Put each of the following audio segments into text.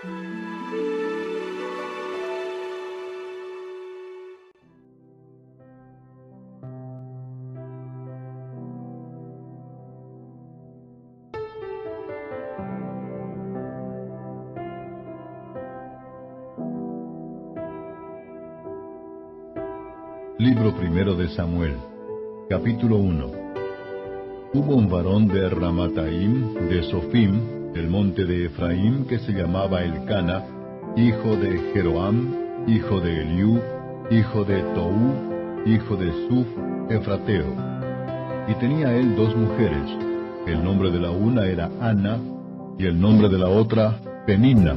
Libro primero de Samuel, capítulo 1. Hubo un varón de Ramataim, de Sofim, del monte de Efraín, que se llamaba Elcana, hijo de Jeroam, hijo de Eliú, hijo de Tou, hijo de Suf, Efrateo. Y tenía él dos mujeres. El nombre de la una era Ana, y el nombre de la otra, Penina.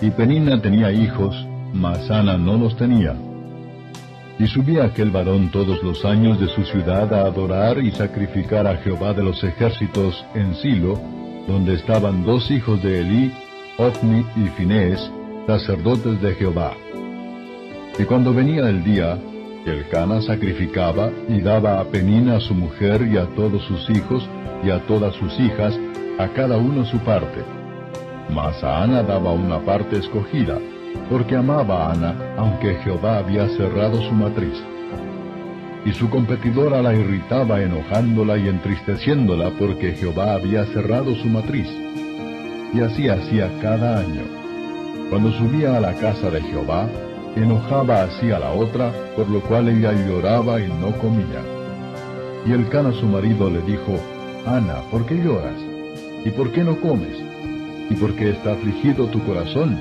Y Penina tenía hijos, mas Ana no los tenía y subía aquel varón todos los años de su ciudad a adorar y sacrificar a Jehová de los ejércitos en Silo, donde estaban dos hijos de Elí, Ofni y Finés, sacerdotes de Jehová. Y cuando venía el día, el Cana sacrificaba y daba a Penina a su mujer y a todos sus hijos y a todas sus hijas, a cada uno su parte. Mas a Ana daba una parte escogida, porque amaba a Ana, aunque Jehová había cerrado su matriz. Y su competidora la irritaba enojándola y entristeciéndola porque Jehová había cerrado su matriz. Y así hacía cada año. Cuando subía a la casa de Jehová, enojaba así a la otra, por lo cual ella lloraba y no comía. Y el Cana su marido le dijo, Ana, ¿por qué lloras? ¿Y por qué no comes? ¿Y por qué está afligido tu corazón?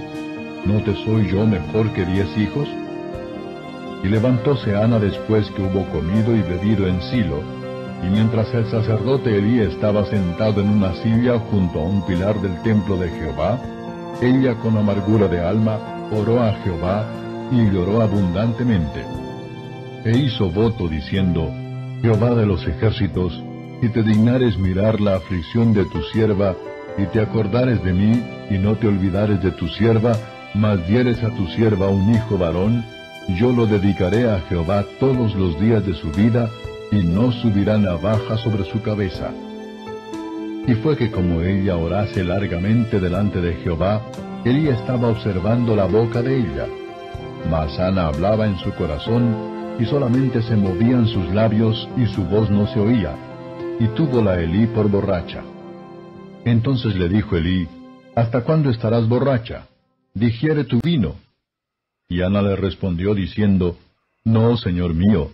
¿no te soy yo mejor que diez hijos? Y levantóse Ana después que hubo comido y bebido en Silo, y mientras el sacerdote Elí estaba sentado en una silla junto a un pilar del templo de Jehová, ella con amargura de alma oró a Jehová y lloró abundantemente. E hizo voto diciendo, Jehová de los ejércitos, si te dignares mirar la aflicción de tu sierva, y te acordares de mí, y no te olvidares de tu sierva, mas dieres a tu sierva un hijo varón, yo lo dedicaré a Jehová todos los días de su vida, y no subirá navaja sobre su cabeza. Y fue que como ella orase largamente delante de Jehová, Elí estaba observando la boca de ella. Mas Ana hablaba en su corazón, y solamente se movían sus labios, y su voz no se oía. Y túvola Elí por borracha. Entonces le dijo Elí, ¿Hasta cuándo estarás borracha? digiere tu vino. Y Ana le respondió diciendo, No, señor mío,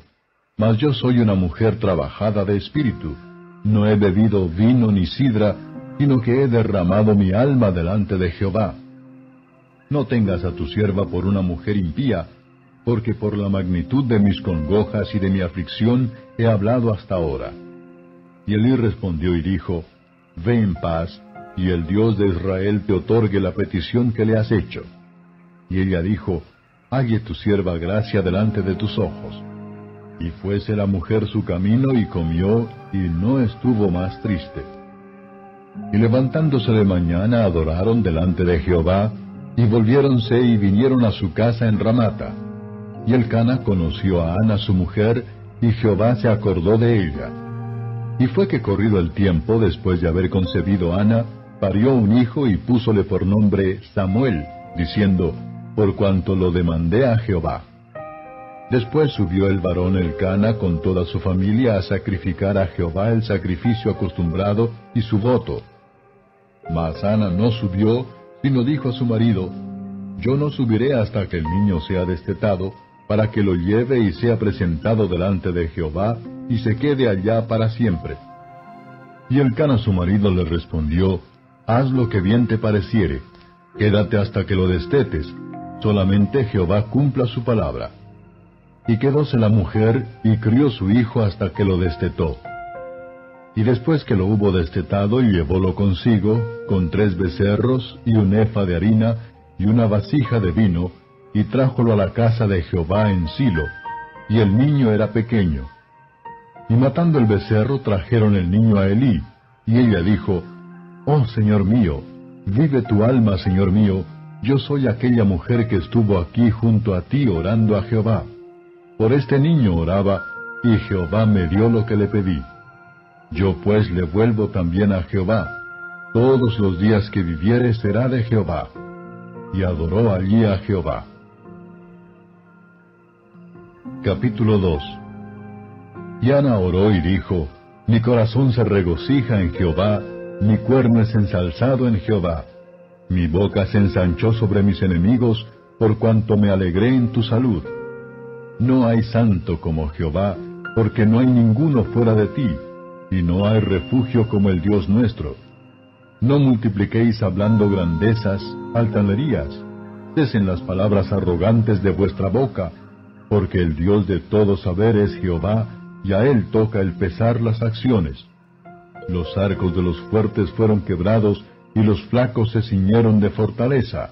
mas yo soy una mujer trabajada de espíritu, no he bebido vino ni sidra, sino que he derramado mi alma delante de Jehová. No tengas a tu sierva por una mujer impía, porque por la magnitud de mis congojas y de mi aflicción he hablado hasta ahora. Y Elí respondió y dijo, Ve en paz, y el Dios de Israel te otorgue la petición que le has hecho. Y ella dijo, Hague tu sierva gracia delante de tus ojos. Y fuese la mujer su camino y comió, y no estuvo más triste. Y levantándose de mañana adoraron delante de Jehová, y volviéronse y vinieron a su casa en Ramata. Y el Cana conoció a Ana su mujer, y Jehová se acordó de ella. Y fue que corrido el tiempo después de haber concebido Ana, parió un hijo y púsole por nombre Samuel, diciendo, por cuanto lo demandé a Jehová. Después subió el varón Elcana con toda su familia a sacrificar a Jehová el sacrificio acostumbrado y su voto. Mas Ana no subió, sino dijo a su marido, Yo no subiré hasta que el niño sea destetado, para que lo lleve y sea presentado delante de Jehová, y se quede allá para siempre. Y Elcana su marido le respondió, haz lo que bien te pareciere, quédate hasta que lo destetes, solamente Jehová cumpla su palabra. Y quedóse la mujer y crió su hijo hasta que lo destetó. Y después que lo hubo destetado, llevólo consigo, con tres becerros y un efa de harina y una vasija de vino, y trájolo a la casa de Jehová en Silo, y el niño era pequeño. Y matando el becerro trajeron el niño a Elí, y ella dijo, Oh Señor mío, vive tu alma, Señor mío, yo soy aquella mujer que estuvo aquí junto a ti orando a Jehová. Por este niño oraba, y Jehová me dio lo que le pedí. Yo pues le vuelvo también a Jehová. Todos los días que viviere será de Jehová. y adoró allí a Jehová. Capítulo 2 Y Ana oró y dijo, Mi corazón se regocija en Jehová, mi cuerno es ensalzado en Jehová. Mi boca se ensanchó sobre mis enemigos, por cuanto me alegré en tu salud. No hay santo como Jehová, porque no hay ninguno fuera de ti, y no hay refugio como el Dios nuestro. No multipliquéis hablando grandezas, altanerías, cesen las palabras arrogantes de vuestra boca, porque el Dios de todo saber es Jehová, y a él toca el pesar las acciones. Los arcos de los fuertes fueron quebrados, y los flacos se ciñeron de fortaleza.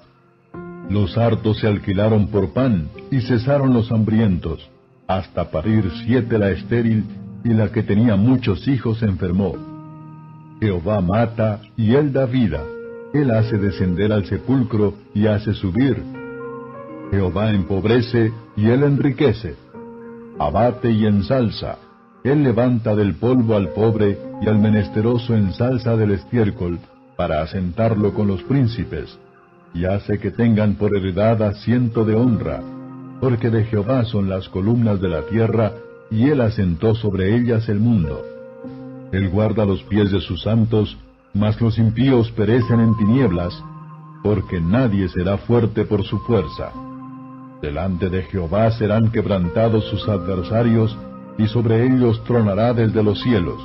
Los hartos se alquilaron por pan, y cesaron los hambrientos, hasta parir siete la estéril, y la que tenía muchos hijos enfermó. Jehová mata, y él da vida. Él hace descender al sepulcro, y hace subir. Jehová empobrece, y él enriquece. Abate y ensalza. Él levanta del polvo al pobre, y al menesteroso ensalza del estiércol, para asentarlo con los príncipes y hace que tengan por heredad asiento de honra, porque de Jehová son las columnas de la tierra, y él asentó sobre ellas el mundo. Él guarda los pies de sus santos, mas los impíos perecen en tinieblas, porque nadie será fuerte por su fuerza. Delante de Jehová serán quebrantados sus adversarios, y sobre ellos tronará desde los cielos.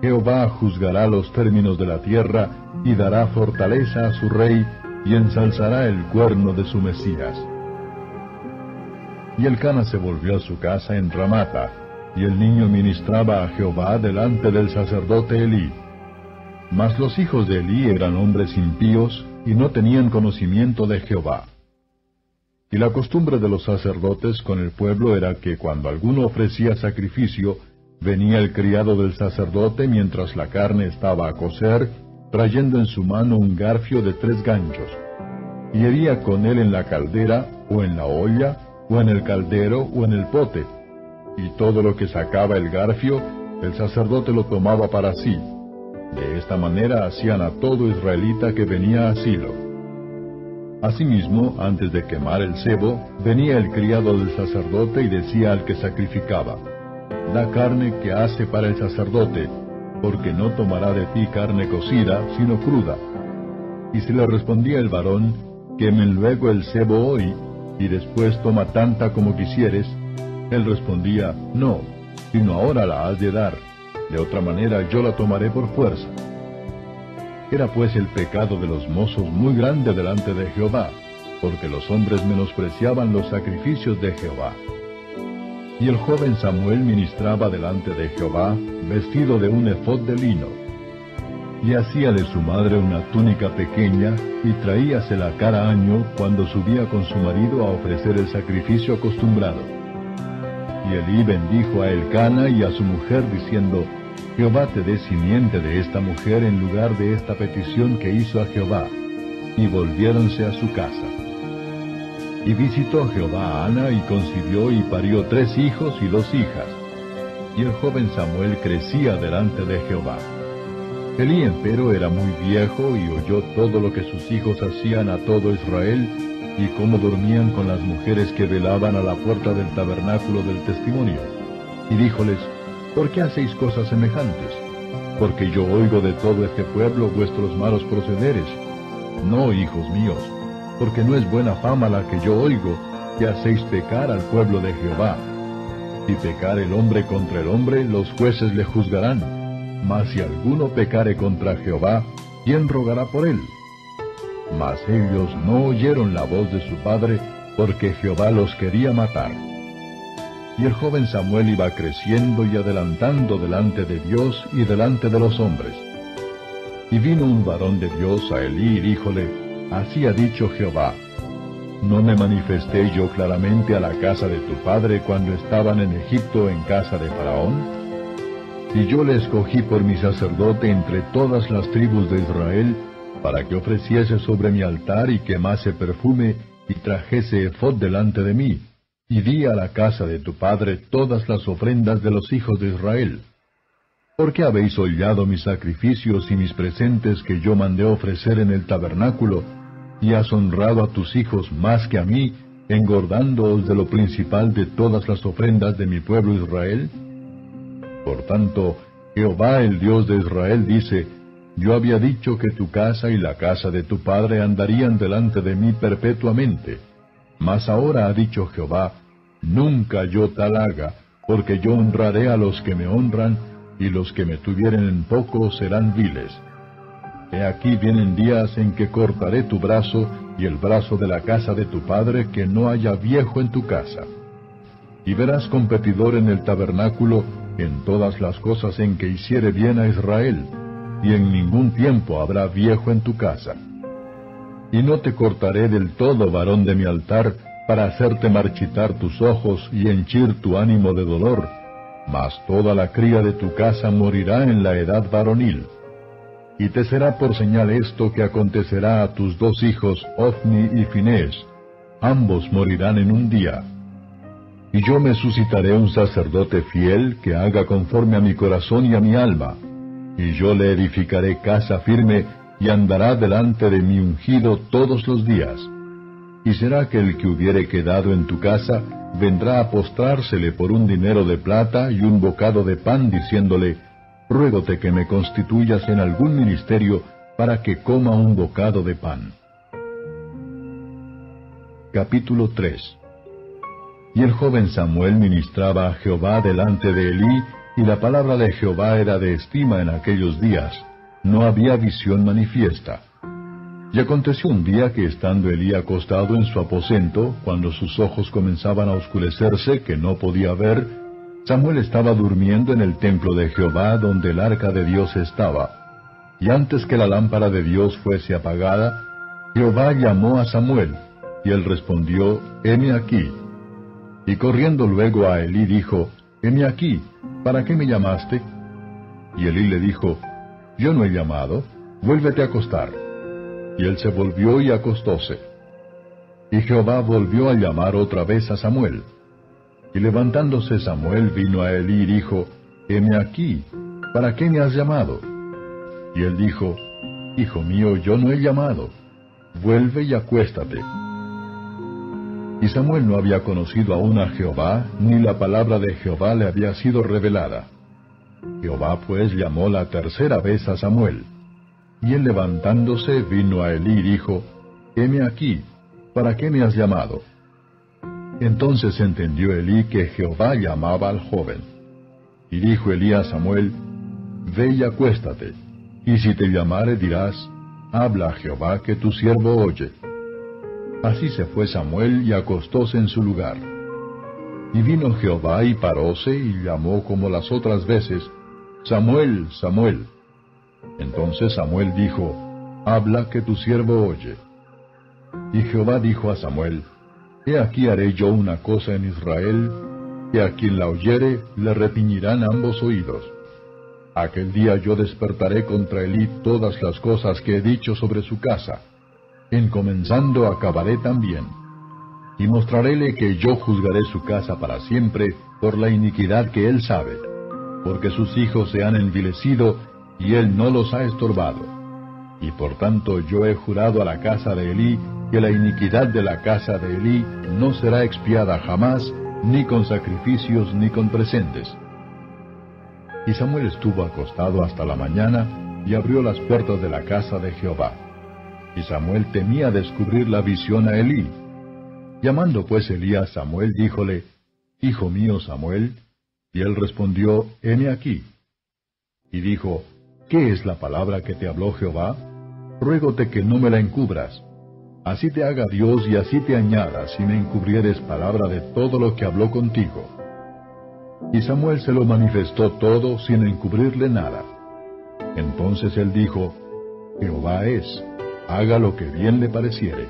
Jehová juzgará los términos de la tierra, y dará fortaleza a su rey, y ensalzará el cuerno de su Mesías. Y el Cana se volvió a su casa en Ramata, y el niño ministraba a Jehová delante del sacerdote Elí. Mas los hijos de Elí eran hombres impíos y no tenían conocimiento de Jehová. Y la costumbre de los sacerdotes con el pueblo era que cuando alguno ofrecía sacrificio, venía el criado del sacerdote mientras la carne estaba a cocer trayendo en su mano un garfio de tres ganchos, y hería con él en la caldera, o en la olla, o en el caldero, o en el pote, y todo lo que sacaba el garfio, el sacerdote lo tomaba para sí. De esta manera hacían a todo israelita que venía a Silo. Asimismo, antes de quemar el cebo, venía el criado del sacerdote y decía al que sacrificaba, Da carne que hace para el sacerdote, porque no tomará de ti carne cocida, sino cruda. Y si le respondía el varón, quemen luego el cebo hoy, y después toma tanta como quisieres, él respondía, no, sino ahora la has de dar, de otra manera yo la tomaré por fuerza. Era pues el pecado de los mozos muy grande delante de Jehová, porque los hombres menospreciaban los sacrificios de Jehová. Y el joven Samuel ministraba delante de Jehová, vestido de un efod de lino. Y hacía de su madre una túnica pequeña, y traíasela cada año cuando subía con su marido a ofrecer el sacrificio acostumbrado. Y Elí bendijo a Elcana y a su mujer, diciendo, Jehová te dé simiente de esta mujer en lugar de esta petición que hizo a Jehová. Y volviéronse a su casa. Y visitó Jehová a Ana y concibió y parió tres hijos y dos hijas. Y el joven Samuel crecía delante de Jehová. Elí empero era muy viejo y oyó todo lo que sus hijos hacían a todo Israel y cómo dormían con las mujeres que velaban a la puerta del tabernáculo del testimonio. Y díjoles, ¿por qué hacéis cosas semejantes? Porque yo oigo de todo este pueblo vuestros malos procederes. No, hijos míos, porque no es buena fama la que yo oigo, que hacéis pecar al pueblo de Jehová. Si pecar el hombre contra el hombre, los jueces le juzgarán. Mas si alguno pecare contra Jehová, ¿quién rogará por él? Mas ellos no oyeron la voz de su padre, porque Jehová los quería matar. Y el joven Samuel iba creciendo y adelantando delante de Dios y delante de los hombres. Y vino un varón de Dios a Elí y díjole, Así ha dicho Jehová, ¿no me manifesté yo claramente a la casa de tu padre cuando estaban en Egipto en casa de Faraón? Y yo le escogí por mi sacerdote entre todas las tribus de Israel, para que ofreciese sobre mi altar y quemase perfume y trajese efod delante de mí, y di a la casa de tu padre todas las ofrendas de los hijos de Israel. ¿Por qué habéis hollado mis sacrificios y mis presentes que yo mandé ofrecer en el tabernáculo, y has honrado a tus hijos más que a mí, engordándoos de lo principal de todas las ofrendas de mi pueblo Israel? Por tanto, Jehová el Dios de Israel dice, Yo había dicho que tu casa y la casa de tu padre andarían delante de mí perpetuamente. Mas ahora ha dicho Jehová, Nunca yo tal haga, porque yo honraré a los que me honran, y los que me tuvieren en poco serán viles. He aquí vienen días en que cortaré tu brazo y el brazo de la casa de tu padre, que no haya viejo en tu casa. Y verás competidor en el tabernáculo en todas las cosas en que hiciere bien a Israel, y en ningún tiempo habrá viejo en tu casa. Y no te cortaré del todo, varón de mi altar, para hacerte marchitar tus ojos y henchir tu ánimo de dolor, mas toda la cría de tu casa morirá en la edad varonil. Y te será por señal esto que acontecerá a tus dos hijos, Ofni y Finés, ambos morirán en un día. Y yo me suscitaré un sacerdote fiel que haga conforme a mi corazón y a mi alma, y yo le edificaré casa firme y andará delante de mi ungido todos los días. Y será que el que hubiere quedado en tu casa vendrá a postrársele por un dinero de plata y un bocado de pan, diciéndole, Ruégote que me constituyas en algún ministerio para que coma un bocado de pan. Capítulo 3 Y el joven Samuel ministraba a Jehová delante de Elí, y la palabra de Jehová era de estima en aquellos días. No había visión manifiesta. Y aconteció un día que estando Elí acostado en su aposento, cuando sus ojos comenzaban a oscurecerse, que no podía ver, Samuel estaba durmiendo en el templo de Jehová donde el arca de Dios estaba. Y antes que la lámpara de Dios fuese apagada, Jehová llamó a Samuel, y él respondió, Heme aquí. Y corriendo luego a Elí dijo, Heme aquí, ¿para qué me llamaste? Y Elí le dijo, Yo no he llamado, vuélvete a acostar. Y él se volvió y acostóse. Y Jehová volvió a llamar otra vez a Samuel. Y levantándose Samuel vino a él y dijo, Heme aquí, ¿para qué me has llamado? Y él dijo, Hijo mío, yo no he llamado, vuelve y acuéstate. Y Samuel no había conocido aún a Jehová, ni la palabra de Jehová le había sido revelada. Jehová pues llamó la tercera vez a Samuel. Y él levantándose vino a Elí y dijo, Heme aquí, ¿para qué me has llamado? Entonces entendió Elí que Jehová llamaba al joven. Y dijo Elí a Samuel, Ve y acuéstate, y si te llamare dirás, Habla a Jehová que tu siervo oye. Así se fue Samuel y acostóse en su lugar. Y vino Jehová y paróse y llamó como las otras veces, Samuel, Samuel. Entonces Samuel dijo, Habla que tu siervo oye. Y Jehová dijo a Samuel, He aquí haré yo una cosa en Israel, que a quien la oyere le repiñirán ambos oídos. Aquel día yo despertaré contra Elí todas las cosas que he dicho sobre su casa. En comenzando acabaré también. Y mostraréle que yo juzgaré su casa para siempre por la iniquidad que él sabe, porque sus hijos se han envilecido y él no los ha estorbado. Y por tanto yo he jurado a la casa de Elí que la iniquidad de la casa de Elí no será expiada jamás, ni con sacrificios ni con presentes. Y Samuel estuvo acostado hasta la mañana y abrió las puertas de la casa de Jehová. Y Samuel temía descubrir la visión a Elí. Llamando pues Elí a Samuel, díjole, Hijo mío Samuel, y él respondió, Heme aquí. Y dijo, ¿Qué es la palabra que te habló Jehová? Ruégote que no me la encubras. Así te haga Dios y así te añada si me encubrieres palabra de todo lo que habló contigo. Y Samuel se lo manifestó todo sin encubrirle nada. Entonces él dijo, Jehová es, haga lo que bien le pareciere.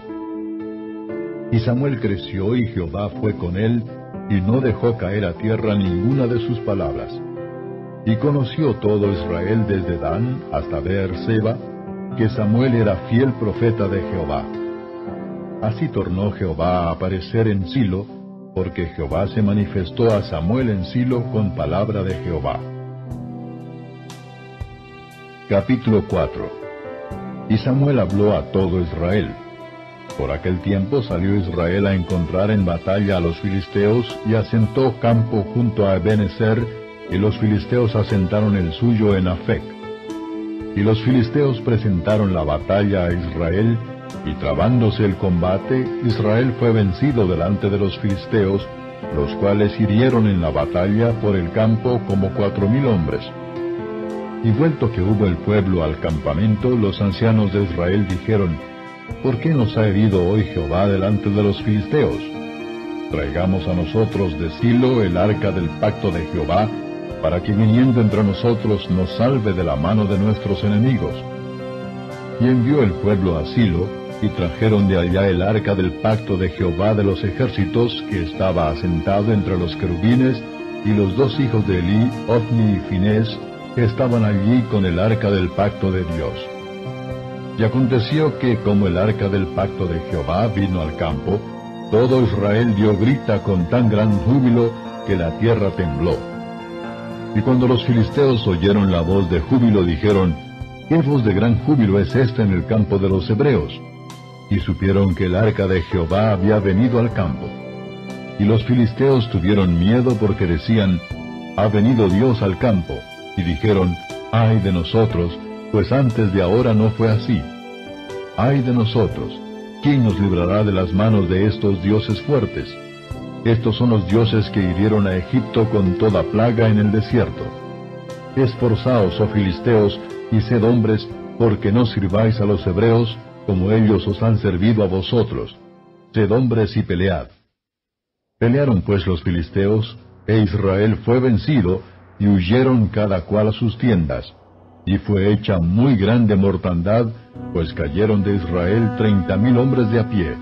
Y Samuel creció y Jehová fue con él, y no dejó caer a tierra ninguna de sus palabras. Y conoció todo Israel desde Dan hasta Seba, que Samuel era fiel profeta de Jehová. Así tornó Jehová a aparecer en Silo, porque Jehová se manifestó a Samuel en Silo con palabra de Jehová. Capítulo 4 Y Samuel habló a todo Israel. Por aquel tiempo salió Israel a encontrar en batalla a los filisteos y asentó campo junto a Ebenezer, y los filisteos asentaron el suyo en Afec. Y los filisteos presentaron la batalla a Israel, y trabándose el combate, Israel fue vencido delante de los filisteos, los cuales hirieron en la batalla por el campo como cuatro mil hombres. Y vuelto que hubo el pueblo al campamento, los ancianos de Israel dijeron, ¿Por qué nos ha herido hoy Jehová delante de los filisteos? Traigamos a nosotros de Silo el arca del pacto de Jehová, para que viniendo entre nosotros nos salve de la mano de nuestros enemigos. Y envió el pueblo a Silo, y trajeron de allá el arca del pacto de Jehová de los ejércitos, que estaba asentado entre los querubines, y los dos hijos de Elí, Ofni y Finés, que estaban allí con el arca del pacto de Dios. Y aconteció que como el arca del pacto de Jehová vino al campo, todo Israel dio grita con tan gran júbilo que la tierra tembló. Y cuando los filisteos oyeron la voz de júbilo, dijeron, ¿Qué voz de gran júbilo es esta en el campo de los hebreos? Y supieron que el arca de Jehová había venido al campo. Y los filisteos tuvieron miedo porque decían, Ha venido Dios al campo. Y dijeron, Ay de nosotros, pues antes de ahora no fue así. Ay de nosotros, ¿quién nos librará de las manos de estos dioses fuertes? Estos son los dioses que hirieron a Egipto con toda plaga en el desierto. Esforzaos, oh filisteos, y sed hombres, porque no sirváis a los hebreos como ellos os han servido a vosotros. Sed hombres y pelead. Pelearon pues los filisteos, e Israel fue vencido, y huyeron cada cual a sus tiendas. Y fue hecha muy grande mortandad, pues cayeron de Israel treinta mil hombres de a pie.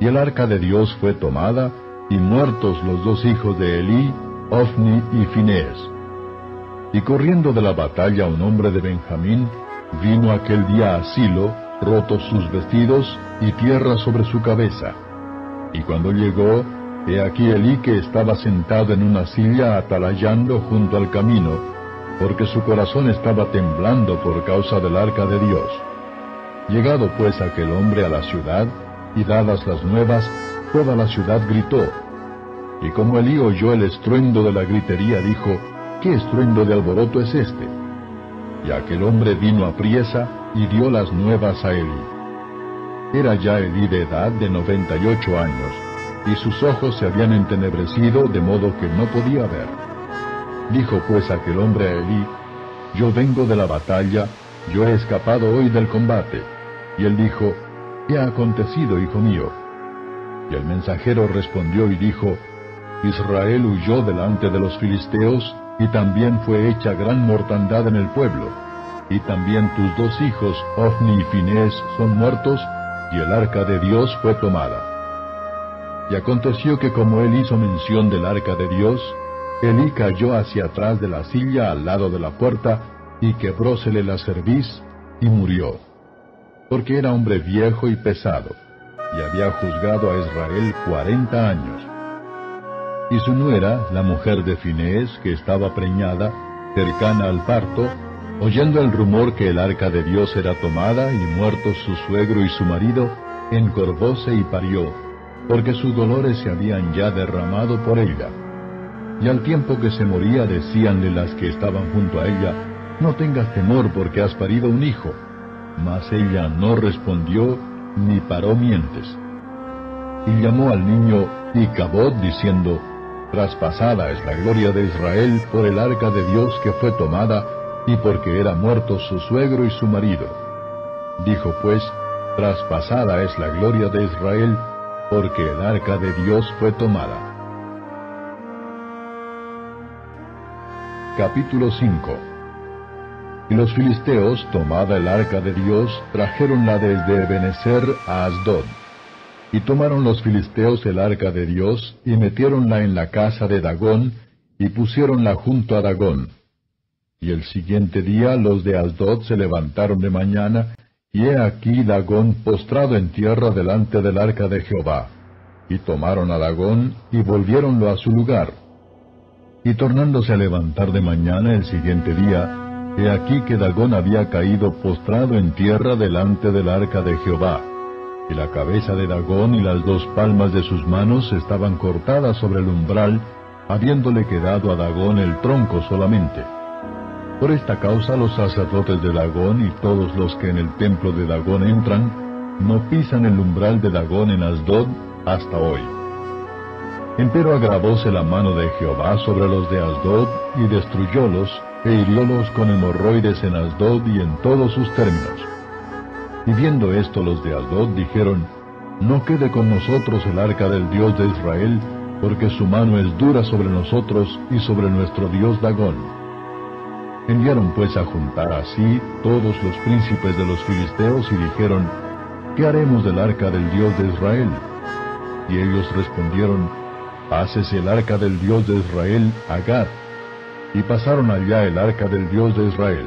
Y el arca de Dios fue tomada, y muertos los dos hijos de Elí, Ofni y Finés. Y corriendo de la batalla un hombre de Benjamín, vino aquel día a Silo, rotos sus vestidos y tierra sobre su cabeza. Y cuando llegó, he aquí Elí que estaba sentado en una silla atalayando junto al camino, porque su corazón estaba temblando por causa del arca de Dios. Llegado pues aquel hombre a la ciudad, y dadas las nuevas, toda la ciudad gritó. Y como Elí oyó el estruendo de la gritería, dijo, ¿qué estruendo de alboroto es este? Y aquel hombre vino a priesa y dio las nuevas a Elí. Era ya Elí de edad de noventa y ocho años, y sus ojos se habían entenebrecido de modo que no podía ver. Dijo pues aquel hombre a Elí, Yo vengo de la batalla, yo he escapado hoy del combate. Y él dijo, ¿Qué ha acontecido, hijo mío? Y el mensajero respondió y dijo, Israel huyó delante de los filisteos, y también fue hecha gran mortandad en el pueblo. Y también tus dos hijos, Ofni y Finés, son muertos, y el arca de Dios fue tomada. Y aconteció que como él hizo mención del arca de Dios, Elí cayó hacia atrás de la silla al lado de la puerta, y quebrósele la cerviz, y murió. Porque era hombre viejo y pesado, y había juzgado a Israel cuarenta años. Y su nuera, la mujer de Finés, que estaba preñada, cercana al parto, oyendo el rumor que el arca de Dios era tomada y muertos su suegro y su marido, encorvóse y parió, porque sus dolores se habían ya derramado por ella. Y al tiempo que se moría decíanle las que estaban junto a ella, No tengas temor porque has parido un hijo. Mas ella no respondió ni paró mientes. Y llamó al niño Icabod diciendo, Traspasada es la gloria de Israel por el arca de Dios que fue tomada, y porque era muerto su suegro y su marido. Dijo pues, Traspasada es la gloria de Israel, porque el arca de Dios fue tomada. Capítulo 5 Y los filisteos, tomada el arca de Dios, trajeronla desde Ebenezer a Asdod. Y tomaron los filisteos el arca de Dios, y metiéronla en la casa de Dagón, y pusiéronla junto a Dagón. Y el siguiente día los de Asdod se levantaron de mañana, y he aquí Dagón postrado en tierra delante del arca de Jehová. Y tomaron a Dagón, y volviéronlo a su lugar. Y tornándose a levantar de mañana el siguiente día, he aquí que Dagón había caído postrado en tierra delante del arca de Jehová. y la cabeza de Dagón y las dos palmas de sus manos estaban cortadas sobre el umbral, habiéndole quedado a Dagón el tronco solamente. Por esta causa los sacerdotes de Dagón y todos los que en el templo de Dagón entran, no pisan el umbral de Dagón en Asdod hasta hoy. Empero agravóse la mano de Jehová sobre los de Asdod y destruyólos, e hiriólos con hemorroides en Asdod y en todos sus términos. Y viendo esto los de Asdod dijeron, No quede con nosotros el arca del Dios de Israel, porque su mano es dura sobre nosotros y sobre nuestro Dios Dagón. Enviaron pues a juntar así todos los príncipes de los filisteos y dijeron, ¿Qué haremos del arca del Dios de Israel? Y ellos respondieron, Pásese el arca del Dios de Israel a Gad. Y pasaron allá el arca del Dios de Israel.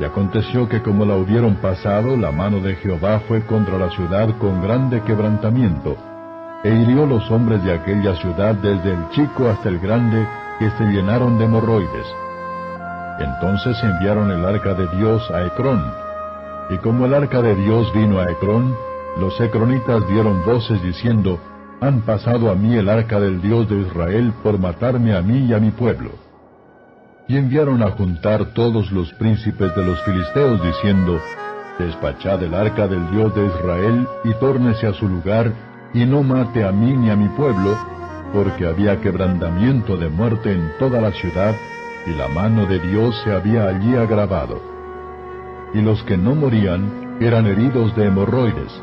Y aconteció que como la hubieron pasado, la mano de Jehová fue contra la ciudad con grande quebrantamiento, e hirió los hombres de aquella ciudad desde el chico hasta el grande, que se llenaron de hemorroides. Entonces enviaron el arca de Dios a Ecrón. Y como el arca de Dios vino a Ecrón, los ecronitas dieron voces diciendo, Han pasado a mí el arca del Dios de Israel por matarme a mí y a mi pueblo. Y enviaron a juntar todos los príncipes de los filisteos diciendo, Despachad el arca del Dios de Israel y tórnese a su lugar, y no mate a mí ni a mi pueblo, porque había quebrantamiento de muerte en toda la ciudad, y la mano de Dios se había allí agravado. Y los que no morían eran heridos de hemorroides,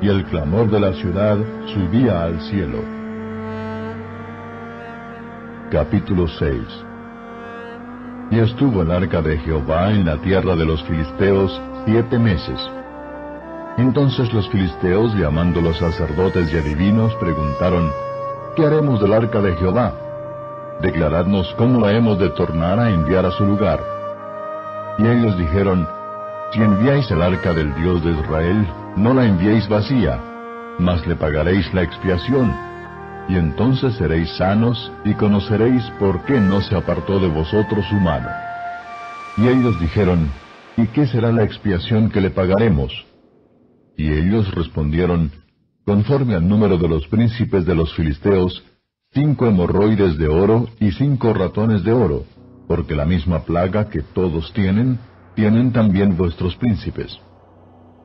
y el clamor de la ciudad subía al cielo. Capítulo 6 Y estuvo el arca de Jehová en la tierra de los filisteos siete meses. Entonces los filisteos, llamando los sacerdotes y adivinos, preguntaron, ¿Qué haremos del arca de Jehová? Declaradnos cómo la hemos de tornar a enviar a su lugar. Y ellos dijeron, Si enviáis el arca del Dios de Israel, no la enviéis vacía, mas le pagaréis la expiación, y entonces seréis sanos y conoceréis por qué no se apartó de vosotros su mano. Y ellos dijeron, ¿Y qué será la expiación que le pagaremos? Y ellos respondieron, Conforme al número de los príncipes de los filisteos, cinco hemorroides de oro y cinco ratones de oro, porque la misma plaga que todos tienen, tienen también vuestros príncipes.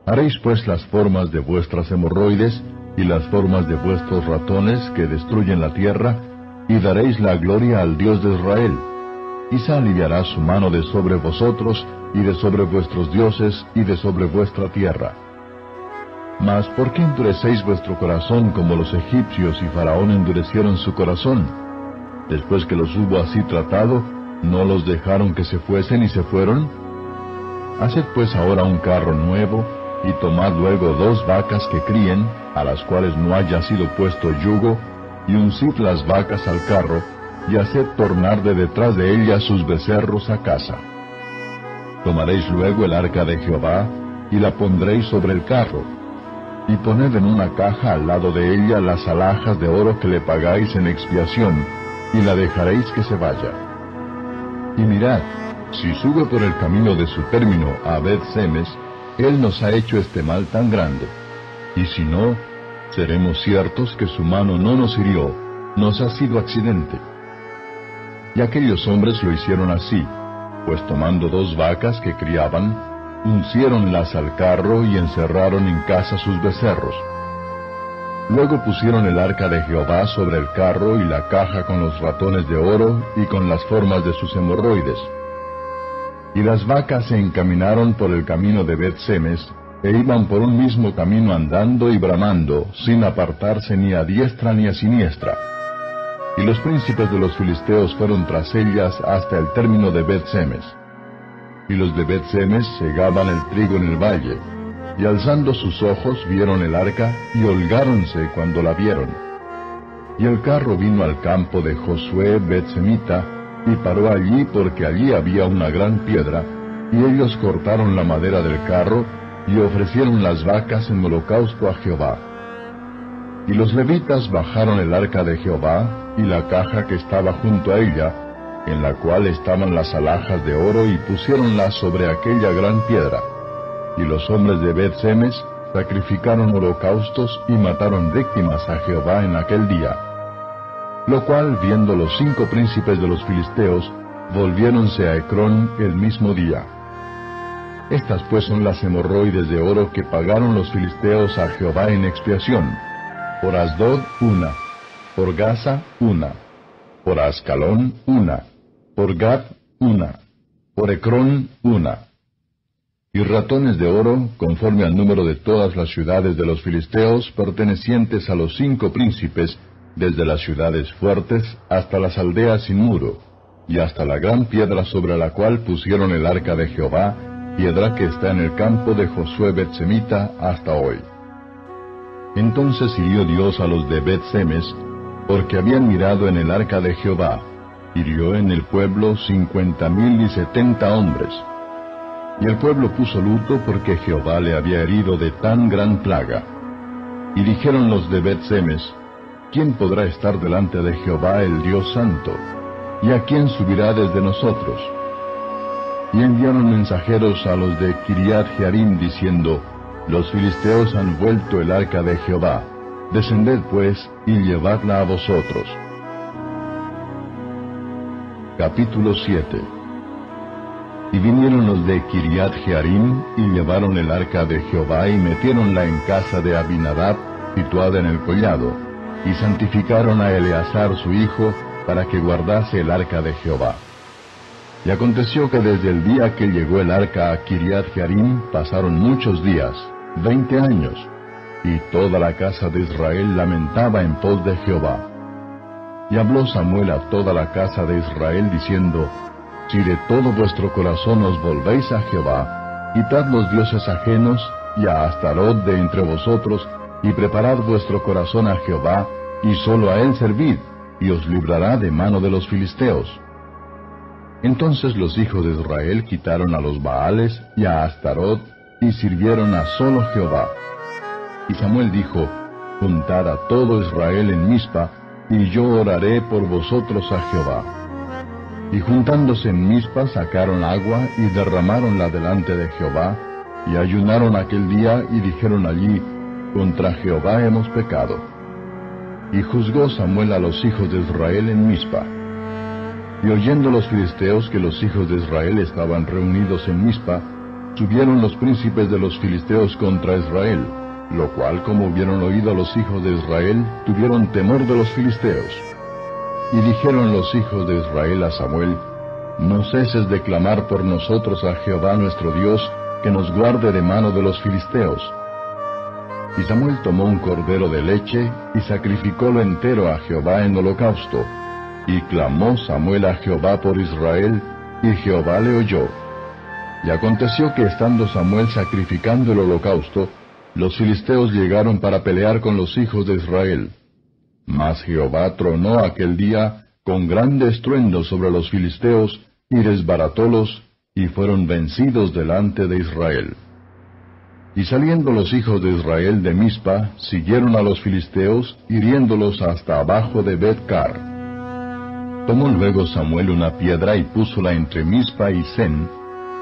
Haréis pues las formas de vuestras hemorroides y las formas de vuestros ratones que destruyen la tierra, y daréis la gloria al Dios de Israel. Y se aliviará su mano de sobre vosotros, y de sobre vuestros dioses, y de sobre vuestra tierra. Mas, ¿por qué endurecéis vuestro corazón como los egipcios y Faraón endurecieron su corazón? Después que los hubo así tratado, ¿no los dejaron que se fuesen y se fueron? Haced pues ahora un carro nuevo, y tomad luego dos vacas que críen, a las cuales no haya sido puesto yugo, y uncid las vacas al carro, y haced tornar de detrás de ellas sus becerros a casa. Tomaréis luego el arca de Jehová, y la pondréis sobre el carro, y poned en una caja al lado de ella las alhajas de oro que le pagáis en expiación, y la dejaréis que se vaya. Y mirad, si sube por el camino de su término a Beth Semes, él nos ha hecho este mal tan grande. Y si no, seremos ciertos que su mano no nos hirió, nos ha sido accidente. Y aquellos hombres lo hicieron así, pues tomando dos vacas que criaban, unciéronlas al carro y encerraron en casa sus becerros. Luego pusieron el arca de Jehová sobre el carro y la caja con los ratones de oro y con las formas de sus hemorroides y las vacas se encaminaron por el camino de Bet-Semes, e iban por un mismo camino andando y bramando, sin apartarse ni a diestra ni a siniestra. Y los príncipes de los filisteos fueron tras ellas hasta el término de Bet-Semes. Y los de Bet-Semes segaban el trigo en el valle, y alzando sus ojos vieron el arca, y holgáronse cuando la vieron. Y el carro vino al campo de Josué Bet-Semita, y paró allí porque allí había una gran piedra, y ellos cortaron la madera del carro, y ofrecieron las vacas en holocausto a Jehová. Y los levitas bajaron el arca de Jehová, y la caja que estaba junto a ella, en la cual estaban las alhajas de oro, y pusiéronlas sobre aquella gran piedra. Y los hombres de Bet-Semes sacrificaron holocaustos y mataron víctimas a Jehová en aquel día. Lo cual, viendo los cinco príncipes de los filisteos, volviéronse a Ecrón el mismo día. Estas pues son las hemorroides de oro que pagaron los filisteos a Jehová en expiación. Por Asdod una, por Gaza una, por Ascalón una, por Gad una, por Ecrón una. Y ratones de oro, conforme al número de todas las ciudades de los filisteos, pertenecientes a los cinco príncipes, desde las ciudades fuertes hasta las aldeas sin muro, y hasta la gran piedra sobre la cual pusieron el arca de Jehová, piedra que está en el campo de Josué Betsemita hasta hoy. Entonces hirió Dios a los de Bet-Semes, porque habían mirado en el arca de Jehová, hirió en el pueblo cincuenta mil y setenta hombres. Y el pueblo puso luto porque Jehová le había herido de tan gran plaga. Y dijeron los de Bet-Semes, ¿quién podrá estar delante de Jehová el Dios Santo? ¿Y a quién subirá desde nosotros? Y enviaron mensajeros a los de Kiriat Jearim diciendo, Los filisteos han vuelto el arca de Jehová. Descended pues y llevadla a vosotros. Capítulo 7 Y vinieron los de Kiriat Jearim y llevaron el arca de Jehová y metieronla en casa de Abinadab, situada en el collado, y santificaron a Eleazar su hijo para que guardase el arca de Jehová. Y aconteció que desde el día que llegó el arca a Kiriat Jearim pasaron muchos días, veinte años, y toda la casa de Israel lamentaba en pos de Jehová. Y habló Samuel a toda la casa de Israel diciendo, Si de todo vuestro corazón os volvéis a Jehová, quitad los dioses ajenos y a Astarot de entre vosotros, y preparad vuestro corazón a Jehová, y solo a él servid, y os librará de mano de los filisteos. Entonces los hijos de Israel quitaron a los Baales y a Astarot y sirvieron a solo Jehová. Y Samuel dijo, Juntad a todo Israel en Mizpa, y yo oraré por vosotros a Jehová. Y juntándose en Mizpa sacaron agua y derramaronla delante de Jehová, y ayunaron aquel día y dijeron allí, Contra Jehová hemos pecado. Y juzgó Samuel a los hijos de Israel en Mizpa. Y oyendo los filisteos que los hijos de Israel estaban reunidos en Mizpa, subieron los príncipes de los filisteos contra Israel, lo cual como hubieron oído a los hijos de Israel, tuvieron temor de los filisteos. Y dijeron los hijos de Israel a Samuel, No ceses de clamar por nosotros a Jehová nuestro Dios, que nos guarde de mano de los filisteos. Y Samuel tomó un cordero de leche y sacrificólo entero a Jehová en holocausto, y clamó Samuel a Jehová por Israel, y Jehová le oyó. Y aconteció que estando Samuel sacrificando el holocausto, los filisteos llegaron para pelear con los hijos de Israel. Mas Jehová tronó aquel día con grande estruendo sobre los filisteos, y desbaratólos, y fueron vencidos delante de Israel. Y saliendo los hijos de Israel de Mizpa, siguieron a los filisteos, hiriéndolos hasta abajo de Bet-car. Tomó luego Samuel una piedra y púsola entre Mispa y Sen,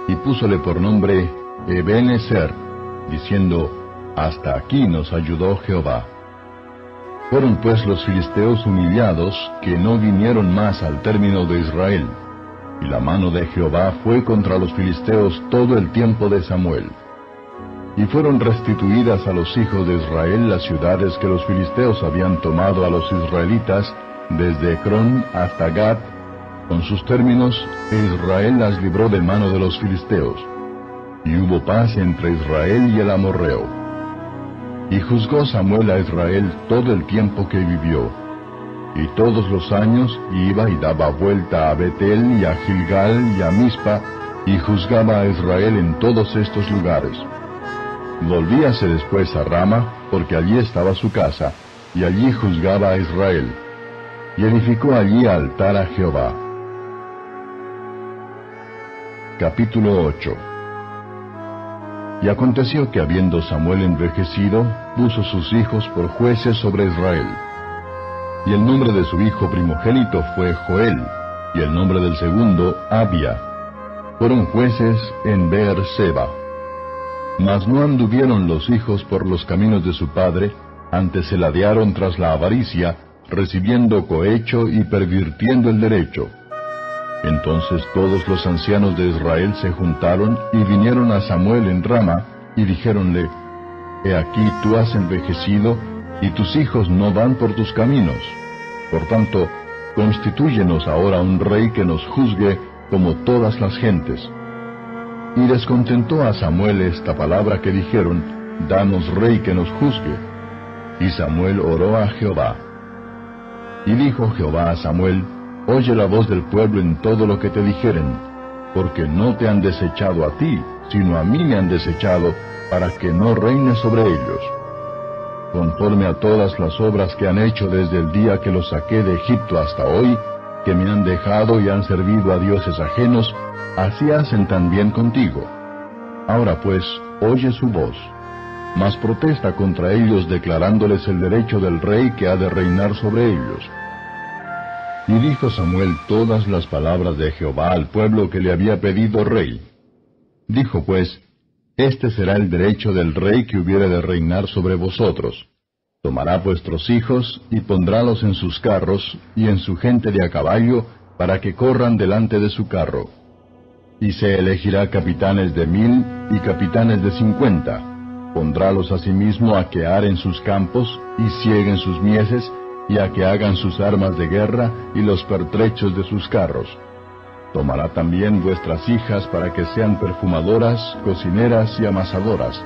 y púsole por nombre Ebenezer, diciendo, Hasta aquí nos ayudó Jehová. Fueron pues los filisteos humillados, que no vinieron más al término de Israel, y la mano de Jehová fue contra los filisteos todo el tiempo de Samuel. Y fueron restituidas a los hijos de Israel las ciudades que los filisteos habían tomado a los israelitas, desde Ecrón hasta Gad, con sus términos, Israel las libró de mano de los filisteos, y hubo paz entre Israel y el amorreo. Y juzgó Samuel a Israel todo el tiempo que vivió, y todos los años iba y daba vuelta a Betel y a Gilgal y a Mispa, y juzgaba a Israel en todos estos lugares. Volvíase después a Rama, porque allí estaba su casa, y allí juzgaba a Israel y edificó allí altar a Jehová. Capítulo 8 Y aconteció que habiendo Samuel envejecido, puso sus hijos por jueces sobre Israel. Y el nombre de su hijo primogénito fue Joel, y el nombre del segundo Abia. Fueron jueces en Beer-seba. Mas no anduvieron los hijos por los caminos de su padre, antes se ladearon tras la avaricia, recibiendo cohecho y pervirtiendo el derecho. Entonces todos los ancianos de Israel se juntaron y vinieron a Samuel en Rama, y dijéronle, He aquí tú has envejecido, y tus hijos no van por tus caminos. Por tanto, constitúyenos ahora un rey que nos juzgue como todas las gentes. Y descontentó a Samuel esta palabra que dijeron, Danos rey que nos juzgue. Y Samuel oró a Jehová. Y dijo Jehová a Samuel, Oye la voz del pueblo en todo lo que te dijeren, porque no te han desechado a ti, sino a mí me han desechado, para que no reine sobre ellos. Conforme a todas las obras que han hecho desde el día que los saqué de Egipto hasta hoy, que me han dejado y han servido a dioses ajenos, así hacen también contigo. Ahora pues, oye su voz, mas protesta contra ellos declarándoles el derecho del rey que ha de reinar sobre ellos. Y dijo Samuel todas las palabras de Jehová al pueblo que le había pedido rey. Dijo pues, Este será el derecho del rey que hubiere de reinar sobre vosotros Tomará vuestros hijos y pondrálos en sus carros y en su gente de a caballo, para que corran delante de su carro. Y se elegirá capitanes de mil y capitanes de cincuenta. Pondrálos asimismo a que aren sus campos y cieguen sus mieses, y a que hagan sus armas de guerra y los pertrechos de sus carros. Tomará también vuestras hijas para que sean perfumadoras, cocineras y amasadoras.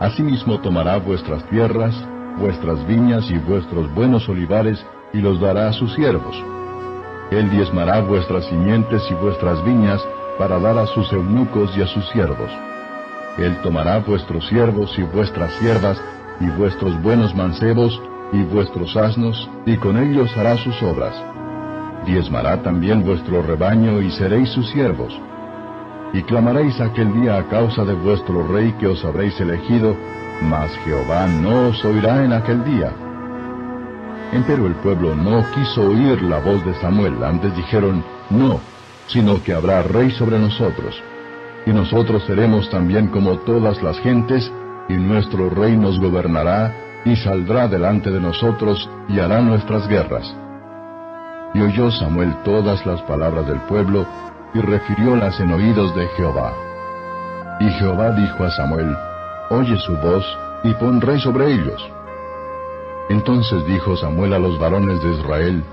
Asimismo tomará vuestras tierras, vuestras viñas y vuestros buenos olivares, y los dará a sus siervos. Él diezmará vuestras simientes y vuestras viñas, para dar a sus eunucos y a sus siervos. Él tomará vuestros siervos y vuestras siervas, y vuestros buenos mancebos, y vuestros asnos, y con ellos hará sus obras. Diezmará también vuestro rebaño, y seréis sus siervos. Y clamaréis aquel día a causa de vuestro rey que os habréis elegido, mas Jehová no os oirá en aquel día. Empero el pueblo no quiso oír la voz de Samuel, antes dijeron, no, sino que habrá rey sobre nosotros. Y nosotros seremos también como todas las gentes, y nuestro rey nos gobernará, y saldrá delante de nosotros, y hará nuestras guerras. Y oyó Samuel todas las palabras del pueblo, y refiriólas en oídos de Jehová. Y Jehová dijo a Samuel, oye su voz y pon rey sobre ellos. Entonces dijo Samuel a los varones de Israel,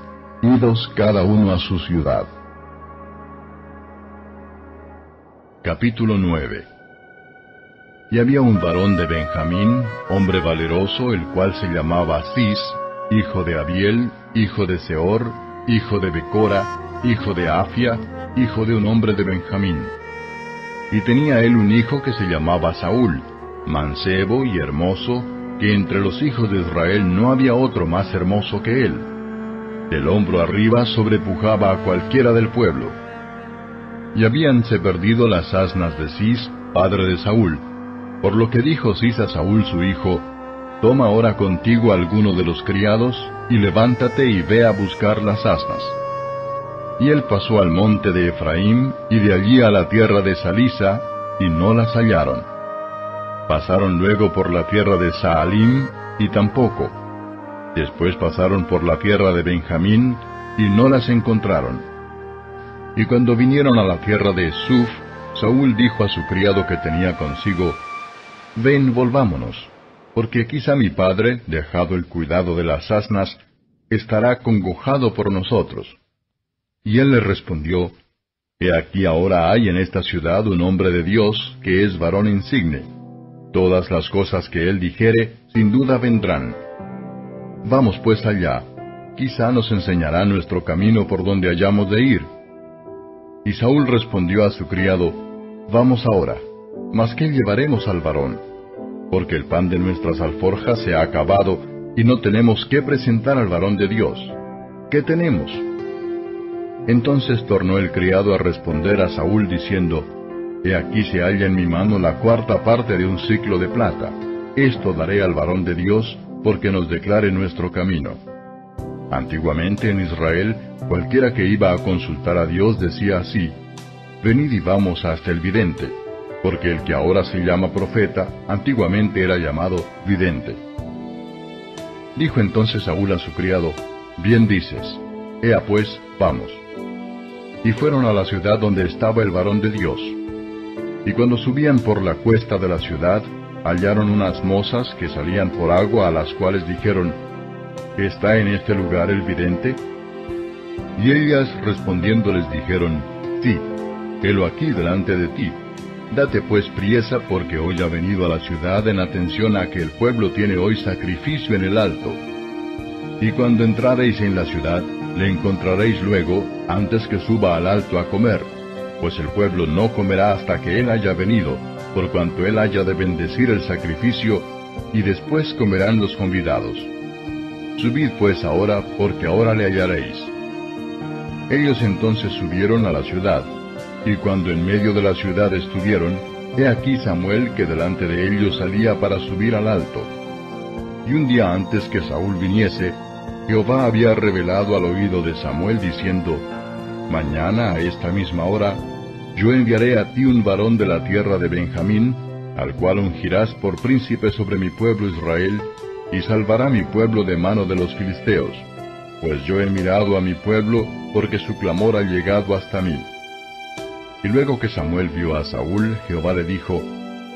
Idos cada uno a su ciudad. Capítulo 9 Y había un varón de Benjamín, hombre valeroso, el cual se llamaba Cis, hijo de Abiel, hijo de Seor, hijo de Becora, hijo de Afia, hijo de un hombre de Benjamín. Y tenía él un hijo que se llamaba Saúl, mancebo y hermoso, que entre los hijos de Israel no había otro más hermoso que él. Del hombro arriba sobrepujaba a cualquiera del pueblo. Y habíanse perdido las asnas de Cis, padre de Saúl, por lo que dijo Cis a Saúl su hijo, Toma ahora contigo alguno de los criados, y levántate y ve a buscar las asnas. Y él pasó al monte de Efraín, y de allí a la tierra de Salisa, y no las hallaron. Pasaron luego por la tierra de Saalim, y tampoco. Después pasaron por la tierra de Benjamín, y no las encontraron. Y cuando vinieron a la tierra de Suf, Saúl dijo a su criado que tenía consigo, Ven, volvámonos, porque quizá mi padre, dejado el cuidado de las asnas, estará congojado por nosotros. Y él le respondió, He aquí ahora hay en esta ciudad un hombre de Dios, que es varón insigne Todas las cosas que él dijere, sin duda vendrán. Vamos pues allá, quizá nos enseñará nuestro camino por donde hayamos de ir. Y Saúl respondió a su criado, Vamos ahora, mas ¿qué llevaremos al varón? Porque el pan de nuestras alforjas se ha acabado, y no tenemos qué presentar al varón de Dios. ¿Qué tenemos? Entonces tornó el criado a responder a Saúl diciendo, He aquí se halla en mi mano la cuarta parte de un ciclo de plata. Esto daré al varón de Dios, porque nos declare nuestro camino. Antiguamente en Israel, cualquiera que iba a consultar a Dios decía así, Venid y vamos hasta el vidente, porque el que ahora se llama profeta, antiguamente era llamado vidente. Dijo entonces Saúl a su criado, Bien dices, Ea pues, vamos. Y fueron a la ciudad donde estaba el varón de Dios. Y cuando subían por la cuesta de la ciudad, hallaron unas mozas que salían por agua a las cuales dijeron, ¿Está en este lugar el vidente? Y ellas respondiendo les dijeron, Sí, helo aquí delante de ti. Date pues priesa porque hoy ha venido a la ciudad en atención a que el pueblo tiene hoy sacrificio en el alto. Y cuando entrareis en la ciudad, le encontraréis luego antes que suba al alto a comer, pues el pueblo no comerá hasta que él haya venido, por cuanto él haya de bendecir el sacrificio, y después comerán los convidados. Subid pues ahora, porque ahora le hallaréis. Ellos entonces subieron a la ciudad, y cuando en medio de la ciudad estuvieron, he aquí Samuel que delante de ellos salía para subir al alto. Y un día antes que Saúl viniese, Jehová había revelado al oído de Samuel diciendo, Mañana a esta misma hora yo enviaré a ti un varón de la tierra de Benjamín, al cual ungirás por príncipe sobre mi pueblo Israel, y salvará mi pueblo de mano de los filisteos, pues yo he mirado a mi pueblo, porque su clamor ha llegado hasta mí. Y luego que Samuel vio a Saúl, Jehová le dijo,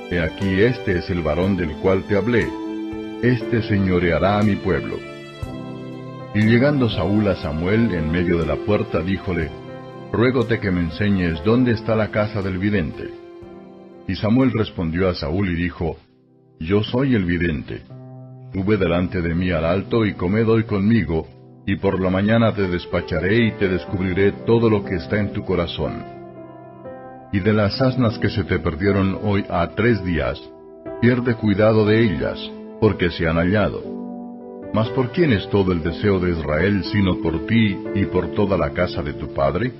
He aquí este es el varón del cual te hablé, este señoreará a mi pueblo. Y llegando Saúl a Samuel en medio de la puerta, díjole, ruégote que me enseñes dónde está la casa del vidente. Y Samuel respondió a Saúl y dijo, Yo soy el vidente. Sube delante de mí al alto y comed hoy conmigo, y por la mañana te despacharé y te descubriré todo lo que está en tu corazón. Y de las asnas que se te perdieron hoy a tres días, pierde cuidado de ellas, porque se han hallado. Mas ¿por quién es todo el deseo de Israel sino por ti y por toda la casa de tu padre?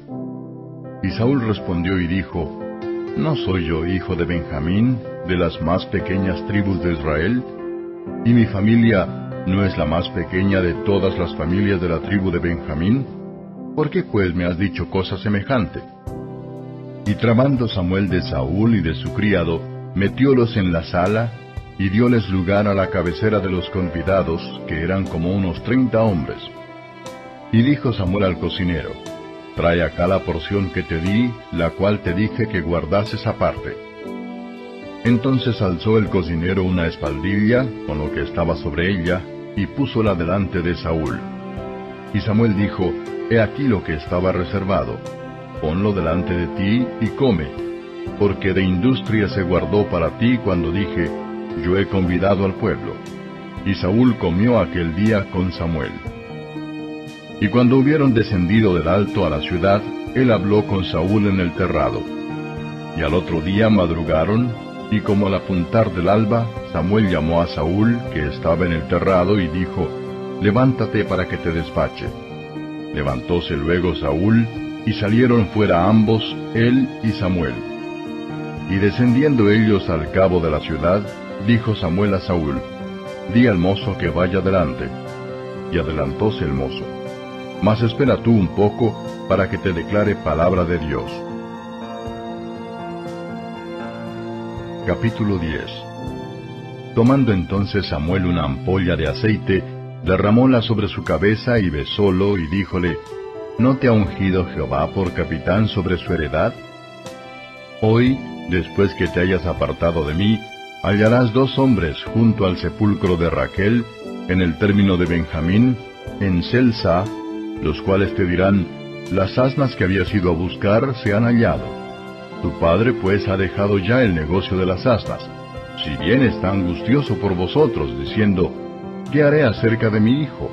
Y Saúl respondió y dijo, ¿No soy yo hijo de Benjamín, de las más pequeñas tribus de Israel? ¿Y mi familia no es la más pequeña de todas las familias de la tribu de Benjamín? ¿Por qué pues me has dicho cosa semejante? Y tramando Samuel de Saúl y de su criado, metiólos en la sala, y dióles lugar a la cabecera de los convidados, que eran como unos treinta hombres. Y dijo Samuel al cocinero, Trae acá la porción que te di, la cual te dije que guardases aparte. Entonces alzó el cocinero una espaldilla, con lo que estaba sobre ella, y púsola delante de Saúl. Y Samuel dijo, He aquí lo que estaba reservado, ponlo delante de ti y come, porque de industria se guardó para ti cuando dije, Yo he convidado al pueblo. Y Saúl comió aquel día con Samuel. Y cuando hubieron descendido del alto a la ciudad, él habló con Saúl en el terrado. Y al otro día madrugaron, y como al apuntar del alba, Samuel llamó a Saúl, que estaba en el terrado, y dijo, Levántate para que te despache. Levantóse luego Saúl, y salieron fuera ambos, él y Samuel. Y descendiendo ellos al cabo de la ciudad, dijo Samuel a Saúl, Di al mozo que vaya delante. Y adelantóse el mozo. Mas espera tú un poco para que te declare palabra de Dios. Capítulo 10 Tomando entonces Samuel una ampolla de aceite, derramóla sobre su cabeza y besólo y díjole, ¿No te ha ungido Jehová por capitán sobre su heredad? Hoy, después que te hayas apartado de mí, hallarás dos hombres junto al sepulcro de Raquel, en el término de Benjamín, en Selsa, los cuales te dirán, las asnas que habías ido a buscar se han hallado. Tu padre pues ha dejado ya el negocio de las asnas, si bien está angustioso por vosotros, diciendo, ¿qué haré acerca de mi hijo?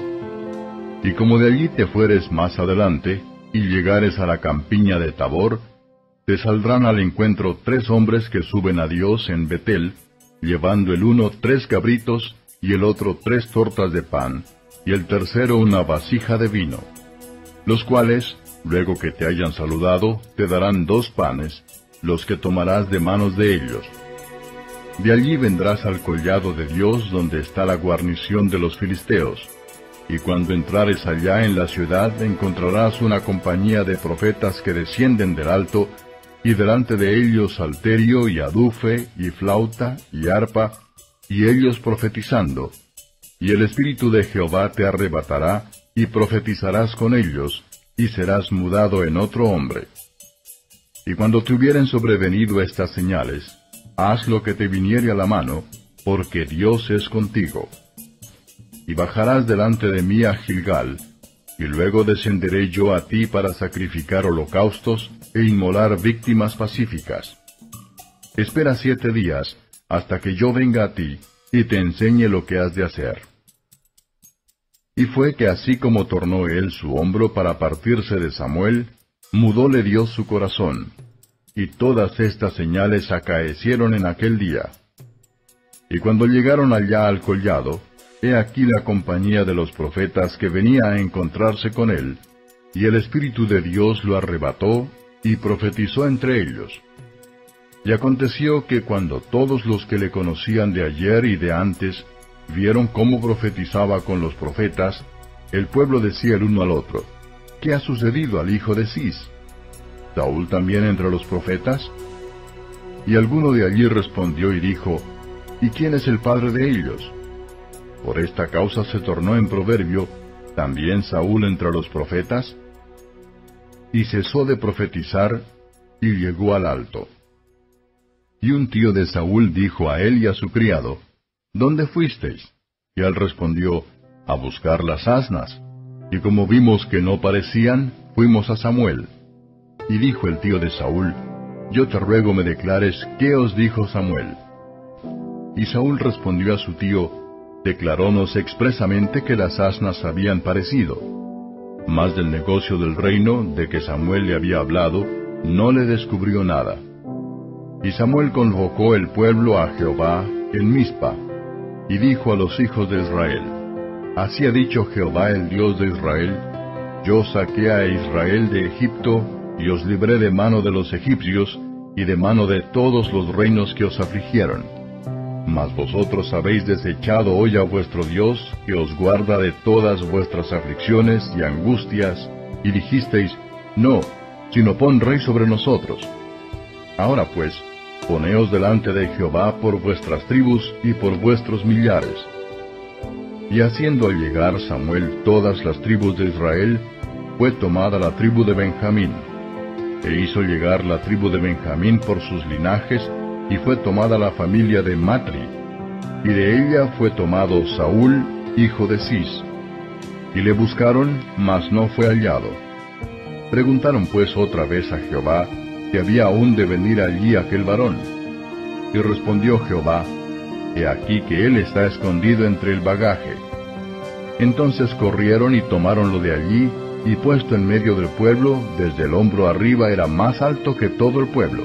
Y como de allí te fueres más adelante, y llegares a la campiña de Tabor, te saldrán al encuentro tres hombres que suben a Dios en Betel, llevando el uno tres cabritos y el otro tres tortas de pan, y el tercero una vasija de vino los cuales, luego que te hayan saludado, te darán dos panes, los que tomarás de manos de ellos. De allí vendrás al collado de Dios donde está la guarnición de los filisteos, y cuando entrares allá en la ciudad encontrarás una compañía de profetas que descienden del alto, y delante de ellos salterio y adufe y flauta y arpa, y ellos profetizando. Y el Espíritu de Jehová te arrebatará, y profetizarás con ellos, y serás mudado en otro hombre. Y cuando te hubieren sobrevenido estas señales, haz lo que te viniere a la mano, porque Dios es contigo. Y bajarás delante de mí a Gilgal, y luego descenderé yo a ti para sacrificar holocaustos e inmolar víctimas pacíficas. Espera siete días, hasta que yo venga a ti, y te enseñe lo que has de hacer. Y fue que así como tornó él su hombro para partirse de Samuel, mudóle Dios su corazón, y todas estas señales acaecieron en aquel día. Y cuando llegaron allá al collado, he aquí la compañía de los profetas que venía a encontrarse con él, y el Espíritu de Dios lo arrebató, y profetizó entre ellos. Y aconteció que cuando todos los que le conocían de ayer y de antes vieron cómo profetizaba con los profetas, el pueblo decía el uno al otro, ¿qué ha sucedido al hijo de Cis? ¿Saúl también entre los profetas? Y alguno de allí respondió y dijo, ¿y quién es el padre de ellos? Por esta causa se tornó en proverbio, ¿también Saúl entre los profetas? Y cesó de profetizar y llegó al alto. Y un tío de Saúl dijo a él y a su criado, ¿Dónde fuisteis? Y él respondió, A buscar las asnas. Y como vimos que no parecían, fuimos a Samuel. Y dijo el tío de Saúl, Yo te ruego me declares qué os dijo Samuel. Y Saúl respondió a su tío, Declarónos expresamente que las asnas habían parecido. Mas del negocio del reino de que Samuel le había hablado, no le descubrió nada. Y Samuel convocó el pueblo a Jehová en Mizpa, y dijo a los hijos de Israel, Así ha dicho Jehová el Dios de Israel, Yo saqué a Israel de Egipto, y os libré de mano de los egipcios, y de mano de todos los reinos que os afligieron. Mas vosotros habéis desechado hoy a vuestro Dios, que os guarda de todas vuestras aflicciones y angustias, y dijisteis, No, sino pon rey sobre nosotros. Ahora pues, Poneos delante de Jehová por vuestras tribus y por vuestros millares. Y haciendo llegar Samuel todas las tribus de Israel, fue tomada la tribu de Benjamín. E hizo llegar la tribu de Benjamín por sus linajes, y fue tomada la familia de Matri. Y de ella fue tomado Saúl, hijo de Cis. Y le buscaron, mas no fue hallado. Preguntaron pues otra vez a Jehová, había aún de venir allí aquel varón. Y respondió Jehová, He aquí que él está escondido entre el bagaje. Entonces corrieron y tomaronlo de allí, y puesto en medio del pueblo, desde el hombro arriba era más alto que todo el pueblo.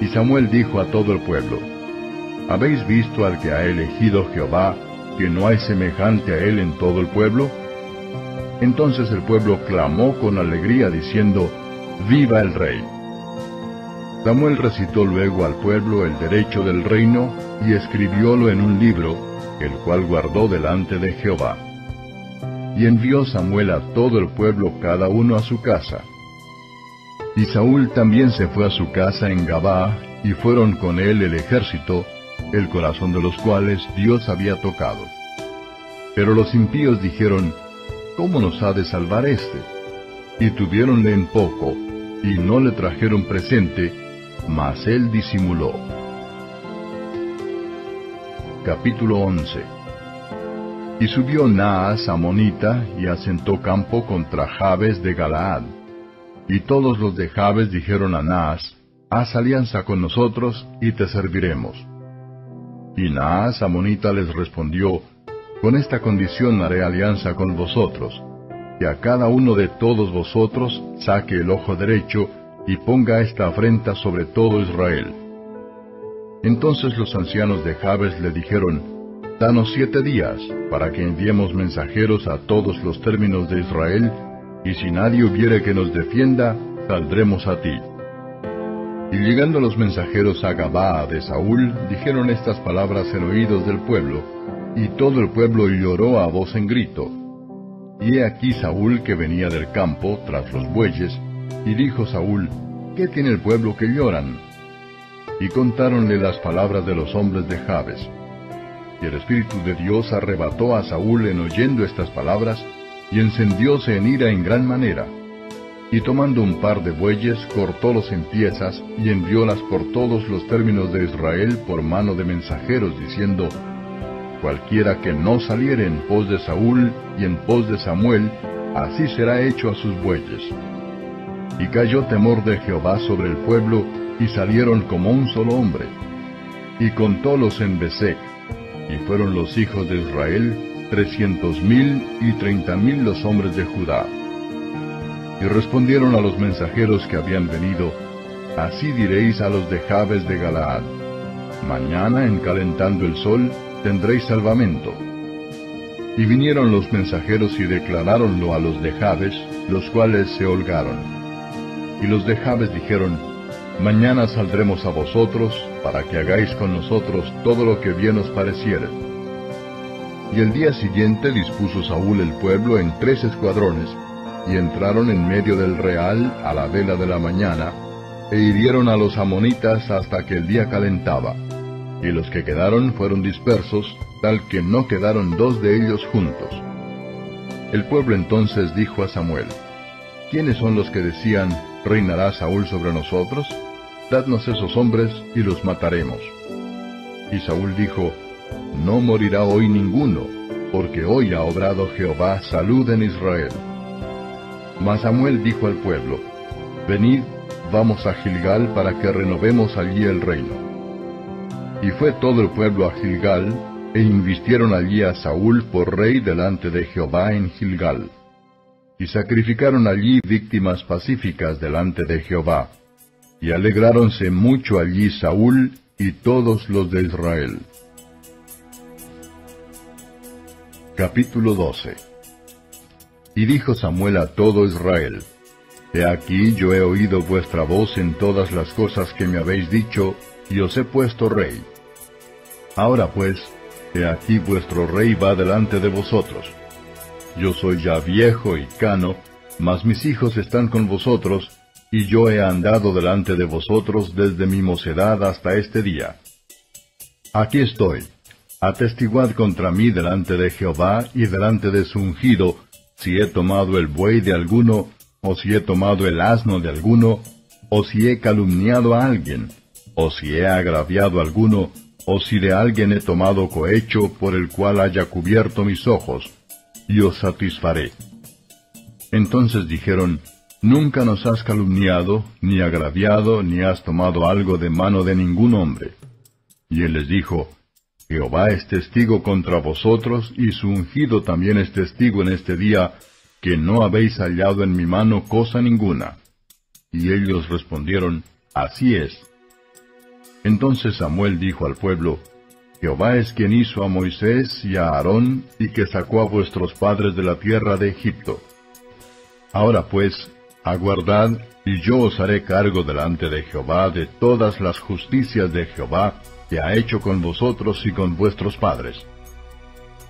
Y Samuel dijo a todo el pueblo, ¿Habéis visto al que ha elegido Jehová, que no hay semejante a él en todo el pueblo? Entonces el pueblo clamó con alegría diciendo, Viva el rey. Samuel recitó luego al pueblo el derecho del reino y escribiólo en un libro, el cual guardó delante de Jehová. Y envió Samuel a todo el pueblo cada uno a su casa. Y Saúl también se fue a su casa en Gabá, y fueron con él el ejército, el corazón de los cuales Dios había tocado. Pero los impíos dijeron, ¿Cómo nos ha de salvar éste? Y tuviéronle en poco, y no le trajeron presente, mas él disimuló. Capítulo 11 Y subió Naas Amonita y asentó campo contra Jabes de Galaad. Y todos los de Jabes dijeron a Naas, Haz alianza con nosotros y te serviremos. Y Naas Amonita les respondió, Con esta condición haré alianza con vosotros, que a cada uno de todos vosotros saque el ojo derecho y ponga esta afrenta sobre todo Israel. Entonces los ancianos de Jabes le dijeron, Danos siete días, para que enviemos mensajeros a todos los términos de Israel, y si nadie hubiere que nos defienda, saldremos a ti. Y llegando los mensajeros a Gabaa de Saúl, dijeron estas palabras en oídos del pueblo, y todo el pueblo lloró a voz en grito. Y he aquí Saúl que venía del campo tras los bueyes, y dijo Saúl, ¿qué tiene el pueblo que lloran? Y contáronle las palabras de los hombres de Jabes. Y el Espíritu de Dios arrebató a Saúl en oyendo estas palabras, y encendióse en ira en gran manera. Y tomando un par de bueyes, cortólos en piezas, y enviólas por todos los términos de Israel por mano de mensajeros, diciendo, Cualquiera que no saliere en pos de Saúl y en pos de Samuel, así será hecho a sus bueyes. Y cayó temor de Jehová sobre el pueblo, y salieron como un solo hombre. Y contólos en Besec, y fueron los hijos de Israel trescientos mil y treinta mil los hombres de Judá. Y respondieron a los mensajeros que habían venido, Así diréis a los de Jabes de Galaad, Mañana, en calentando el sol, tendréis salvamento. Y vinieron los mensajeros y declaráronlo a los de Jabes, los cuales se holgaron. Y los de Jabes dijeron, Mañana saldremos a vosotros, para que hagáis con nosotros todo lo que bien os pareciere. Y el día siguiente dispuso Saúl el pueblo en tres escuadrones, y entraron en medio del real a la vela de la mañana, e hirieron a los amonitas hasta que el día calentaba. Y los que quedaron fueron dispersos, tal que no quedaron dos de ellos juntos. El pueblo entonces dijo a Samuel, ¿quiénes son los que decían, ¿reinará Saúl sobre nosotros? Dadnos esos hombres y los mataremos. Y Saúl dijo, No morirá hoy ninguno, porque hoy ha obrado Jehová salud en Israel. Mas Samuel dijo al pueblo, Venid, vamos a Gilgal para que renovemos allí el reino. Y fue todo el pueblo a Gilgal, e invistieron allí a Saúl por rey delante de Jehová en Gilgal. Y sacrificaron allí víctimas pacíficas delante de Jehová. Y alegráronse mucho allí Saúl y todos los de Israel. Capítulo 12 Y dijo Samuel a todo Israel, He aquí yo he oído vuestra voz en todas las cosas que me habéis dicho, y os he puesto rey. Ahora pues, he aquí vuestro rey va delante de vosotros. Yo soy ya viejo y cano, mas mis hijos están con vosotros, y yo he andado delante de vosotros desde mi mocedad hasta este día. Aquí estoy. Atestiguad contra mí delante de Jehová y delante de su ungido, si he tomado el buey de alguno, o si he tomado el asno de alguno, o si he calumniado a alguien, o si he agraviado a alguno, o si de alguien he tomado cohecho por el cual haya cubierto mis ojos, y os satisfaré. Entonces dijeron, Nunca nos has calumniado, ni agraviado, ni has tomado algo de mano de ningún hombre. Y él les dijo, Jehová es testigo contra vosotros, y su ungido también es testigo en este día, que no habéis hallado en mi mano cosa ninguna. Y ellos respondieron, Así es. Entonces Samuel dijo al pueblo, Jehová es quien hizo a Moisés y a Aarón, y que sacó a vuestros padres de la tierra de Egipto. Ahora pues, aguardad, y yo os haré cargo delante de Jehová de todas las justicias de Jehová que ha hecho con vosotros y con vuestros padres.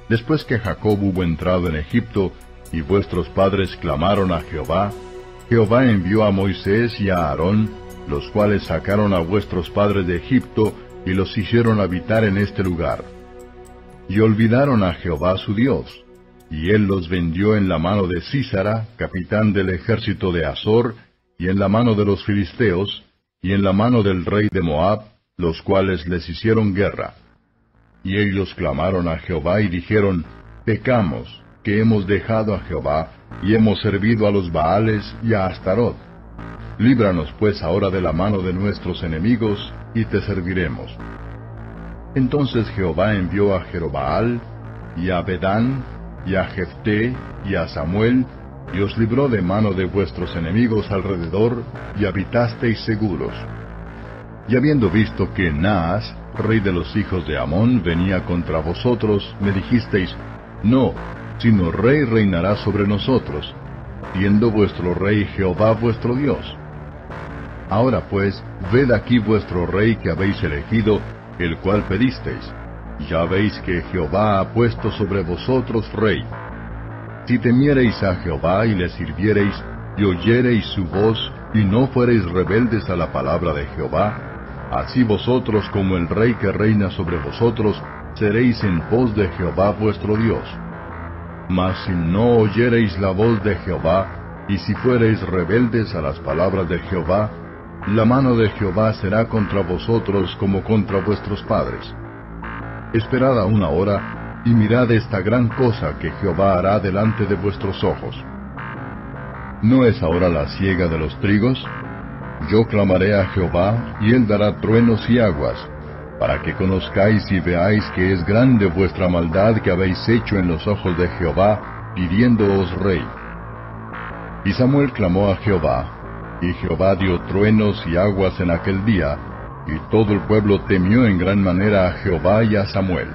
Después que Jacob hubo entrado en Egipto, y vuestros padres clamaron a Jehová, Jehová envió a Moisés y a Aarón, los cuales sacaron a vuestros padres de Egipto y los hicieron habitar en este lugar. Y olvidaron a Jehová su Dios, y él los vendió en la mano de Císara, capitán del ejército de Azor, y en la mano de los filisteos, y en la mano del rey de Moab, los cuales les hicieron guerra. Y ellos clamaron a Jehová y dijeron, Pecamos, que hemos dejado a Jehová, y hemos servido a los Baales y a Astarot. Líbranos pues ahora de la mano de nuestros enemigos, y te serviremos. Entonces Jehová envió a Jerobaal, y a Bedán, y a Jefté, y a Samuel, y os libró de mano de vuestros enemigos alrededor, y habitasteis seguros. Y habiendo visto que Naas, rey de los hijos de Amón, venía contra vosotros, me dijisteis, No, sino rey reinará sobre nosotros, siendo vuestro rey Jehová vuestro Dios. Ahora pues, ved aquí vuestro rey que habéis elegido, el cual pedisteis. Ya veis que Jehová ha puesto sobre vosotros rey. Si temiereis a Jehová y le sirviereis, y oyereis su voz, y no fuereis rebeldes a la palabra de Jehová, así vosotros como el rey que reina sobre vosotros, seréis en pos de Jehová vuestro Dios. Mas si no oyereis la voz de Jehová, y si fuereis rebeldes a las palabras de Jehová, la mano de Jehová será contra vosotros como contra vuestros padres. Esperad aún ahora, y mirad esta gran cosa que Jehová hará delante de vuestros ojos. ¿No es ahora la siega de los trigos? Yo clamaré a Jehová, y él dará truenos y aguas, para que conozcáis y veáis que es grande vuestra maldad que habéis hecho en los ojos de Jehová, pidiéndoos rey. Y Samuel clamó a Jehová, y Jehová dio truenos y aguas en aquel día, y todo el pueblo temió en gran manera a Jehová y a Samuel.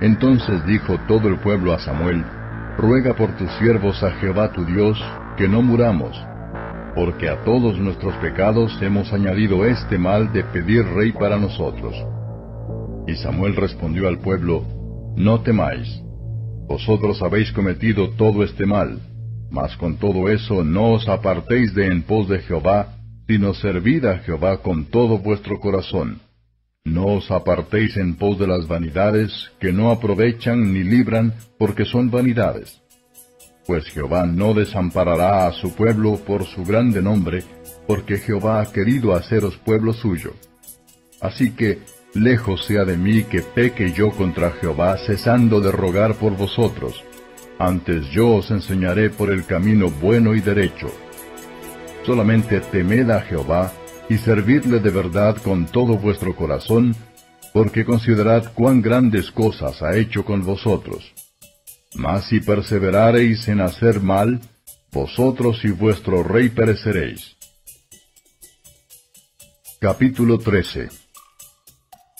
Entonces dijo todo el pueblo a Samuel, Ruega por tus siervos a Jehová tu Dios, que no muramos, porque a todos nuestros pecados hemos añadido este mal de pedir rey para nosotros. Y Samuel respondió al pueblo, No temáis, vosotros habéis cometido todo este mal, mas con todo eso no os apartéis de en pos de Jehová, sino servid a Jehová con todo vuestro corazón. No os apartéis en pos de las vanidades, que no aprovechan ni libran, porque son vanidades pues Jehová no desamparará a su pueblo por su grande nombre, porque Jehová ha querido haceros pueblo suyo. Así que, lejos sea de mí que peque yo contra Jehová, cesando de rogar por vosotros. Antes yo os enseñaré por el camino bueno y derecho. Solamente temed a Jehová, y servidle de verdad con todo vuestro corazón, porque considerad cuán grandes cosas ha hecho con vosotros. Mas si perseverareis en hacer mal, vosotros y vuestro rey pereceréis. Capítulo 13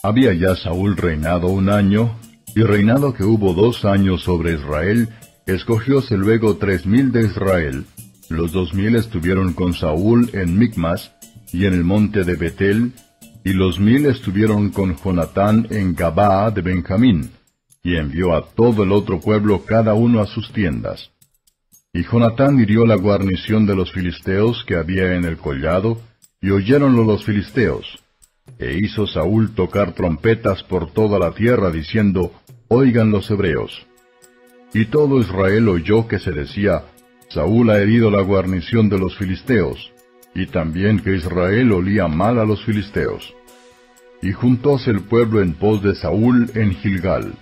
Había ya Saúl reinado un año, y reinado que hubo dos años sobre Israel, escogióse luego tres mil de Israel. Los dos mil estuvieron con Saúl en Micmas y en el monte de Betel, y los mil estuvieron con Jonatán en Gabaa de Benjamín y envió a todo el otro pueblo cada uno a sus tiendas. Y Jonatán hirió la guarnición de los filisteos que había en el collado, y oyéronlo los filisteos. E hizo Saúl tocar trompetas por toda la tierra, diciendo, Oigan los hebreos. Y todo Israel oyó que se decía, Saúl ha herido la guarnición de los filisteos, y también que Israel olía mal a los filisteos. Y juntóse el pueblo en pos de Saúl en Gilgal.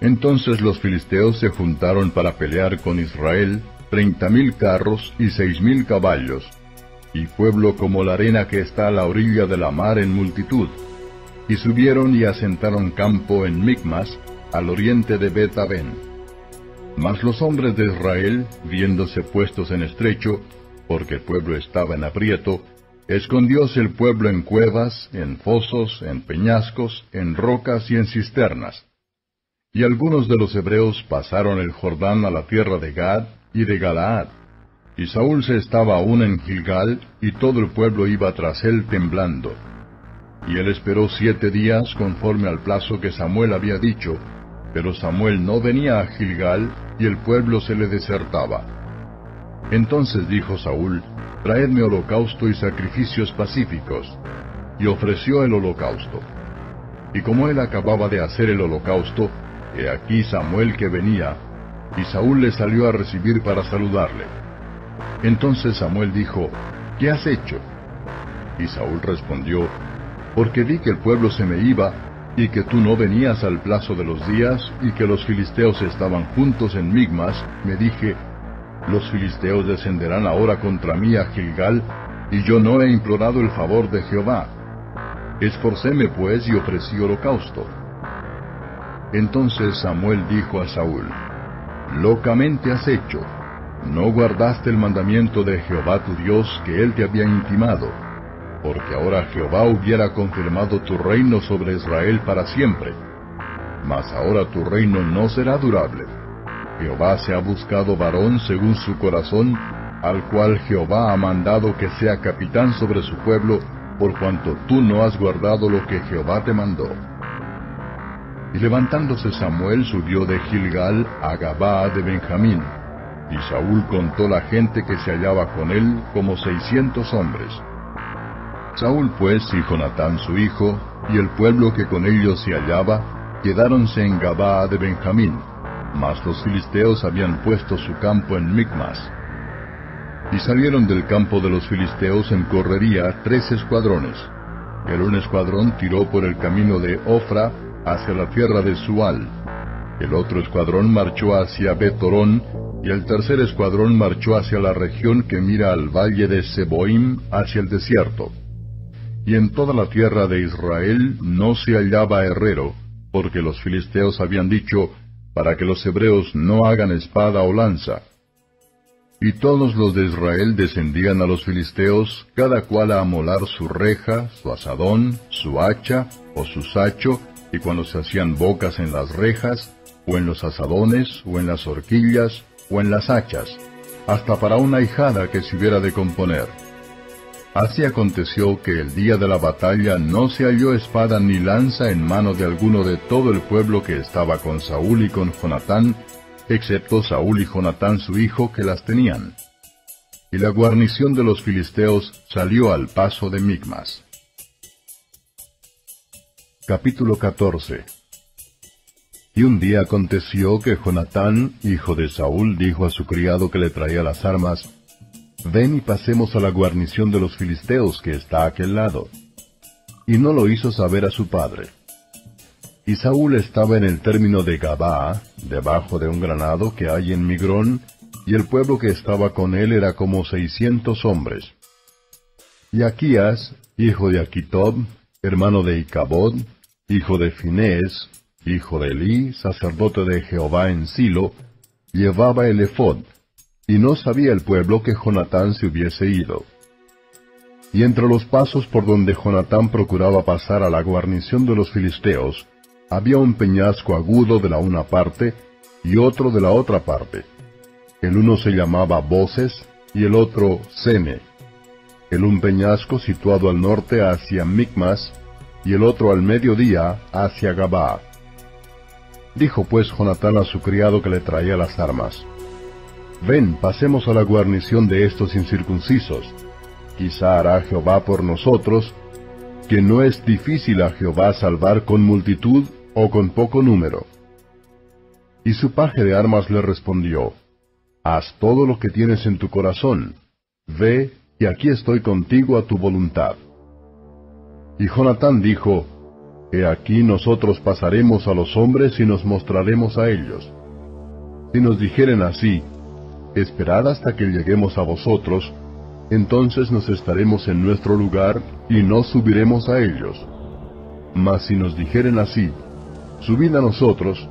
Entonces los filisteos se juntaron para pelear con Israel, treinta mil carros y seis mil caballos, y pueblo como la arena que está a la orilla de la mar en multitud. Y subieron y asentaron campo en Micmas, al oriente de Bet-Aben. Mas los hombres de Israel, viéndose puestos en estrecho, porque el pueblo estaba en aprieto, escondióse el pueblo en cuevas, en fosos, en peñascos, en rocas y en cisternas. Y algunos de los hebreos pasaron el Jordán a la tierra de Gad y de Galaad. Y Saúl se estaba aún en Gilgal, y todo el pueblo iba tras él temblando. Y él esperó siete días conforme al plazo que Samuel había dicho, pero Samuel no venía a Gilgal, y el pueblo se le desertaba. Entonces dijo Saúl, Traedme holocausto y sacrificios pacíficos. Y ofreció el holocausto. Y como él acababa de hacer el holocausto, He aquí Samuel que venía, y Saúl le salió a recibir para saludarle. Entonces Samuel dijo, ¿Qué has hecho? Y Saúl respondió, Porque vi que el pueblo se me iba, y que tú no venías al plazo de los días, y que los filisteos estaban juntos en Migmas, me dije, Los filisteos descenderán ahora contra mí a Gilgal, y yo no he implorado el favor de Jehová. Esforcéme pues y ofrecí holocausto. Entonces Samuel dijo a Saúl, Locamente has hecho, no guardaste el mandamiento de Jehová tu Dios que él te había intimado, porque ahora Jehová hubiera confirmado tu reino sobre Israel para siempre. Mas ahora tu reino no será durable. Jehová se ha buscado varón según su corazón, al cual Jehová ha mandado que sea capitán sobre su pueblo, por cuanto tú no has guardado lo que Jehová te mandó. Y levantándose Samuel subió de Gilgal a Gabaa de Benjamín. y Saúl contó la gente que se hallaba con él como seiscientos hombres. Saúl pues y Jonatán su hijo, y el pueblo que con ellos se hallaba, quedáronse en Gabaa de Benjamín, mas los filisteos habían puesto su campo en Micmas. Y salieron del campo de los filisteos en correría tres escuadrones. El un escuadrón tiró por el camino de Ofra hacia la tierra de Sual. El otro escuadrón marchó hacia Betorón, y el tercer escuadrón marchó hacia la región que mira al valle de Seboim hacia el desierto. Y en toda la tierra de Israel no se hallaba herrero, porque los filisteos habían dicho, para que los hebreos no hagan espada o lanza. Y todos los de Israel descendían a los filisteos, cada cual a amolar su reja, su asadón, su hacha o su sacho, y cuando se hacían bocas en las rejas, o en los asadones, o en las horquillas, o en las hachas, hasta para una hijada que se hubiera de componer. Así aconteció que el día de la batalla no se halló espada ni lanza en mano de alguno de todo el pueblo que estaba con Saúl y con Jonatán, excepto Saúl y Jonatán su hijo que las tenían. Y la guarnición de los filisteos salió al paso de Migmas. Capítulo 14 Y un día aconteció que Jonatán, hijo de Saúl, dijo a su criado que le traía las armas, Ven y pasemos a la guarnición de los filisteos que está a aquel lado. Y no lo hizo saber a su padre. Y Saúl estaba en el término de Gabaa, debajo de un granado que hay en Migrón, y el pueblo que estaba con él era como seiscientos hombres. Y Aquías, hijo de Aquitob, hermano de Icabod, hijo de Finés, hijo de Elí, sacerdote de Jehová en Silo, llevaba el efod, y no sabía el pueblo que Jonatán se hubiese ido. Y entre los pasos por donde Jonatán procuraba pasar a la guarnición de los filisteos, había un peñasco agudo de la una parte y otro de la otra parte. El uno se llamaba Voces y el otro Sene. El un peñasco situado al norte hacia Micmas y el otro al mediodía hacia Gabá. Dijo pues Jonatán a su criado que le traía las armas. Ven, pasemos a la guarnición de estos incircuncisos. Quizá hará Jehová por nosotros, que no es difícil a Jehová salvar con multitud o con poco número. Y su paje de armas le respondió, Haz todo lo que tienes en tu corazón, ve, y aquí estoy contigo a tu voluntad. Y Jonatán dijo, He aquí nosotros pasaremos a los hombres y nos mostraremos a ellos. Si nos dijeren así, Esperad hasta que lleguemos a vosotros, entonces nos estaremos en nuestro lugar y no subiremos a ellos. Mas si nos dijeren así, subid a nosotros,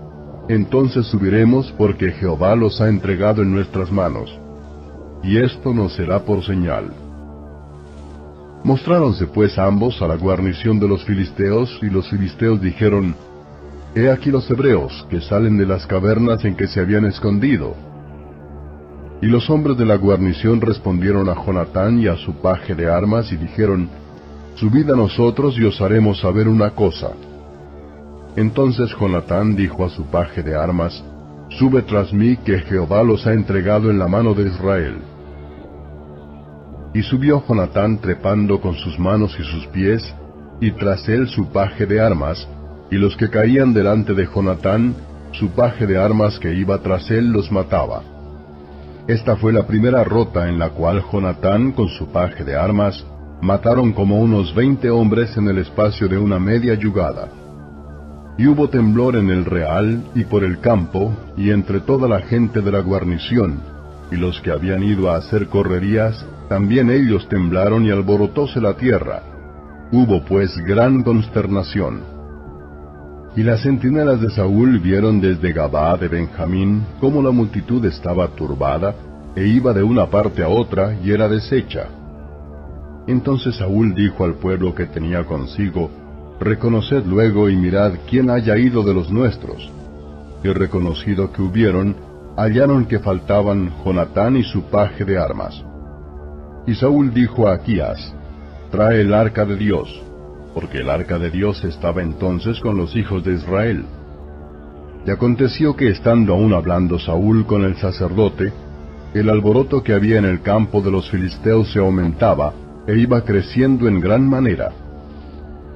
entonces subiremos porque Jehová los ha entregado en nuestras manos. Y esto nos será por señal. Mostráronse pues ambos a la guarnición de los filisteos, y los filisteos dijeron, He aquí los hebreos que salen de las cavernas en que se habían escondido. Y los hombres de la guarnición respondieron a Jonatán y a su paje de armas y dijeron, Subid a nosotros y os haremos saber una cosa. Entonces Jonatán dijo a su paje de armas, Sube tras mí que Jehová los ha entregado en la mano de Israel. Y subió Jonatán trepando con sus manos y sus pies, y tras él su paje de armas, y los que caían delante de Jonatán, su paje de armas que iba tras él los mataba. Esta fue la primera rota en la cual Jonatán, con su paje de armas, mataron como unos veinte hombres en el espacio de una media yugada. Y hubo temblor en el real y por el campo, y entre toda la gente de la guarnición, y los que habían ido a hacer correrías, también ellos temblaron y alborotóse la tierra. Hubo pues gran consternación. Y las centinelas de Saúl vieron desde Gabá de Benjamín cómo la multitud estaba turbada, e iba de una parte a otra y era deshecha. Entonces Saúl dijo al pueblo que tenía consigo, Reconoced luego y mirad quién haya ido de los nuestros. Y reconocido que hubieron, hallaron que faltaban Jonatán y su paje de armas. Y Saúl dijo a Aquías, Trae el arca de Dios, porque el arca de Dios estaba entonces con los hijos de Israel. Y aconteció que estando aún hablando Saúl con el sacerdote, el alboroto que había en el campo de los filisteos se aumentaba e iba creciendo en gran manera.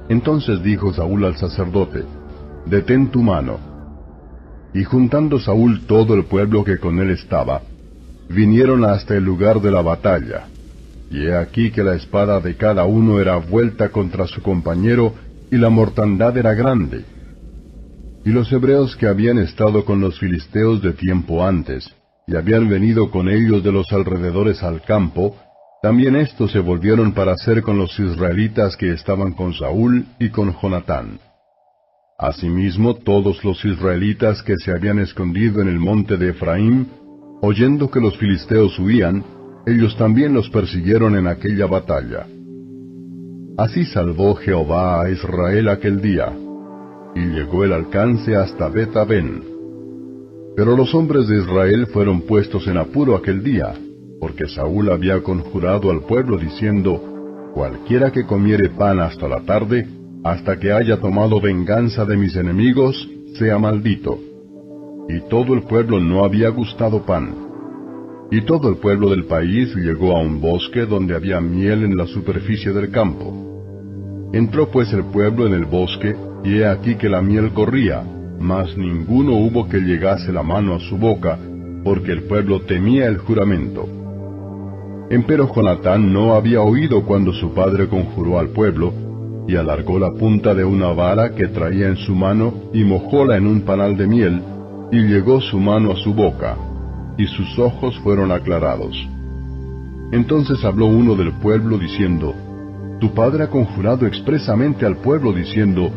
Entonces dijo Saúl al sacerdote, Detén tu mano. Y juntando Saúl todo el pueblo que con él estaba, vinieron hasta el lugar de la batalla. Y he aquí que la espada de cada uno era vuelta contra su compañero, y la mortandad era grande. Y los hebreos que habían estado con los filisteos de tiempo antes, y habían venido con ellos de los alrededores al campo, también estos se volvieron para hacer con los israelitas que estaban con Saúl y con Jonatán. Asimismo todos los israelitas que se habían escondido en el monte de Efraín, oyendo que los filisteos huían, ellos también los persiguieron en aquella batalla. Así salvó Jehová a Israel aquel día, y llegó el alcance hasta Bet-Aben. Pero los hombres de Israel fueron puestos en apuro aquel día, porque Saúl había conjurado al pueblo diciendo, Cualquiera que comiere pan hasta la tarde, hasta que haya tomado venganza de mis enemigos, sea maldito. Y todo el pueblo no había gustado pan. Y todo el pueblo del país llegó a un bosque donde había miel en la superficie del campo. Entró pues el pueblo en el bosque, y he aquí que la miel corría, mas ninguno hubo que llegase la mano a su boca, porque el pueblo temía el juramento. Empero Jonatán no había oído cuando su padre conjuró al pueblo, y alargó la punta de una vara que traía en su mano y mojóla en un panal de miel, y llegó su mano a su boca, y sus ojos fueron aclarados. Entonces habló uno del pueblo diciendo, Tu padre ha conjurado expresamente al pueblo diciendo,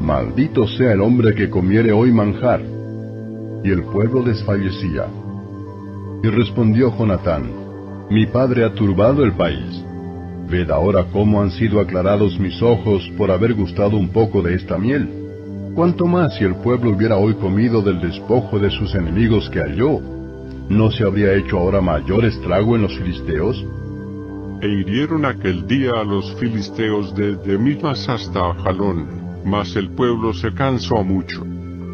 Maldito sea el hombre que comiere hoy manjar. Y el pueblo desfallecía. Y respondió Jonatán, Mi padre ha turbado el país. Ved ahora cómo han sido aclarados mis ojos por haber gustado un poco de esta miel. Cuanto más si el pueblo hubiera hoy comido del despojo de sus enemigos que halló, ¿no se habría hecho ahora mayor estrago en los filisteos? E hirieron aquel día a los filisteos desde Mimas hasta Jalón, mas el pueblo se cansó mucho.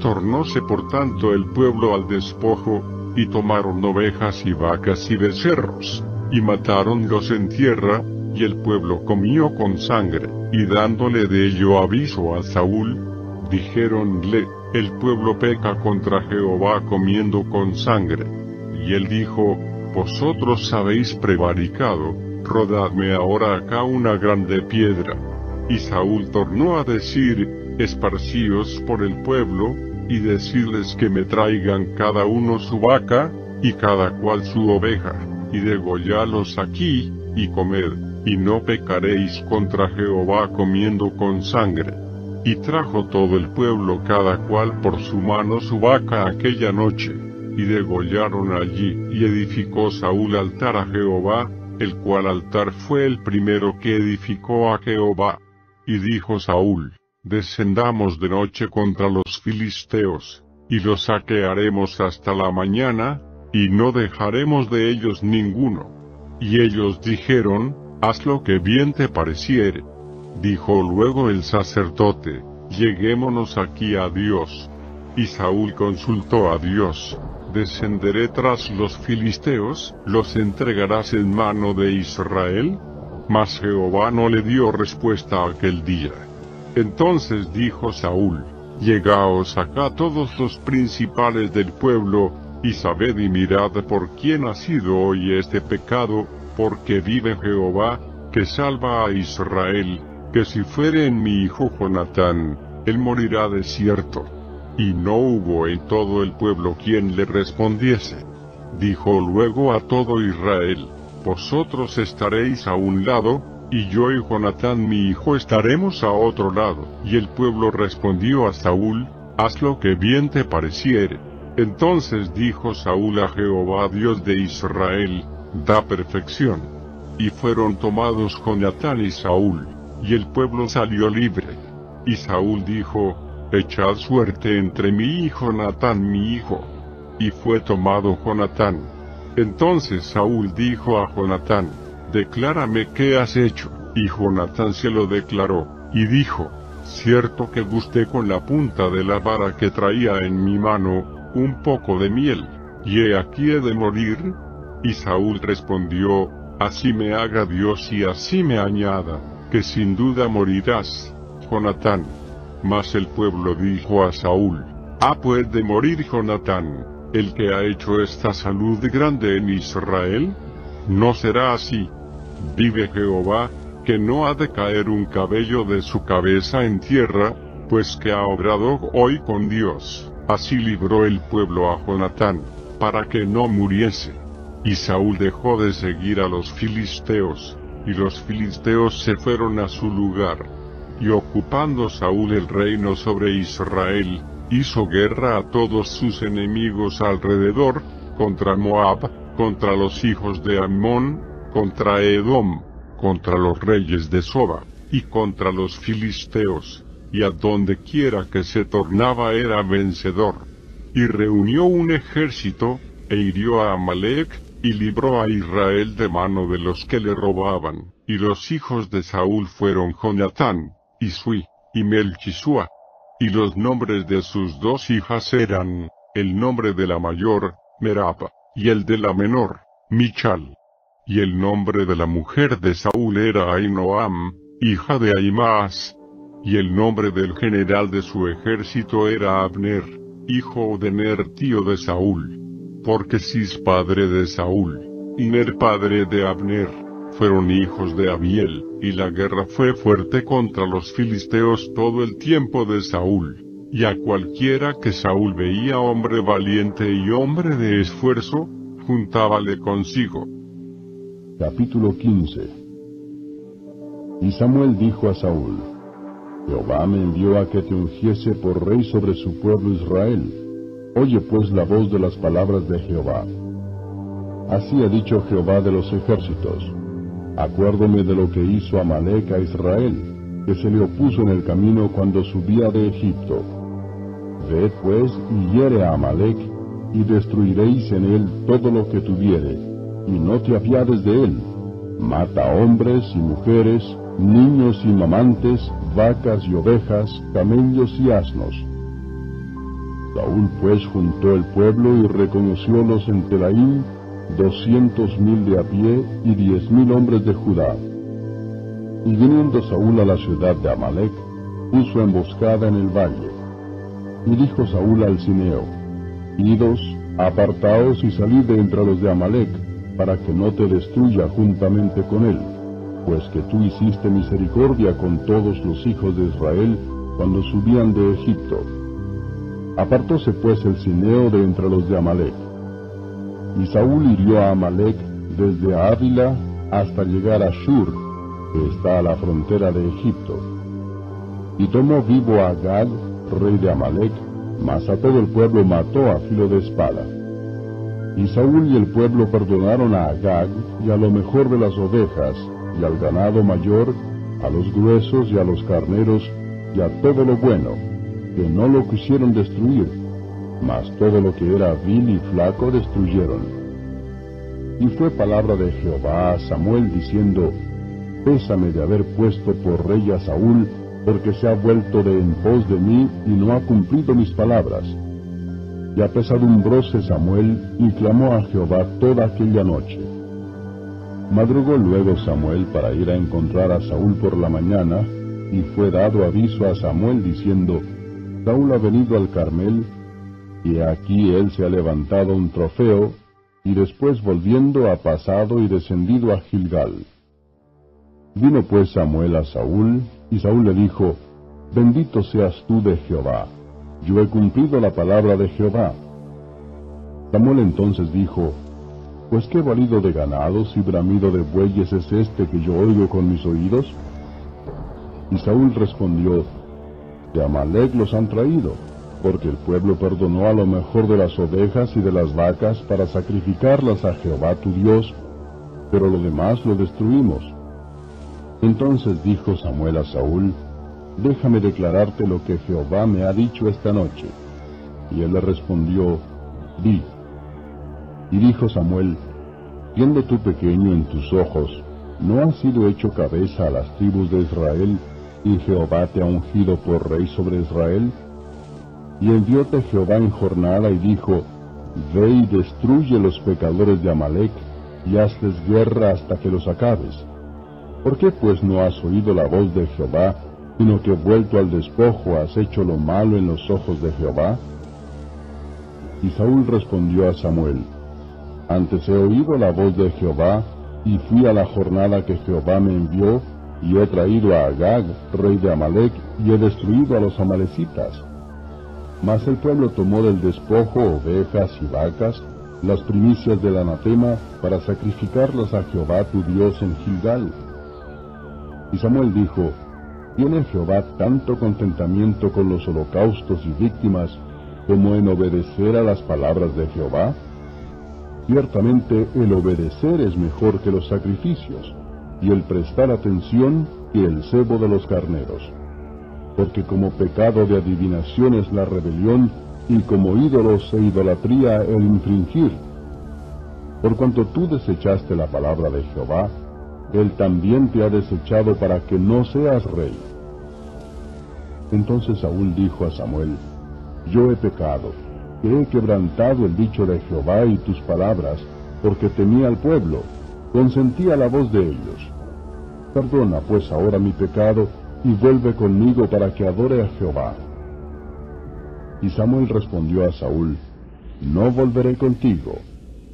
Tornóse por tanto el pueblo al despojo, y tomaron ovejas y vacas y becerros, y matáronlos en tierra, y el pueblo comió con sangre, y dándole de ello aviso a Saúl, dijéronle, el pueblo peca contra Jehová comiendo con sangre. Y él dijo, vosotros habéis prevaricado, rodadme ahora acá una grande piedra. Y Saúl tornó a decir, esparcíos por el pueblo, y decirles que me traigan cada uno su vaca, y cada cual su oveja, y degollalos aquí, y comed y no pecaréis contra Jehová comiendo con sangre. Y trajo todo el pueblo cada cual por su mano su vaca aquella noche, y degollaron allí, y edificó Saúl altar a Jehová, el cual altar fue el primero que edificó a Jehová. Y dijo Saúl, Descendamos de noche contra los filisteos, y los saquearemos hasta la mañana, y no dejaremos de ellos ninguno. Y ellos dijeron, haz lo que bien te pareciere. Dijo luego el sacerdote, lleguémonos aquí a Dios. Y Saúl consultó a Dios, ¿descenderé tras los filisteos? ¿Los entregarás en mano de Israel? Mas Jehová no le dio respuesta aquel día. Entonces dijo Saúl, Llegaos acá todos los principales del pueblo, y sabed y mirad por quién ha sido hoy este pecado, porque vive Jehová, que salva a Israel, que si fuere en mi hijo Jonatán, él morirá de cierto. Y no hubo en todo el pueblo quien le respondiese. Dijo luego a todo Israel, Vosotros estaréis a un lado, y yo y Jonatán mi hijo estaremos a otro lado. Y el pueblo respondió a Saúl, Haz lo que bien te pareciere. Entonces dijo Saúl a Jehová Dios de Israel, da perfección. Y fueron tomados Jonatán y Saúl, y el pueblo salió libre. Y Saúl dijo, Echad suerte entre mí y Jonatán mi hijo. Y fue tomado Jonatán. Entonces Saúl dijo a Jonatán, Declárame qué has hecho. Y Jonatán se lo declaró, y dijo, Cierto que gusté con la punta de la vara que traía en mi mano, un poco de miel, y he aquí he de morir, Y Saúl respondió, Así me haga Dios y así me añada, que sin duda morirás, Jonatán. Mas el pueblo dijo a Saúl, Ah puede morir Jonatán, el que ha hecho esta salud grande en Israel? No será así. Vive Jehová, que no ha de caer un cabello de su cabeza en tierra, pues que ha obrado hoy con Dios. Así libró el pueblo a Jonatán, para que no muriese. Y Saúl dejó de seguir a los filisteos, y los filisteos se fueron a su lugar. Y ocupando Saúl el reino sobre Israel, hizo guerra a todos sus enemigos alrededor, contra Moab, contra los hijos de Amón, contra Edom, contra los reyes de Soba, y contra los filisteos, y a donde quiera que se tornaba era vencedor. Y reunió un ejército, e hirió a Amalek, y libró a Israel de mano de los que le robaban. Y los hijos de Saúl fueron Jonatán, y Melchisua. Y los nombres de sus dos hijas eran, el nombre de la mayor, Merapa, y el de la menor, Michal. Y el nombre de la mujer de Saúl era Ainoam, hija de Ahimaas. Y el nombre del general de su ejército era Abner, hijo de Ner tío de Saúl. Porque Cis padre de Saúl, y Ner padre de Abner, fueron hijos de Abiel, y la guerra fue fuerte contra los filisteos todo el tiempo de Saúl. Y a cualquiera que Saúl veía hombre valiente y hombre de esfuerzo, juntábale consigo. Capítulo 15 Y Samuel dijo a Saúl, Jehová me envió a que te ungiese por rey sobre su pueblo Israel. Oye pues la voz de las palabras de Jehová. Así ha dicho Jehová de los ejércitos. Acuérdome de lo que hizo Amalek a Israel, que se le opuso en el camino cuando subía de Egipto. Ved pues y hiere a Amalek, y destruiréis en él todo lo que tuviere y no te apiades de él. Mata hombres y mujeres, niños y mamantes, vacas y ovejas, camellos y asnos. Saúl pues juntó el pueblo y reconociólos en Telaín, doscientos mil de a pie y diez mil hombres de Judá. Y viniendo Saúl a la ciudad de Amalek, puso emboscada en el valle. Y dijo Saúl al Cineo, Idos, apartaos y salid de entre los de Amalek, para que no te destruya juntamente con él, pues que tú hiciste misericordia con todos los hijos de Israel cuando subían de Egipto. Apartóse pues el cineo de entre los de Amalek. Y Saúl hirió a Amalek desde Ávila hasta llegar a Shur, que está a la frontera de Egipto. Y tomó vivo a Gad, rey de Amalek, mas a todo el pueblo mató a filo de espada. Y Saúl y el pueblo perdonaron a Agag y a lo mejor de las ovejas, y al ganado mayor, a los gruesos y a los carneros, y a todo lo bueno, que no lo quisieron destruir, mas todo lo que era vil y flaco destruyeron. Y fue palabra de Jehová a Samuel diciendo, Pésame de haber puesto por rey a Saúl, porque se ha vuelto de en pos de mí y no ha cumplido mis palabras y apesadumbróse Samuel y clamó a Jehová toda aquella noche. Madrugó luego Samuel para ir a encontrar a Saúl por la mañana, y fue dado aviso a Samuel diciendo, Saúl ha venido al Carmel, y aquí él se ha levantado un trofeo, y después volviendo ha pasado y descendido a Gilgal. Vino pues Samuel a Saúl, y Saúl le dijo, Bendito seas tú de Jehová yo he cumplido la palabra de Jehová. Samuel entonces dijo, Pues qué valido de ganados y bramido de bueyes es este que yo oigo con mis oídos? Y Saúl respondió, De Amalek los han traído, porque el pueblo perdonó a lo mejor de las ovejas y de las vacas para sacrificarlas a Jehová tu Dios, pero lo demás lo destruimos. Entonces dijo Samuel a Saúl, déjame declararte lo que Jehová me ha dicho esta noche. Y él le respondió, di. Y dijo Samuel, siendo tú pequeño en tus ojos, ¿no has sido hecho cabeza a las tribus de Israel, y Jehová te ha ungido por rey sobre Israel? Y envióte Jehová en jornada y dijo, Ve y destruye los pecadores de Amalek, y hazles guerra hasta que los acabes. ¿Por qué pues no has oído la voz de Jehová, sino que vuelto al despojo has hecho lo malo en los ojos de Jehová? Y Saúl respondió a Samuel, Antes he oído la voz de Jehová, y fui a la jornada que Jehová me envió, y he traído a Agag, rey de Amalek, y he destruido a los amalecitas. Mas el pueblo tomó del despojo ovejas y vacas, las primicias del anatema, para sacrificarlas a Jehová tu Dios en Gilgal. Y Samuel dijo, ¿Tiene Jehová tanto contentamiento con los holocaustos y víctimas como en obedecer a las palabras de Jehová? Ciertamente el obedecer es mejor que los sacrificios, y el prestar atención que el cebo de los carneros porque como pecado de adivinación es la rebelión, y como ídolos e idolatría el infringir. Por cuanto tú desechaste la palabra de Jehová, Él también te ha desechado para que no seas rey. Entonces Saúl dijo a Samuel, Yo he pecado, que he quebrantado el dicho de Jehová y tus palabras, porque temía al pueblo, consentí a la voz de ellos. Perdona pues ahora mi pecado, y vuelve conmigo para que adore a Jehová. Y Samuel respondió a Saúl, No volveré contigo,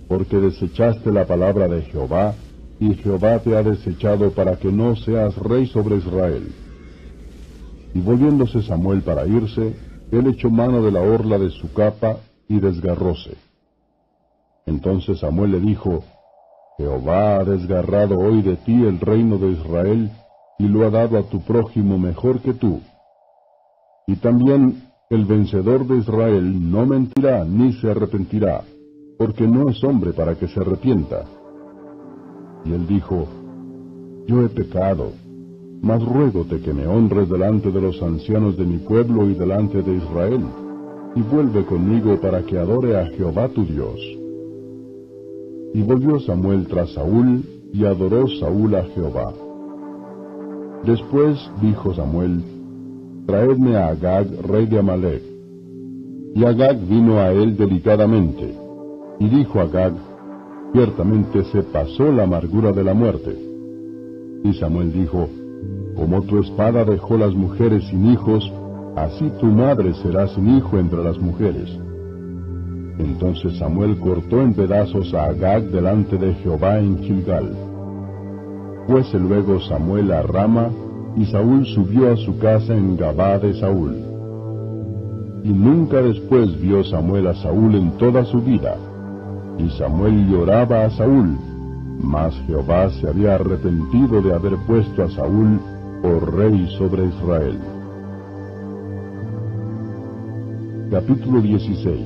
porque desechaste la palabra de Jehová, y Jehová te ha desechado para que no seas rey sobre Israel. Y volviéndose Samuel para irse, él echó mano de la orla de su capa y desgarróse. Entonces Samuel le dijo, Jehová ha desgarrado hoy de ti el reino de Israel, y lo ha dado a tu prójimo mejor que tú. Y también el vencedor de Israel no mentirá ni se arrepentirá, porque no es hombre para que se arrepienta. Y él dijo, Yo he pecado, mas ruégote que me honres delante de los ancianos de mi pueblo y delante de Israel, y vuelve conmigo para que adore a Jehová tu Dios. Y volvió Samuel tras Saúl, y adoró Saúl a Jehová. Después dijo Samuel, Traedme a Agag, rey de Amalek. Y Agag vino a él delicadamente, y dijo Agag, Ciertamente se pasó la amargura de la muerte. Y Samuel dijo, Como tu espada dejó las mujeres sin hijos, así tu madre será sin hijo entre las mujeres. Entonces Samuel cortó en pedazos a Agag delante de Jehová en Gilgal. Fuese luego Samuel a Rama, y Saúl subió a su casa en Gabá de Saúl. Y nunca después vio Samuel a Saúl en toda su vida. Y Samuel lloraba a Saúl, mas Jehová se había arrepentido de haber puesto a Saúl por rey sobre Israel. Capítulo 16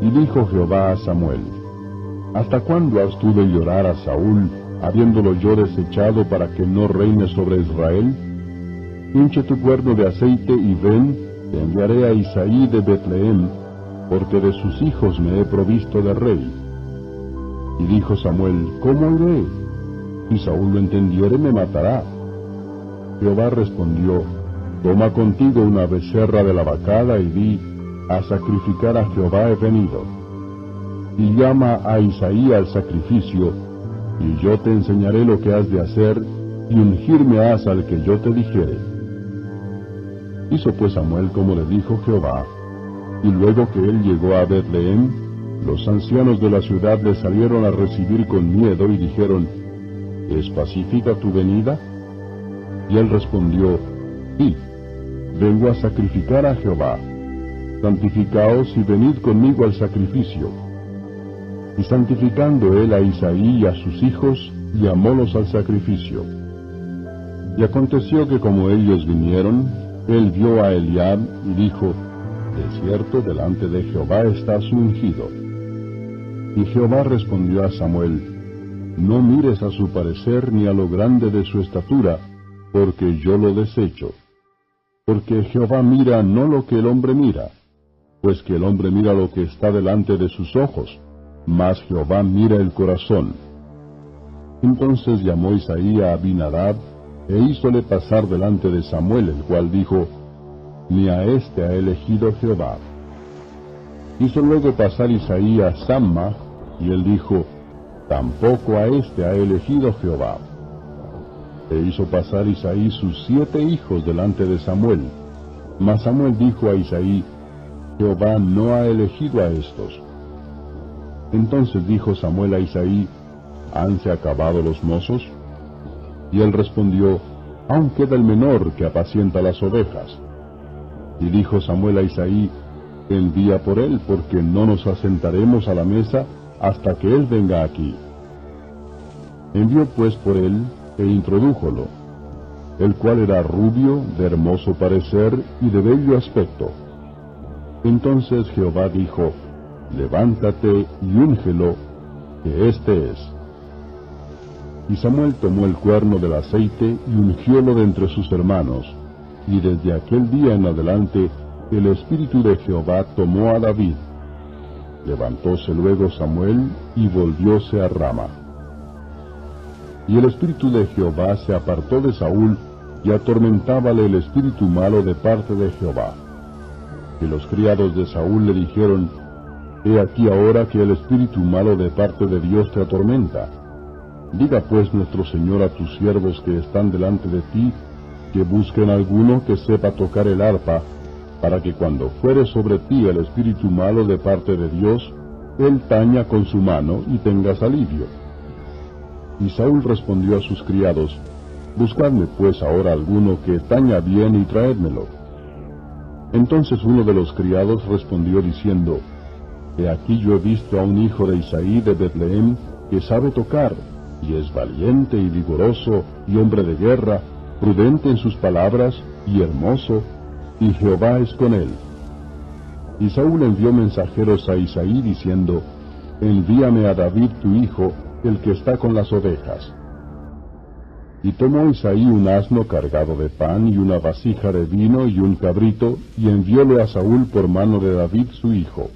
Y dijo Jehová a Samuel, ¿Hasta cuándo has tú de llorar a Saúl habiéndolo yo desechado para que no reine sobre Israel? Hinche tu cuerno de aceite y ven, te enviaré a Isaí de Betlehem, porque de sus hijos me he provisto de rey. Y dijo Samuel, ¿cómo iré? Si Saúl lo entendiere, me matará. Jehová respondió, Toma contigo una becerra de la vacada y di, a sacrificar a Jehová he venido. Y llama a Isaí al sacrificio, y yo te enseñaré lo que has de hacer, y ungirme has al que yo te dijere. Hizo pues Samuel como le dijo Jehová, y luego que él llegó a Betlehem, los ancianos de la ciudad le salieron a recibir con miedo y dijeron, ¿Es pacífica tu venida? Y él respondió, Sí, vengo a sacrificar a Jehová. Santificaos y venid conmigo al sacrificio y santificando él a Isaí y a sus hijos, llamólos al sacrificio. Y aconteció que como ellos vinieron, él vio a Eliab y dijo, De cierto, delante de Jehová está su ungido. Y Jehová respondió a Samuel, No mires a su parecer ni a lo grande de su estatura, porque yo lo desecho. Porque Jehová mira no lo que el hombre mira, pues que el hombre mira lo que está delante de sus ojos mas Jehová mira el corazón. Entonces llamó Isaí a Abinadab, e hízole pasar delante de Samuel, el cual dijo, Ni a éste ha elegido Jehová. Hizo luego pasar Isaí a Samma, y él dijo, tampoco a éste ha elegido Jehová. E hizo pasar Isaí sus siete hijos delante de Samuel. Mas Samuel dijo a Isaí, Jehová no ha elegido a estos. Entonces dijo Samuel a Isaí, ¿hanse acabado los mozos? Y él respondió, aún queda el menor que apacienta las ovejas. Y dijo Samuel a Isaí, envía por él, porque no nos asentaremos a la mesa hasta que él venga aquí. Envió pues por él e introdújolo, el cual era rubio, de hermoso parecer y de bello aspecto. Entonces Jehová dijo, Levántate y úngelo, que éste es. Y Samuel tomó el cuerno del aceite y ungiólo de entre sus hermanos, y desde aquel día en adelante el Espíritu de Jehová tomó a David. Levantóse luego Samuel y volvióse a Rama. Y el Espíritu de Jehová se apartó de Saúl y atormentábale el espíritu malo de parte de Jehová. Y los criados de Saúl le dijeron, He aquí ahora que el espíritu malo de parte de Dios te atormenta. Diga pues nuestro Señor a tus siervos que están delante de ti, que busquen alguno que sepa tocar el arpa, para que cuando fuere sobre ti el espíritu malo de parte de Dios, él taña con su mano y tengas alivio. Y Saúl respondió a sus criados, Buscadme pues ahora alguno que taña bien y traédmelo. Entonces uno de los criados respondió diciendo, He aquí yo he visto a un hijo de Isaí de Betlehem que sabe tocar, y es valiente y vigoroso, y hombre de guerra, prudente en sus palabras, y hermoso, y Jehová es con él. Y Saúl envió mensajeros a Isaí diciendo, Envíame a David tu hijo, el que está con las ovejas. Y tomó Isaí un asno cargado de pan y una vasija de vino y un cabrito, y envióle a Saúl por mano de David su hijo.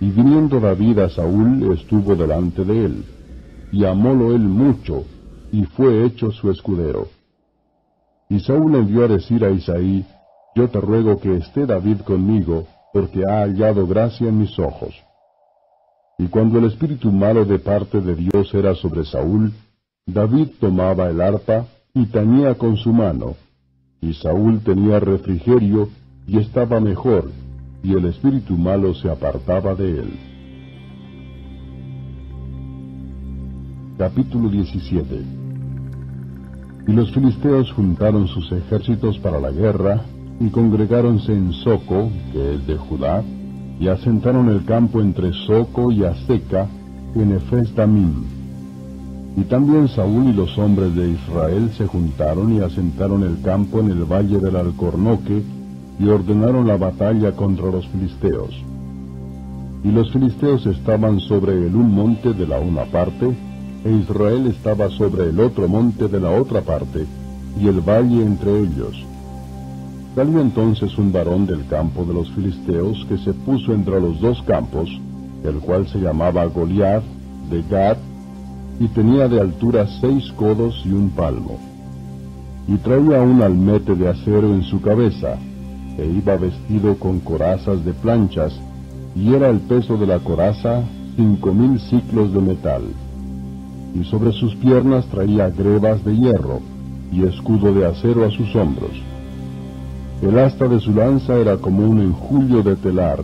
Y viniendo David a Saúl, estuvo delante de él, y amólo él mucho, y fue hecho su escudero. Y Saúl envió a decir a Isaí, Yo te ruego que esté David conmigo, porque ha hallado gracia en mis ojos. Y cuando el espíritu malo de parte de Dios era sobre Saúl, David tomaba el arpa y tañía con su mano, y Saúl tenía refrigerio y estaba mejor, y el espíritu malo se apartaba de él. Capítulo 17 Y los filisteos juntaron sus ejércitos para la guerra, y congregáronse en Soco, que es de Judá, y asentaron el campo entre Soco y Aseca, en Efes Y también Saúl y los hombres de Israel se juntaron y asentaron el campo en el valle del Alcornoque, y ordenaron la batalla contra los filisteos. Y los filisteos estaban sobre el un monte de la una parte, e Israel estaba sobre el otro monte de la otra parte, y el valle entre ellos. Salió entonces un varón del campo de los filisteos que se puso entre los dos campos, el cual se llamaba Goliath de Gad, y tenía de altura seis codos y un palmo. Y traía un almete de acero en su cabeza, e iba vestido con corazas de planchas, y era el peso de la coraza cinco mil ciclos de metal. Y sobre sus piernas traía grebas de hierro, y escudo de acero a sus hombros. El asta de su lanza era como un enjulio de telar,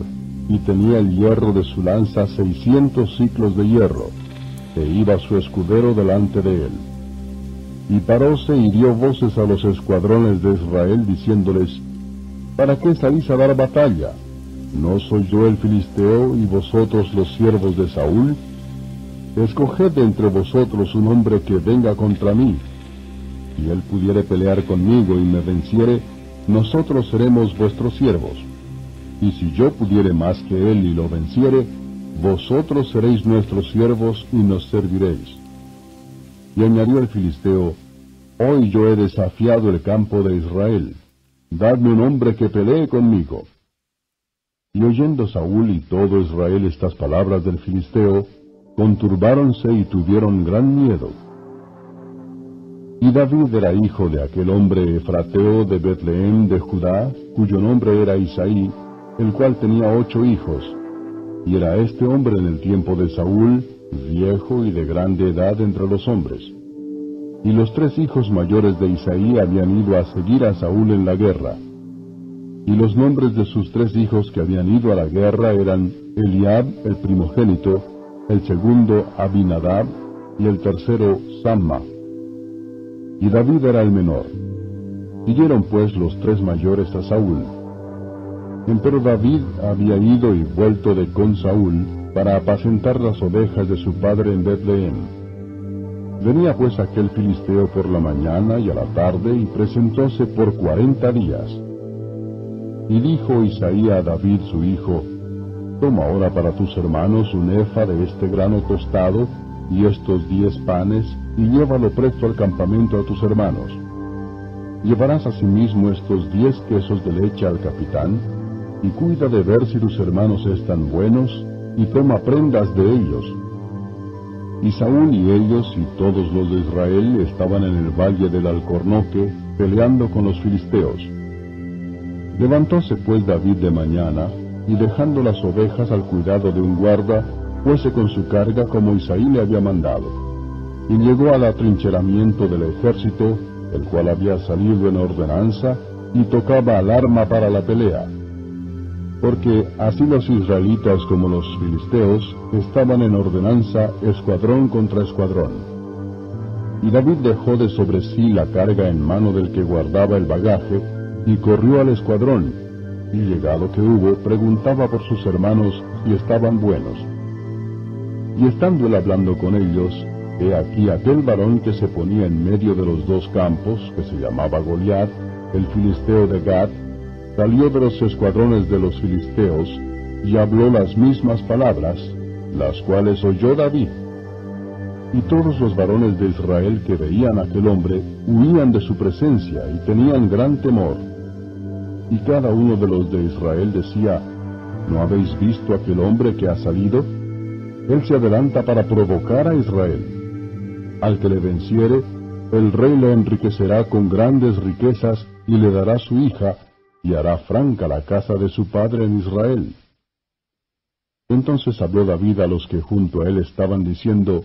y tenía el hierro de su lanza seiscientos ciclos de hierro, e iba su escudero delante de él. Y paróse y dio voces a los escuadrones de Israel, diciéndoles, ¿Para qué salís a dar batalla? ¿No soy yo el filisteo y vosotros los siervos de Saúl? Escoged entre vosotros un hombre que venga contra mí. Si él pudiere pelear conmigo y me venciere, nosotros seremos vuestros siervos. Y si yo pudiere más que él y lo venciere, vosotros seréis nuestros siervos y nos serviréis. Y añadió el filisteo, Hoy yo he desafiado el campo de Israel dadme un hombre que pelee conmigo. Y oyendo Saúl y todo Israel estas palabras del filisteo, conturbáronse y tuvieron gran miedo. Y David era hijo de aquel hombre efrateo de Betlehem de Judá, cuyo nombre era Isaí, el cual tenía ocho hijos. Y era este hombre en el tiempo de Saúl viejo y de grande edad entre los hombres. Y los tres hijos mayores de Isaí habían ido a seguir a Saúl en la guerra. Y los nombres de sus tres hijos que habían ido a la guerra eran Eliab, el primogénito, el segundo Abinadab y el tercero Samma. Y David era el menor. Siguieron pues los tres mayores a Saúl. Empero David había ido y vuelto de con Saúl para apacentar las ovejas de su padre en Betlehem. Venía pues aquel filisteo por la mañana y a la tarde y presentóse por cuarenta días. Y dijo Isaí a David su hijo, Toma ahora para tus hermanos un efa de este grano tostado y estos diez panes, y llévalo presto al campamento a tus hermanos. Llevarás asimismo estos diez quesos de leche al capitán, y cuida de ver si tus hermanos están buenos, y toma prendas de ellos. Y Saúl y ellos y todos los de Israel estaban en el valle del Alcornoque, peleando con los filisteos. Levantóse pues David de mañana, y dejando las ovejas al cuidado de un guarda, fuese con su carga como Isaí le había mandado. Y llegó al atrincheramiento del ejército, el cual había salido en ordenanza, y tocaba alarma para la pelea. Porque así los israelitas como los filisteos estaban en ordenanza escuadrón contra escuadrón. Y David dejó de sobre sí la carga en mano del que guardaba el bagaje, y corrió al escuadrón, y llegado que hubo, preguntaba por sus hermanos si estaban buenos. Y estando él hablando con ellos, he aquí aquel varón que se ponía en medio de los dos campos, que se llamaba Goliat, el filisteo de Gad, salió de los escuadrones de los filisteos, y habló las mismas palabras, las cuales oyó David. Y todos los varones de Israel que veían a aquel hombre huían de su presencia y tenían gran temor. Y cada uno de los de Israel decía, ¿no habéis visto aquel hombre que ha salido? Él se adelanta para provocar a Israel. Al que le venciere, el rey le enriquecerá con grandes riquezas y le dará su hija, y hará franca la casa de su padre en Israel. Entonces habló David a los que junto a él estaban diciendo,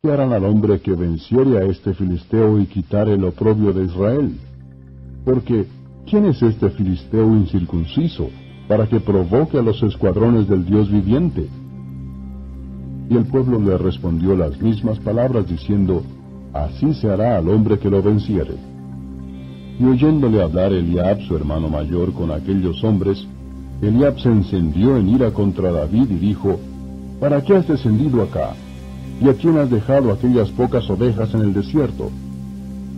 ¿Qué harán al hombre que venciere a este filisteo y quitare el oprobio de Israel? Porque, ¿quién es este filisteo incircunciso para que provoque a los escuadrones del Dios viviente? Y el pueblo le respondió las mismas palabras diciendo, Así se hará al hombre que lo venciere. Y oyéndole hablar Eliab, su hermano mayor, con aquellos hombres, Eliab se encendió en ira contra David y dijo, ¿Para qué has descendido acá? ¿Y a quién has dejado aquellas pocas ovejas en el desierto?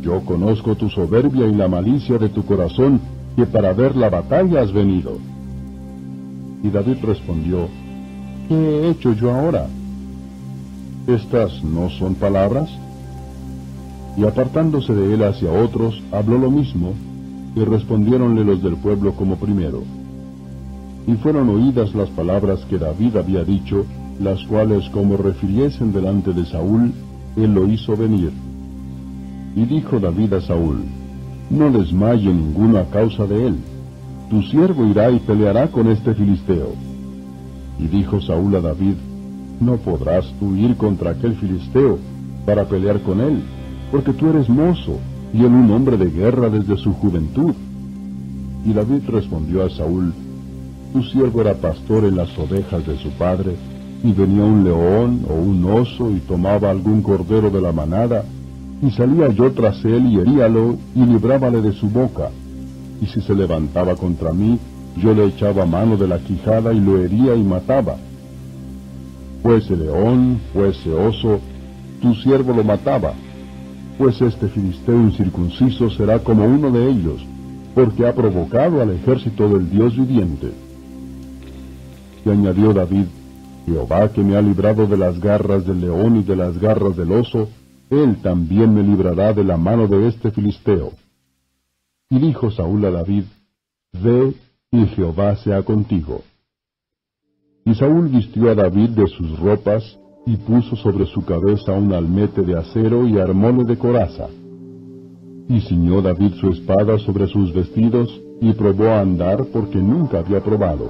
Yo conozco tu soberbia y la malicia de tu corazón, que para ver la batalla has venido. Y David respondió, ¿Qué he hecho yo ahora? ¿Estas no son palabras? Y apartándose de él hacia otros, habló lo mismo, y respondiéronle los del pueblo como primero. Y fueron oídas las palabras que David había dicho, las cuales como refiriesen delante de Saúl, él lo hizo venir. Y dijo David a Saúl, No desmaye ninguno a causa de él, tu siervo irá y peleará con este filisteo. Y dijo Saúl a David, no podrás tú ir contra aquel filisteo para pelear con él, porque tú eres mozo y él un hombre de guerra desde su juventud. Y David respondió a Saúl, Tu siervo era pastor en las ovejas de su padre, y venía un león o un oso y tomaba algún cordero de la manada, y salía yo tras él y heríalo y librábale de su boca. Y si se levantaba contra mí, yo le echaba mano de la quijada y lo hería y mataba fuese león, fuese oso, tu siervo lo mataba, pues este filisteo incircunciso será como uno de ellos, porque ha provocado al ejército del Dios viviente. Y añadió David, Jehová que me ha librado de las garras del león y de las garras del oso, él también me librará de la mano de este filisteo. Y dijo Saúl a David, Ve y Jehová sea contigo. Y Saúl vistió a David de sus ropas, y puso sobre su cabeza un almete de acero y armóle de coraza. Y ciñó David su espada sobre sus vestidos, y probó a andar porque nunca había probado.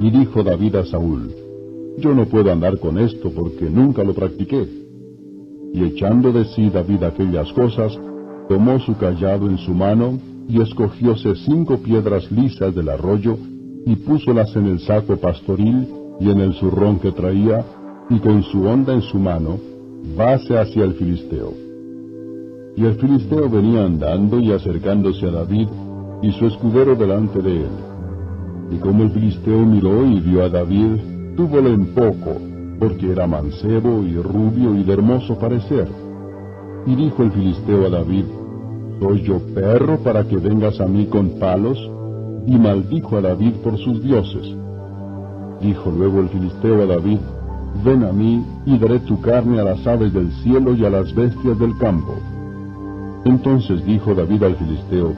Y dijo David a Saúl, yo no puedo andar con esto porque nunca lo practiqué. Y echando de sí David aquellas cosas, tomó su callado en su mano, y escogióse cinco piedras lisas del arroyo, y púsolas en el saco pastoril y en el zurrón que traía, y con su honda en su mano, vase hacia el filisteo. Y el filisteo venía andando y acercándose a David, y su escudero delante de él. Y como el filisteo miró y vio a David, túvole en poco, porque era mancebo y rubio y de hermoso parecer. Y dijo el filisteo a David, ¿Soy yo perro para que vengas a mí con palos? Y maldijo a David por sus dioses. Dijo luego el filisteo a David, Ven a mí y daré tu carne a las aves del cielo y a las bestias del campo. Entonces dijo David al filisteo,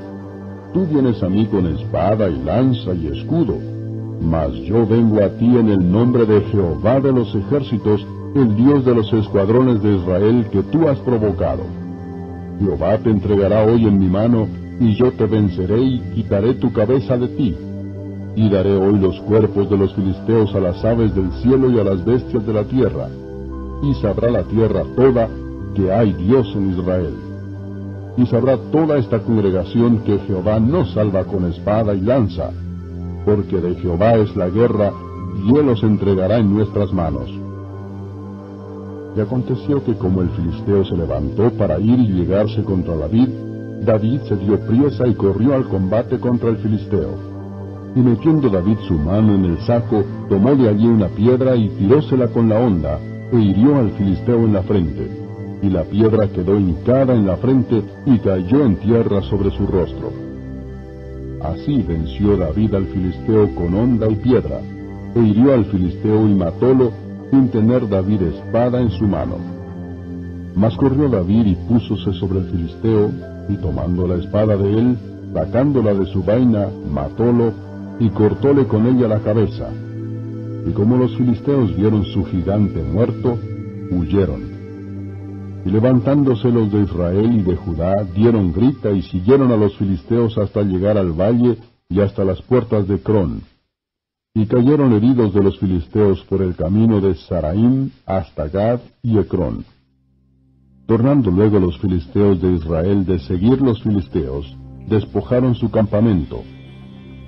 Tú vienes a mí con espada y lanza y escudo, mas yo vengo a ti en el nombre de Jehová de los ejércitos, el Dios de los escuadrones de Israel que tú has provocado. Jehová te entregará hoy en mi mano, y yo te venceré y quitaré tu cabeza de ti. Y daré hoy los cuerpos de los filisteos a las aves del cielo y a las bestias de la tierra. Y sabrá la tierra toda que hay Dios en Israel. Y sabrá toda esta congregación que Jehová no salva con espada y lanza, porque de Jehová es la guerra, y él los entregará en nuestras manos. Y aconteció que como el filisteo se levantó para ir y llegarse contra David, David se dio priesa y corrió al combate contra el filisteo. Y metiendo David su mano en el saco, tomó de allí una piedra y tirósela con la honda, e hirió al filisteo en la frente. Y la piedra quedó hincada en la frente y cayó en tierra sobre su rostro. Así venció David al filisteo con honda y piedra, e hirió al filisteo y matólo, sin tener David espada en su mano. Mas corrió David y púsose sobre el filisteo, y tomando la espada de él, sacándola de su vaina, matólo, y cortóle con ella la cabeza. Y como los filisteos vieron su gigante muerto, huyeron. Y levantándose los de Israel y de Judá, dieron grita y siguieron a los filisteos hasta llegar al valle y hasta las puertas de Cron. Y cayeron heridos de los filisteos por el camino de Saraim hasta Gad y Ecrón. Tornando luego los filisteos de Israel de seguir los filisteos, despojaron su campamento,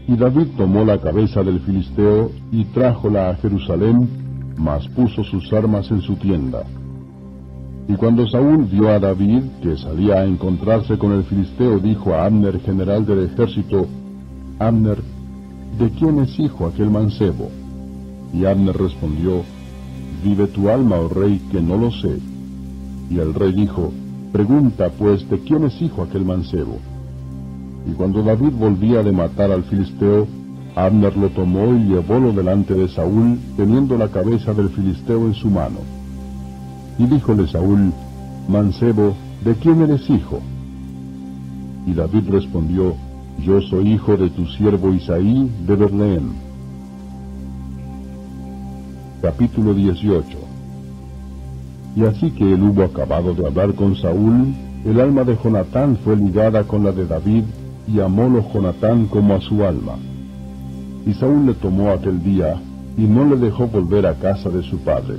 y David tomó la cabeza del filisteo y trájola a Jerusalén, mas puso sus armas en su tienda. Y cuando Saúl vio a David, que salía a encontrarse con el filisteo, dijo a Abner, general del ejército, Abner, ¿de quién es hijo aquel mancebo? Y Abner respondió, Vive tu alma, oh rey, que no lo sé. Y el rey dijo, Pregunta, pues, ¿de quién es hijo aquel mancebo? Y cuando David volvía de matar al filisteo, Abner lo tomó y llevólo delante de Saúl, teniendo la cabeza del filisteo en su mano. Y díjole Saúl, Mancebo, ¿de quién eres hijo? Y David respondió, Yo soy hijo de tu siervo Isaí de Berleén. Capítulo 18 Y así que él hubo acabado de hablar con Saúl, el alma de Jonatán fue ligada con la de David, y amólo Jonatán como a su alma. Y Saúl le tomó aquel día, y no le dejó volver a casa de su padre.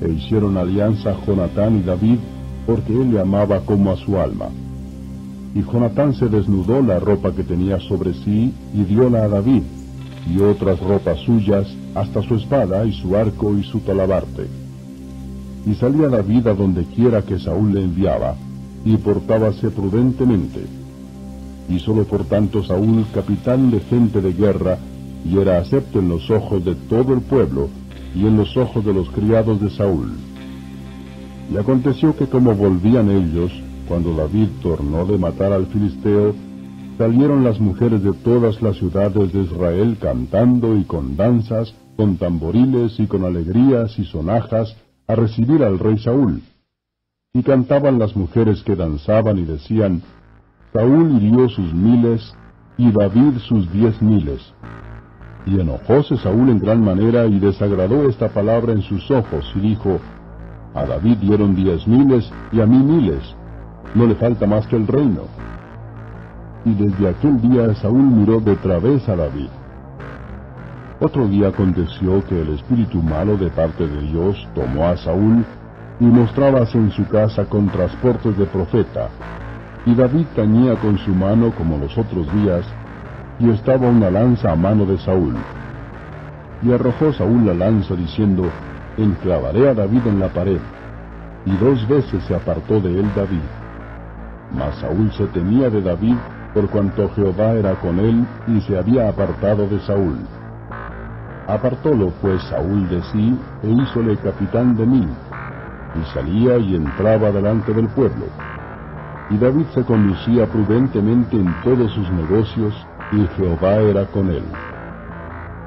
E hicieron alianza Jonatán y David, porque él le amaba como a su alma. Y Jonatán se desnudó la ropa que tenía sobre sí, y dióla a David, y otras ropas suyas, hasta su espada y su arco y su talabarte. Y salía David a donde quiera que Saúl le enviaba, y portábase prudentemente y solo por tanto Saúl capitán de gente de guerra, y era acepto en los ojos de todo el pueblo, y en los ojos de los criados de Saúl. Y aconteció que como volvían ellos, cuando David tornó de matar al filisteo, salieron las mujeres de todas las ciudades de Israel cantando y con danzas, con tamboriles y con alegrías y sonajas, a recibir al rey Saúl. Y cantaban las mujeres que danzaban y decían, Saúl hirió sus miles y David sus diez miles. Y enojóse Saúl en gran manera y desagradó esta palabra en sus ojos y dijo, A David dieron diez miles y a mí miles, no le falta más que el reino. Y desde aquel día Saúl miró de través a David. Otro día aconteció que el espíritu malo de parte de Dios tomó a Saúl y mostrábase en su casa con transportes de profeta. Y David tañía con su mano como los otros días, y estaba una lanza a mano de Saúl. Y arrojó Saúl la lanza diciendo, Enclavaré a David en la pared. Y dos veces se apartó de él David. Mas Saúl se temía de David por cuanto Jehová era con él y se había apartado de Saúl. Apartólo pues Saúl de sí e hízole capitán de mí, y salía y entraba delante del pueblo. Y David se conducía prudentemente en todos sus negocios, y Jehová era con él.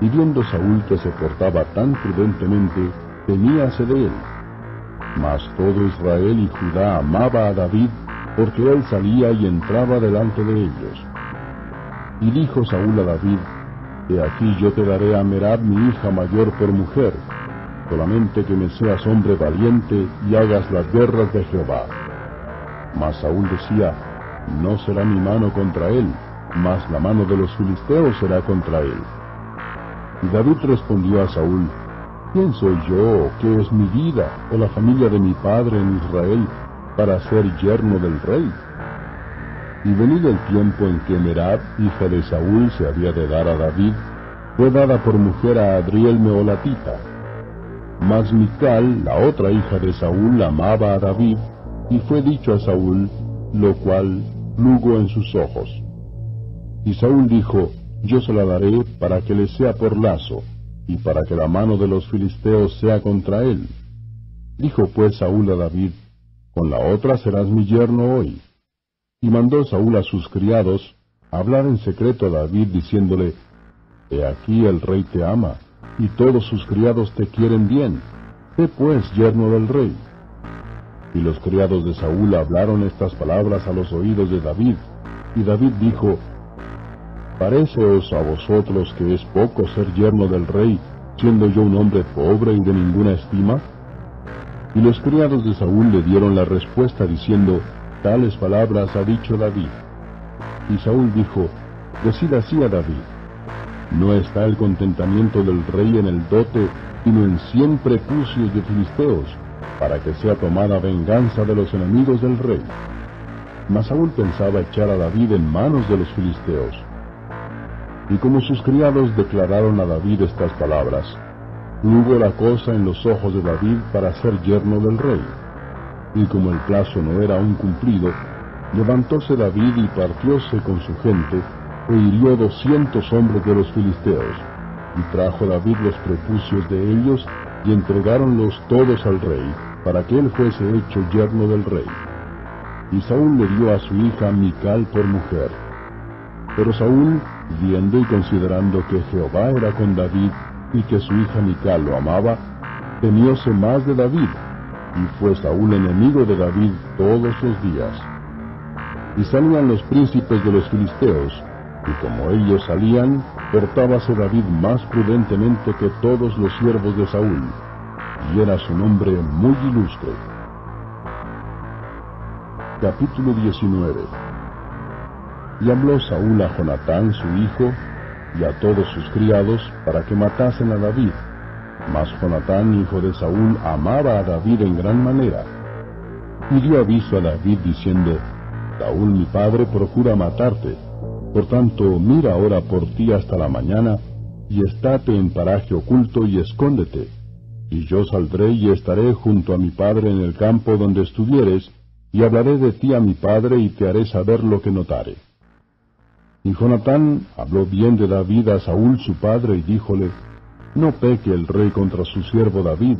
Y viendo Saúl que se portaba tan prudentemente, temíase de él. Mas todo Israel y Judá amaba a David, porque él salía y entraba delante de ellos. Y dijo Saúl a David, He aquí yo te daré a Merab mi hija mayor por mujer, solamente que me seas hombre valiente y hagas las guerras de Jehová. Mas Saúl decía, No será mi mano contra él, mas la mano de los filisteos será contra él. Y David respondió a Saúl, ¿Quién soy yo, qué es mi vida, o la familia de mi padre en Israel, para ser yerno del rey? Y venido el tiempo en que Merab, hija de Saúl, se había de dar a David, fue dada por mujer a Adriel Meolatita. Mas Mical, la otra hija de Saúl, amaba a David, y fue dicho a Saúl, lo cual lugo en sus ojos. Y Saúl dijo, Yo se la daré para que le sea por lazo, y para que la mano de los filisteos sea contra él. Dijo pues Saúl a David, Con la otra serás mi yerno hoy. Y mandó Saúl a sus criados hablar en secreto a David, diciéndole, He aquí el rey te ama, y todos sus criados te quieren bien. Sé pues yerno del rey. Y los criados de Saúl hablaron estas palabras a los oídos de David, y David dijo, ¿Pareceos a vosotros que es poco ser yerno del rey, siendo yo un hombre pobre y de ninguna estima? Y los criados de Saúl le dieron la respuesta diciendo, Tales palabras ha dicho David. Y Saúl dijo, Decid así a David, ¿no está el contentamiento del rey en el dote, sino en cien prepucios de filisteos, para que sea tomada venganza de los enemigos del rey? Mas Saúl pensaba echar a David en manos de los filisteos. Y como sus criados declararon a David estas palabras, hubo la cosa en los ojos de David para ser yerno del rey y como el plazo no era aún cumplido, levantóse David y partióse con su gente, e hirió doscientos hombres de los filisteos, y trajo David los prepucios de ellos, y entregáronlos todos al rey, para que él fuese hecho yerno del rey. Y Saúl le dio a su hija Mical por mujer. Pero Saúl, viendo y considerando que Jehová era con David, y que su hija Mical lo amaba, temióse más de David, y fue Saúl enemigo de David todos los días. Y salían los príncipes de los filisteos, y como ellos salían, portábase David más prudentemente que todos los siervos de Saúl, y era su nombre muy ilustre. Capítulo 19 Y habló Saúl a Jonatán su hijo, y a todos sus criados, para que matasen a David, mas Jonatán, hijo de Saúl, amaba a David en gran manera. Y dio aviso a David diciendo, Saúl mi padre procura matarte. Por tanto, mira ahora por ti hasta la mañana, y estate en paraje oculto y escóndete. Y yo saldré y estaré junto a mi padre en el campo donde estuvieres, y hablaré de ti a mi padre y te haré saber lo que notare. Y Jonatán habló bien de David a Saúl su padre y díjole, no peque el rey contra su siervo David,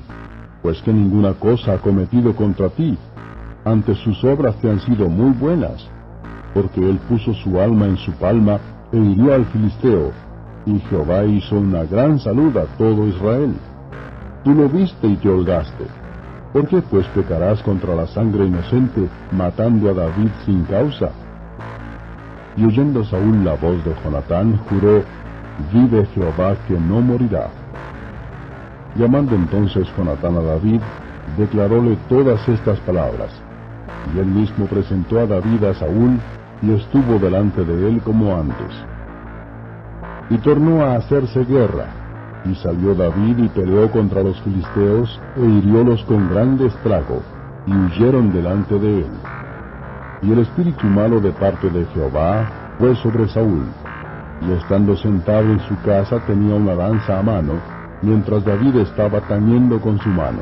pues que ninguna cosa ha cometido contra ti, ante sus obras te han sido muy buenas, porque él puso su alma en su palma e hirió al filisteo, y Jehová hizo una gran salud a todo Israel. Tú lo viste y te holgaste. ¿Por qué pues pecarás contra la sangre inocente, matando a David sin causa? Y oyendo Saúl la voz de Jonatán, juró, Vive Jehová que no morirá. Llamando entonces Jonatán a David, declaróle todas estas palabras. Y él mismo presentó a David a Saúl, y estuvo delante de él como antes. Y tornó a hacerse guerra, Y salió David y peleó contra los filisteos e hiriólos con grande estrago, y huyeron delante de él. Y el espíritu malo de parte de Jehová fue sobre Saúl, y estando sentado en su casa tenía una lanza a mano, mientras David estaba tañendo con su mano.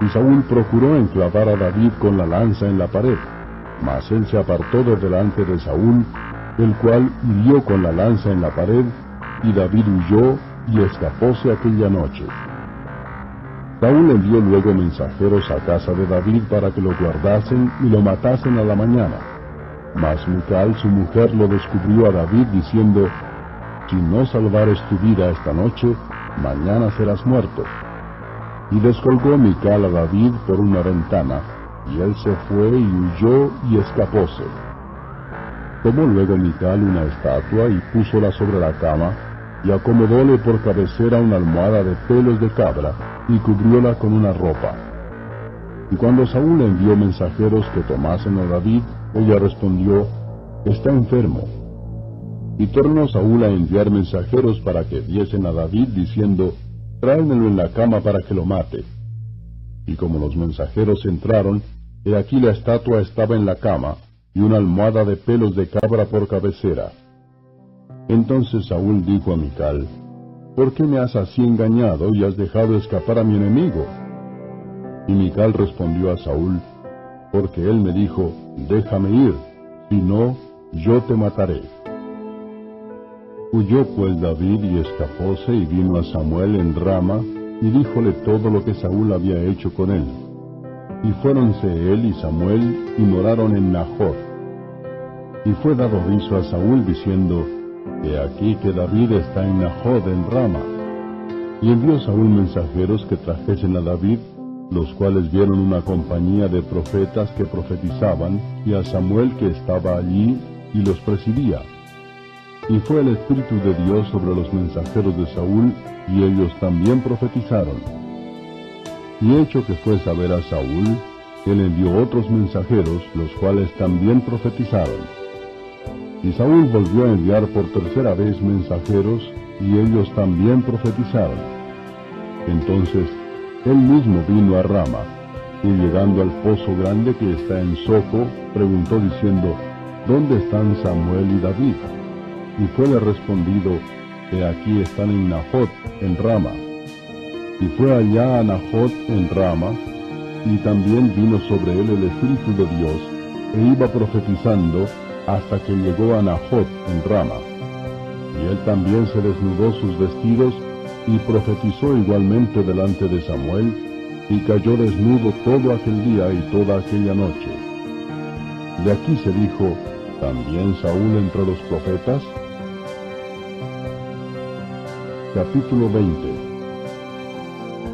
Y Saúl procuró enclavar a David con la lanza en la pared, mas él se apartó de delante de Saúl, el cual hirió con la lanza en la pared, y David huyó y escapóse aquella noche. Saúl envió luego mensajeros a casa de David para que lo guardasen y lo matasen a la mañana. Mas Mical, su mujer, lo descubrió a David diciendo, Si no salvares tu vida esta noche, mañana serás muerto. Y descolgó Mical a David por una ventana, y él se fue y huyó y escapóse. Tomó luego Mical una estatua y púsola sobre la cama, y acomodóle por cabecera una almohada de pelos de cabra, y cubrióla con una ropa. Y cuando Saúl envió mensajeros que tomasen a David, ella respondió, Está enfermo. Y tornó Saúl a enviar mensajeros para que diesen a David, diciendo, Tráenmelo en la cama para que lo mate. Y como los mensajeros entraron, he aquí la estatua estaba en la cama, y una almohada de pelos de cabra por cabecera. Entonces Saúl dijo a Mical, ¿Por qué me has así engañado y has dejado escapar a mi enemigo? Y Mical respondió a Saúl, Porque él me dijo, Déjame ir, si no, yo te mataré. Huyó pues David y escapóse y vino a Samuel en Rama, y díjole todo lo que Saúl había hecho con él. Y fuéronse él y Samuel y moraron en Nahor. Y fue dado aviso a Saúl diciendo, He aquí que David está en Nahor en Rama. Y envió Saúl mensajeros que trajesen a David, los cuales vieron una compañía de profetas que profetizaban, y a Samuel que estaba allí y los presidía. Y fue el Espíritu de Dios sobre los mensajeros de Saúl, y ellos también profetizaron. Y hecho que fue saber a Saúl, él envió otros mensajeros, los cuales también profetizaron. Y Saúl volvió a enviar por tercera vez mensajeros, y ellos también profetizaron. Entonces, él mismo vino a Rama, y llegando al pozo grande que está en Soco, preguntó diciendo, ¿Dónde están Samuel y David? Y fuele respondido, He aquí están en Nahot, en Rama. Y fue allá a Nahot, en Rama, y también vino sobre él el Espíritu de Dios, e iba profetizando hasta que llegó a Nahot, en Rama. Y él también se desnudó sus vestidos, y profetizó igualmente delante de Samuel, y cayó desnudo todo aquel día y toda aquella noche. De aquí se dijo, ¿también Saúl entre los profetas? Capítulo 20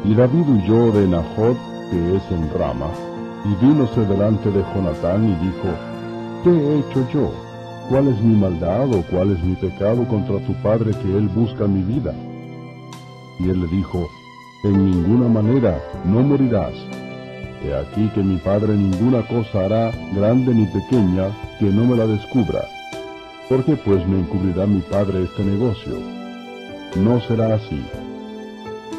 Y David huyó de Nahot, que es en Rama, y vínose delante de Jonatán y dijo, ¿Qué he hecho yo? ¿Cuál es mi maldad o cuál es mi pecado contra tu padre que él busca mi vida? Y él le dijo, En ninguna manera no morirás. He aquí que mi padre ninguna cosa hará, grande ni pequeña, que no me la descubra. ¿Por qué pues me encubrirá mi padre este negocio? No será así.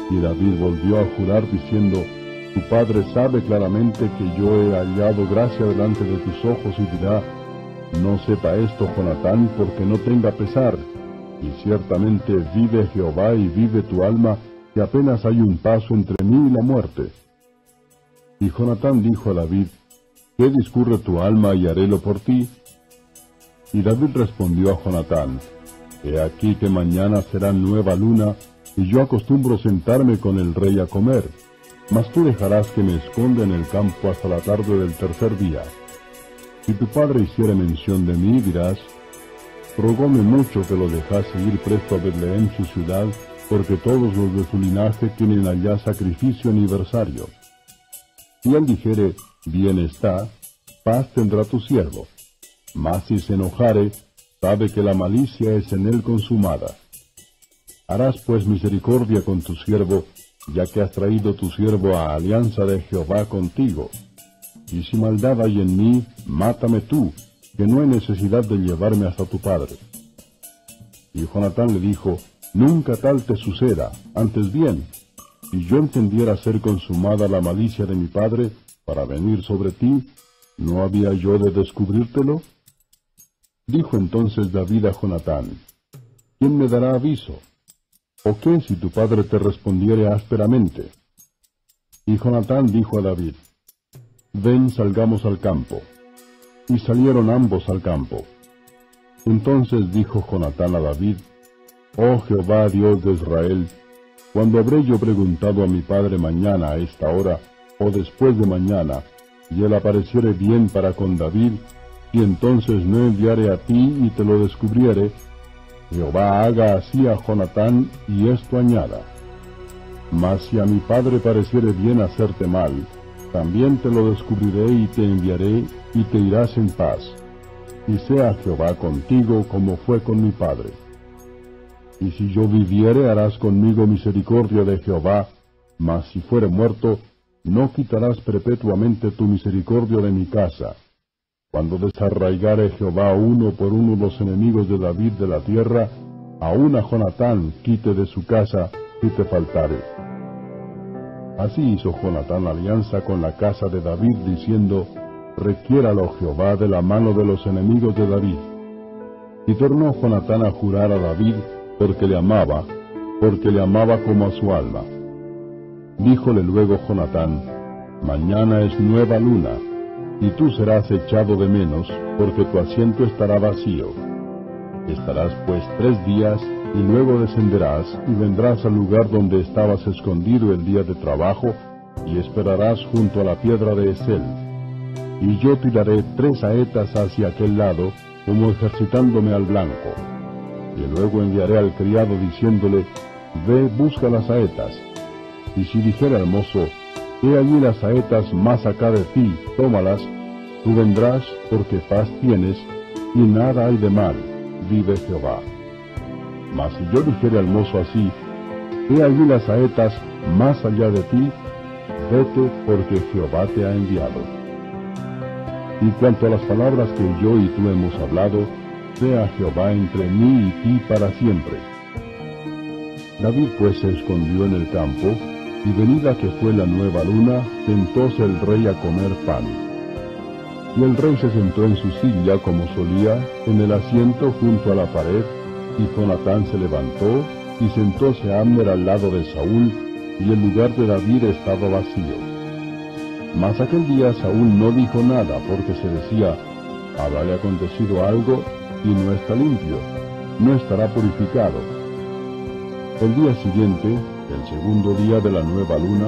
Y David volvió a jurar diciendo, Tu padre sabe claramente que yo he hallado gracia delante de tus ojos y dirá, No sepa esto Jonatán porque no tenga pesar, y ciertamente vive Jehová y vive tu alma, que apenas hay un paso entre mí y la muerte. Y Jonatán dijo a David, ¿Qué discurre tu alma y harélo por ti? Y David respondió a Jonatán, He aquí que mañana será nueva luna, y yo acostumbro sentarme con el rey a comer, mas tú dejarás que me esconda en el campo hasta la tarde del tercer día. Si tu padre hiciera mención de mí, dirás, rogóme mucho que lo dejase ir presto a Betlehem su ciudad, porque todos los de su linaje tienen allá sacrificio aniversario. Y él dijere, bien está, paz tendrá tu siervo. Mas si se enojare, sabe que la malicia es en él consumada. Harás pues misericordia con tu siervo, ya que has traído tu siervo a alianza de Jehová contigo. Y si maldad hay en mí, mátame tú, que no hay necesidad de llevarme hasta tu padre. Y Jonatán le dijo, nunca tal te suceda, antes bien, si yo entendiera ser consumada la malicia de mi padre para venir sobre ti, ¿no había yo de descubrírtelo? Dijo entonces David a Jonatán, ¿quién me dará aviso? ¿O qué si tu padre te respondiere ásperamente? Y Jonatán dijo a David, Ven, salgamos al campo. Y salieron ambos al campo. Entonces dijo Jonatán a David, Oh Jehová Dios de Israel, cuando habré yo preguntado a mi padre mañana a esta hora, o después de mañana, y él apareciere bien para con David, y entonces no enviare a ti y te lo descubriere, Jehová haga así a Jonatán y esto añada. Mas si a mi padre pareciere bien hacerte mal, también te lo descubriré y te enviaré y te irás en paz. Y sea Jehová contigo como fue con mi padre. Y si yo viviere harás conmigo misericordia de Jehová, mas si fuere muerto, no quitarás perpetuamente tu misericordia de mi casa. Cuando desarraigare Jehová uno por uno los enemigos de David de la tierra, aun a Jonatán quite de su casa si te faltare. Así hizo Jonatán alianza con la casa de David, diciendo, Requiéralo Jehová de la mano de los enemigos de David. Y tornó Jonatán a jurar a David, porque le amaba, porque le amaba como a su alma. Díjole luego Jonatán, Mañana es nueva luna, y tú serás echado de menos, porque tu asiento estará vacío. Estarás pues tres días y luego descenderás y vendrás al lugar donde estabas escondido el día de trabajo, y esperarás junto a la piedra de Esel. Y yo tiraré tres saetas hacia aquel lado, como ejercitándome al blanco. Y luego enviaré al criado diciéndole, Ve, busca las saetas. Y si dijera al mozo, He allí las saetas más acá de ti, tómalas, tú vendrás porque paz tienes, y nada hay de mal, vive Jehová. Mas si yo dijere al mozo así, he allí las saetas más allá de ti, vete porque Jehová te ha enviado. Y cuanto a las palabras que yo y tú hemos hablado, sea Jehová entre mí y ti para siempre. David pues se escondió en el campo, y venida que fue la nueva luna, sentóse el rey a comer pan. Y el rey se sentó en su silla como solía, en el asiento junto a la pared, y Jonatán se levantó, y sentóse Amner al lado de Saúl, y el lugar de David estaba vacío. Mas aquel día Saúl no dijo nada, porque se decía, habrále acontecido algo, y no está limpio, no estará purificado. El día siguiente, el segundo día de la nueva luna,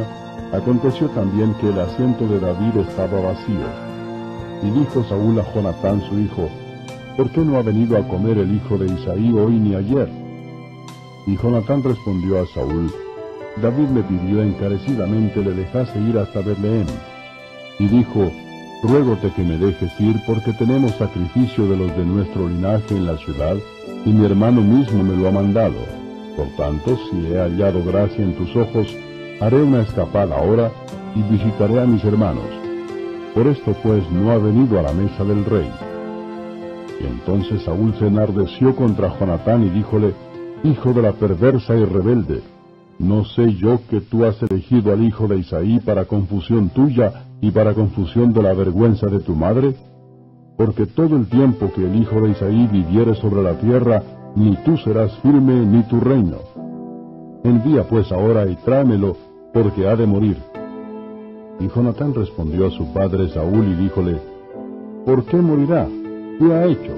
aconteció también que el asiento de David estaba vacío. Y dijo Saúl a Jonatán su hijo, ¿por qué no ha venido a comer el hijo de Isaí hoy ni ayer? Y Jonatán respondió a Saúl, David me pidió encarecidamente le dejase ir hasta Belén. Y dijo, Ruégote que me dejes ir porque tenemos sacrificio de los de nuestro linaje en la ciudad, y mi hermano mismo me lo ha mandado. Por tanto, si he hallado gracia en tus ojos, haré una escapada ahora y visitaré a mis hermanos. Por esto pues no ha venido a la mesa del rey. Y entonces Saúl se enardeció contra Jonatán y díjole, Hijo de la perversa y rebelde, ¿no sé yo que tú has elegido al hijo de Isaí para confusión tuya y para confusión de la vergüenza de tu madre? Porque todo el tiempo que el hijo de Isaí viviere sobre la tierra, ni tú serás firme ni tu reino. Envía pues ahora y tráemelo, porque ha de morir. Y Jonatán respondió a su padre Saúl y díjole, ¿Por qué morirá? ¿Qué ha hecho?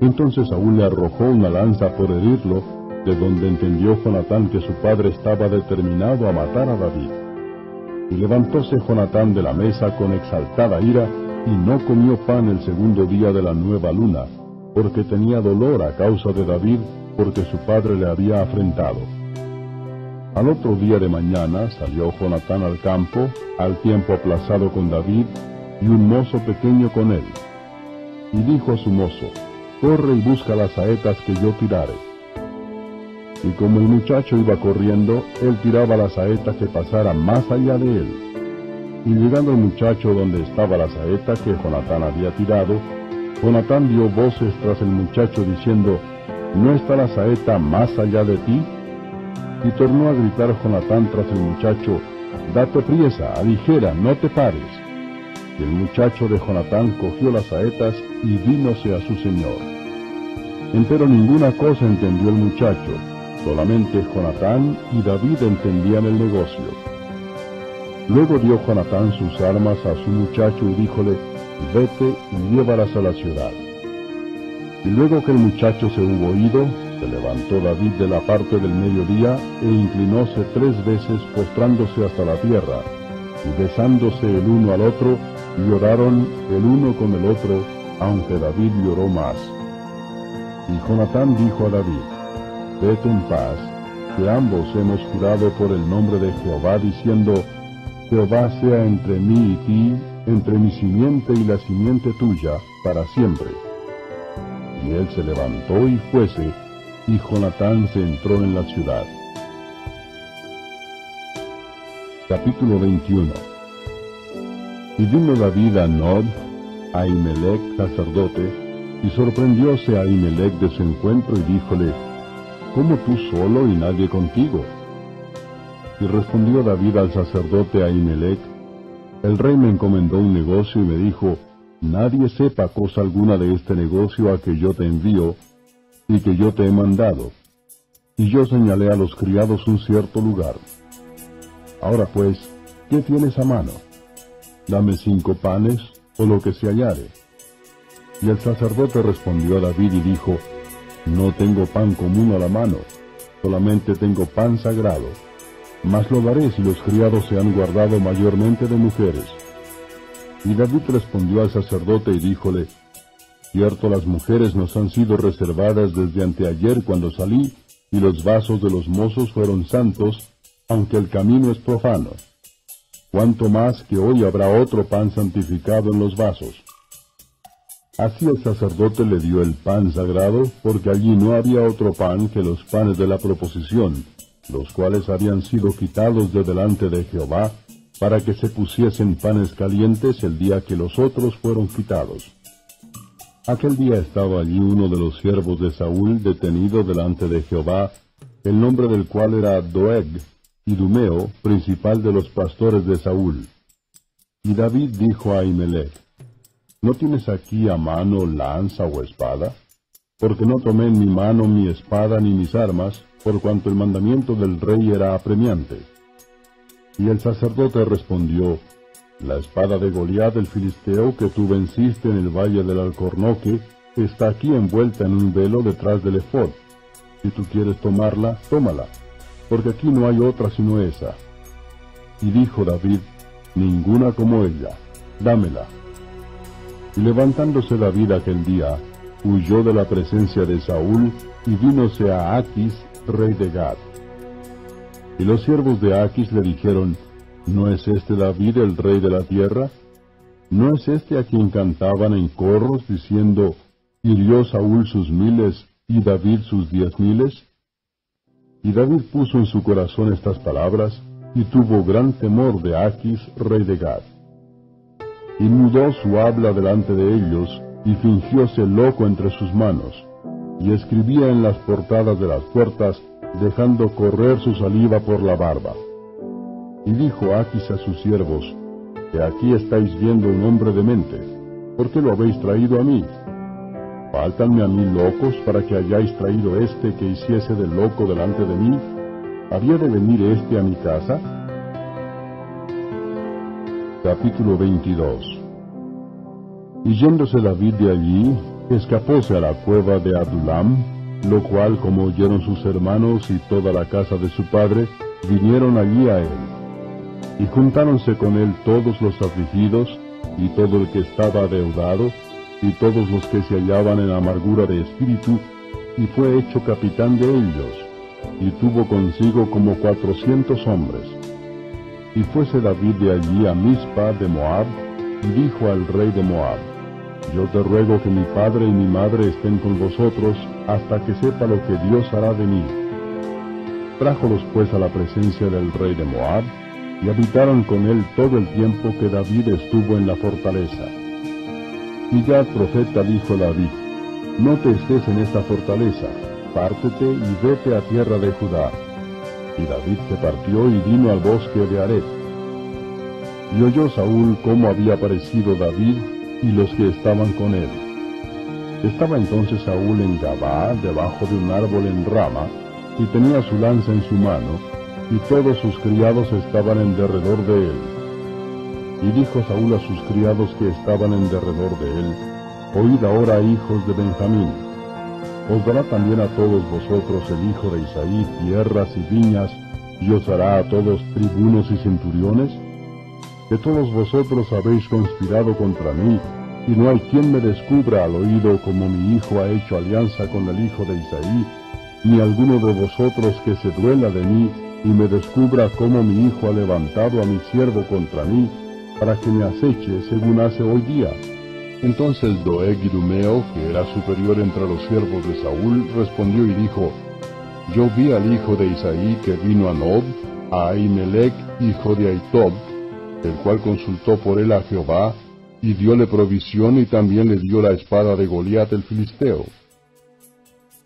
Entonces Saúl le arrojó una lanza por herirlo, de donde entendió Jonatán que su padre estaba determinado a matar a David. Y levantóse Jonatán de la mesa con exaltada ira, y no comió pan el segundo día de la nueva luna, porque tenía dolor a causa de David, porque su padre le había afrentado. Al otro día de mañana salió Jonatán al campo, al tiempo aplazado con David, y un mozo pequeño con él. Y dijo a su mozo, Corre y busca las saetas que yo tirare. Y como el muchacho iba corriendo, él tiraba la saeta que pasara más allá de él. Y llegando el muchacho donde estaba la saeta que Jonatán había tirado, Jonatán dio voces tras el muchacho diciendo, ¿no está la saeta más allá de ti? Y tornó a gritar Jonatán tras el muchacho, Date priesa, aligera, no te pares. Y el muchacho de Jonatán cogió las saetas y vínose a su señor. Empero ninguna cosa entendió el muchacho, solamente Jonatán y David entendían el negocio. Luego dio Jonatán sus armas a su muchacho y díjole, Vete y llévalas a la ciudad. Y luego que el muchacho se hubo ido, se levantó David de la parte del mediodía e inclinóse tres veces postrándose hasta la tierra, y besándose el uno al otro, lloraron el uno con el otro, aunque David lloró más. Y Jonatán dijo a David, Vete en paz, que ambos hemos jurado por el nombre de Jehová, diciendo, Jehová sea entre mí y ti, entre mi simiente y la simiente tuya, para siempre. Y él se levantó y fuese, y Jonatán se entró en la ciudad. Capítulo 21 Y vino David a Nod, a Imelec sacerdote, y sorprendióse a Imelec de su encuentro y díjole, ¿Cómo tú solo y nadie contigo? Y respondió David al sacerdote Ahimelech, el rey me encomendó un negocio y me dijo, nadie sepa cosa alguna de este negocio a que yo te envío y que yo te he mandado. Y yo señalé a los criados un cierto lugar. Ahora pues, ¿qué tienes a mano? Dame cinco panes o lo que se hallare. Y el sacerdote respondió a David y dijo, No tengo pan común a la mano, solamente tengo pan sagrado mas lo daré si los criados se han guardado mayormente de mujeres. Y David respondió al sacerdote y díjole, Cierto las mujeres nos han sido reservadas desde anteayer cuando salí, y los vasos de los mozos fueron santos, aunque el camino es profano. Cuanto más que hoy habrá otro pan santificado en los vasos. Así el sacerdote le dio el pan sagrado, porque allí no había otro pan que los panes de la proposición, los cuales habían sido quitados de delante de Jehová, para que se pusiesen panes calientes el día que los otros fueron quitados. Aquel día estaba allí uno de los siervos de Saúl detenido delante de Jehová, el nombre del cual era Doeg, y Dumeo, principal de los pastores de Saúl. Y David dijo a Ahimelech, ¿No tienes aquí a mano lanza o espada? Porque no tomé en mi mano mi espada ni mis armas, por cuanto el mandamiento del rey era apremiante. Y el sacerdote respondió, La espada de Goliat el filisteo que tú venciste en el valle del Alcornoque está aquí envuelta en un velo detrás del efod. Si tú quieres tomarla, tómala, porque aquí no hay otra sino esa. Y dijo David, Ninguna como ella, dámela. Y levantándose David aquel día, huyó de la presencia de Saúl y vínose a Aquis, rey de Gad. Y los siervos de Aquis le dijeron, ¿No es este David el rey de la tierra? ¿No es este a quien cantaban en corros diciendo, hirió Saúl sus miles y David sus diez miles? Y David puso en su corazón estas palabras, y tuvo gran temor de Aquis, rey de Gad. Y mudó su habla delante de ellos, y fingióse loco entre sus manos y escribía en las portadas de las puertas, dejando correr su saliva por la barba. Y dijo Aquis a sus siervos, que aquí estáis viendo un hombre de mente, ¿por qué lo habéis traído a mí? ¿Faltanme a mí locos para que hayáis traído este que hiciese de loco delante de mí? ¿Había de venir este a mi casa? Capítulo 22 Y yéndose David de allí, escapóse a la cueva de Adulam, lo cual, como oyeron sus hermanos y toda la casa de su padre, vinieron allí a él. Y juntáronse con él todos los afligidos, y todo el que estaba adeudado, y todos los que se hallaban en amargura de espíritu, y fue hecho capitán de ellos, y tuvo consigo como cuatrocientos hombres. Y fuese David de allí a Mizpa de Moab, y dijo al rey de Moab, yo te ruego que mi padre y mi madre estén con vosotros hasta que sepa lo que Dios hará de mí. Trájolos pues a la presencia del rey de Moab, y habitaron con él todo el tiempo que David estuvo en la fortaleza. Y ya profeta dijo a David, no te estés en esta fortaleza, pártete y vete a tierra de Judá. Y David se partió y vino al bosque de Aret. Y oyó Saúl cómo había aparecido David y los que estaban con él. Estaba entonces Saúl en Gabá, debajo de un árbol en rama, y tenía su lanza en su mano, y todos sus criados estaban en derredor de él. Y dijo Saúl a sus criados que estaban en derredor de él, Oíd ahora, hijos de Benjamín, os dará también a todos vosotros el hijo de Isaí tierras y viñas, y os hará a todos tribunos y centuriones? Que todos vosotros habéis conspirado contra mí, y no hay quien me descubra al oído como mi hijo ha hecho alianza con el hijo de Isaí, ni alguno de vosotros que se duela de mí, y me descubra cómo mi hijo ha levantado a mi siervo contra mí, para que me aceche según hace hoy día. Entonces Doeg Idumeo, que era superior entre los siervos de Saúl, respondió y dijo, Yo vi al hijo de Isaí que vino a Nob, a Ahimelech, hijo de Aitob, el cual consultó por él a Jehová, y diole provisión y también le dio la espada de Goliat el filisteo.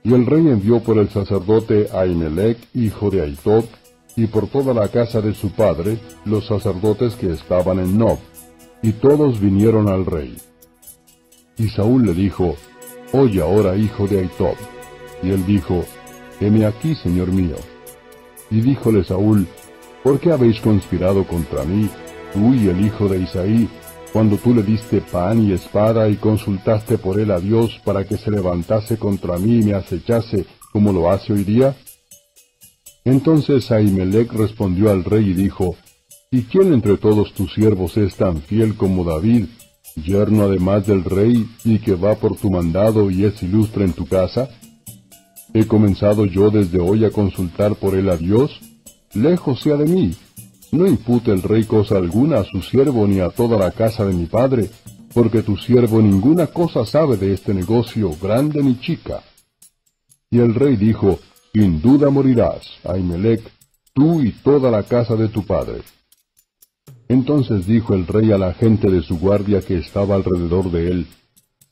Y el rey envió por el sacerdote Ahimelech, hijo de Aitob, y por toda la casa de su padre, los sacerdotes que estaban en Nob, y todos vinieron al rey. Y Saúl le dijo, Oye ahora, hijo de Aitob. Y él dijo, Heme aquí, señor mío. Y díjole Saúl, ¿por qué habéis conspirado contra mí, tú y el hijo de Isaí, cuando tú le diste pan y espada y consultaste por él a Dios para que se levantase contra mí y me acechase como lo hace hoy día? Entonces Ahimelech respondió al rey y dijo, ¿Y quién entre todos tus siervos es tan fiel como David, yerno además del rey, y que va por tu mandado y es ilustre en tu casa? ¿He comenzado yo desde hoy a consultar por él a Dios? Lejos sea de mí. No impute el rey cosa alguna a su siervo ni a toda la casa de mi padre, porque tu siervo ninguna cosa sabe de este negocio, grande ni chica. Y el rey dijo, Sin duda morirás, Ahimelech, tú y toda la casa de tu padre. Entonces dijo el rey a la gente de su guardia que estaba alrededor de él,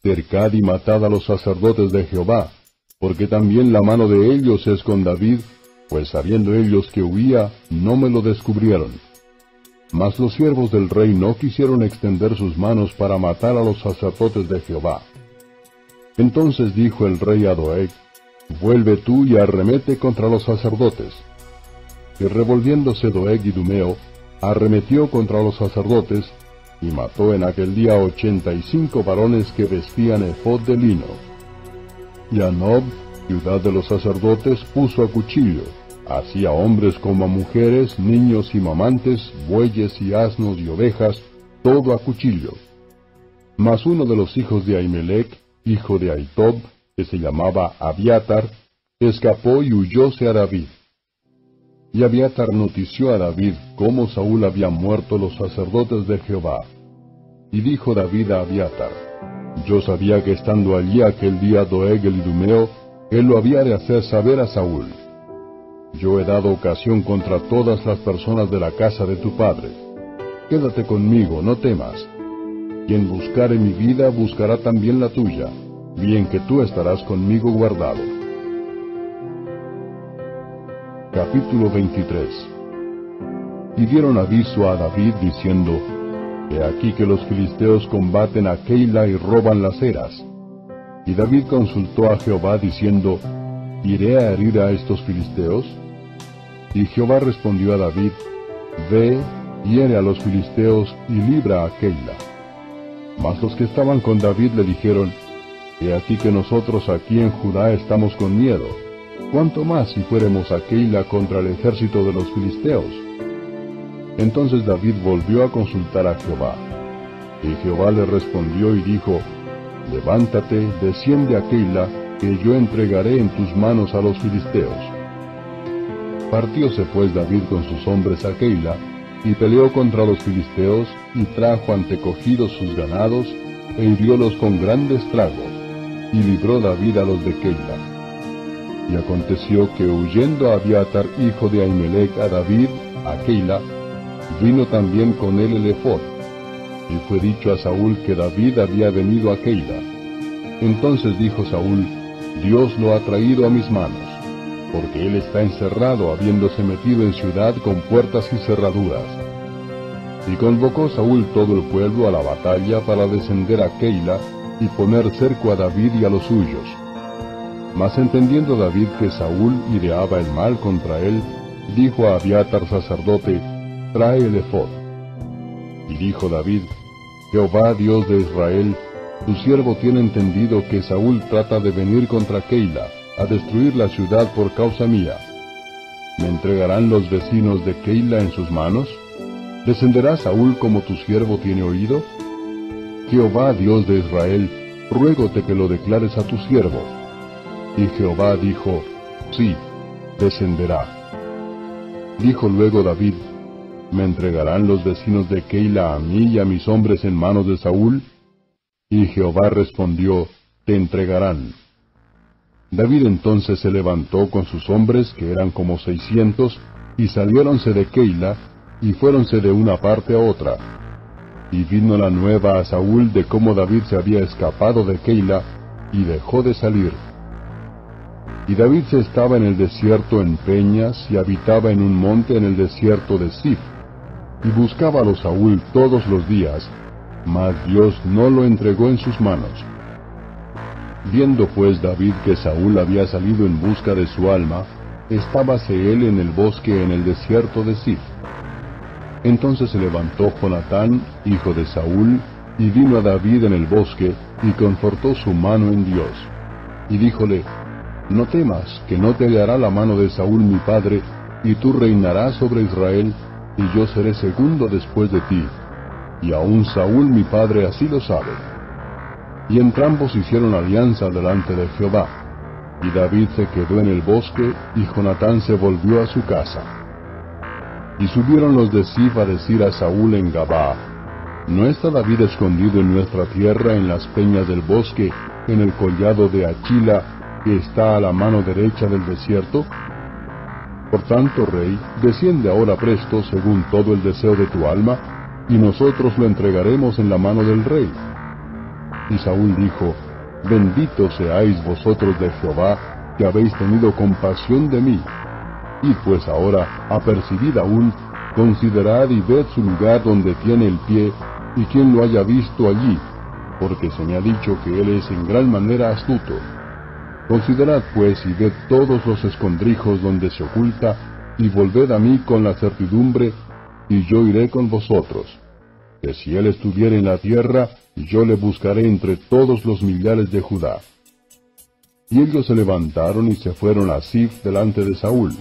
Cercad y matad a los sacerdotes de Jehová, porque también la mano de ellos es con David, pues sabiendo ellos que huía, no me lo descubrieron. Mas los siervos del rey no quisieron extender sus manos para matar a los sacerdotes de Jehová. Entonces dijo el rey a Doeg, Vuelve tú y arremete contra los sacerdotes. Y revolviéndose Doeg y Dumeo, arremetió contra los sacerdotes, y mató en aquel día ochenta y cinco varones que vestían efod de lino. Y a Nob, ciudad de los sacerdotes, puso a cuchillo, así a hombres como a mujeres, niños y mamantes, bueyes y asnos y ovejas, todo a cuchillo. Mas uno de los hijos de Ahimelech, hijo de Aitob, que se llamaba Abiatar, escapó y huyóse a David. Y Abiatar notició a David cómo Saúl había muerto los sacerdotes de Jehová. Y dijo David a Abiatar, Yo sabía que estando allí aquel día Doeg el Idumeo, él lo había de hacer saber a Saúl. Yo he dado ocasión contra todas las personas de la casa de tu padre. Quédate conmigo, no temas. Quien buscare mi vida buscará también la tuya, bien que tú estarás conmigo guardado. Capítulo 23 Y dieron aviso a David diciendo, He aquí que los filisteos combaten a Keila y roban las eras. Y David consultó a Jehová diciendo, ¿Iré a herir a estos filisteos? Y Jehová respondió a David, Ve, hiere a los filisteos y libra a Keila. Mas los que estaban con David le dijeron, He aquí que nosotros aquí en Judá estamos con miedo ¿Cuánto más si fuéramos a Keila contra el ejército de los filisteos? Entonces David volvió a consultar a Jehová. Y Jehová le respondió y dijo, Levántate, desciende a Keila, que yo entregaré en tus manos a los filisteos. Partióse pues David con sus hombres a Keila, y peleó contra los filisteos, y trajo antecogidos sus ganados, e hiriólos con gran estrago, y libró David a los de Keila. Y aconteció que huyendo Abiatar, hijo de Ahimelech, a David, a Keila, vino también con él el. Y fue dicho a Saúl que David había venido a Keila. Entonces dijo Saúl, Dios lo ha traído a mis manos, porque él está encerrado habiéndose metido en ciudad con puertas y cerraduras. Y convocó Saúl todo el pueblo a la batalla para descender a Keila y poner cerco a David y a los suyos. Mas entendiendo David que Saúl ideaba el mal contra él, dijo a Abiatar sacerdote, trae el efod. Y dijo David, Jehová Dios de Israel, tu siervo tiene entendido que Saúl trata de venir contra Keila, a destruir la ciudad por causa mía. ¿Me entregarán los vecinos de Keila en sus manos? ¿Descenderá Saúl como tu siervo tiene oído? Jehová Dios de Israel, ruégote que lo declares a tu siervo. Y Jehová dijo, Sí, descenderá. Dijo luego David, ¿Me entregarán los vecinos de Keila a mí y a mis hombres en manos de Saúl? Y Jehová respondió, Te entregarán. David entonces se levantó con sus hombres, que eran como seiscientos, y saliéronse de Keila, y fuéronse de una parte a otra. Y vino la nueva a Saúl de cómo David se había escapado de Keila, y dejó de salir. Y David se estaba en el desierto en peñas, y habitaba en un monte en el desierto de Sif, y buscábalo Saúl todos los días, mas Dios no lo entregó en sus manos. Viendo pues David que Saúl había salido en busca de su alma, estábase él en el bosque en el desierto de Sif. Entonces se levantó Jonatán, hijo de Saúl, y vino a David en el bosque, y confortó su mano en Dios. Y díjole, No temas, que no te hallará la mano de Saúl mi padre, y tú reinarás sobre Israel, y yo seré segundo después de ti. Y aun Saúl mi padre así lo sabe. Y entrambos hicieron alianza delante de Jehová. Y David se quedó en el bosque, y Jonatán se volvió a su casa. Y subieron los de Sif a decir a Saúl en Gabá, ¿no está David escondido en nuestra tierra en las peñas del bosque, en el collado de Achila, que está a la mano derecha del desierto? Por tanto, rey, desciende ahora presto según todo el deseo de tu alma, y nosotros lo entregaremos en la mano del rey. Y Saúl dijo, Bendito seáis vosotros de Jehová, que habéis tenido compasión de mí. Y pues ahora, apercibid aún, considerad y ved su lugar donde tiene el pie, y quien lo haya visto allí, porque se me ha dicho que él es en gran manera astuto. Considerad pues y ved todos los escondrijos donde se oculta, y volved a mí con la certidumbre, y yo iré con vosotros. Que si él estuviera en la tierra, yo le buscaré entre todos los millares de Judá. Y ellos se levantaron y se fueron a Sif delante de Saúl.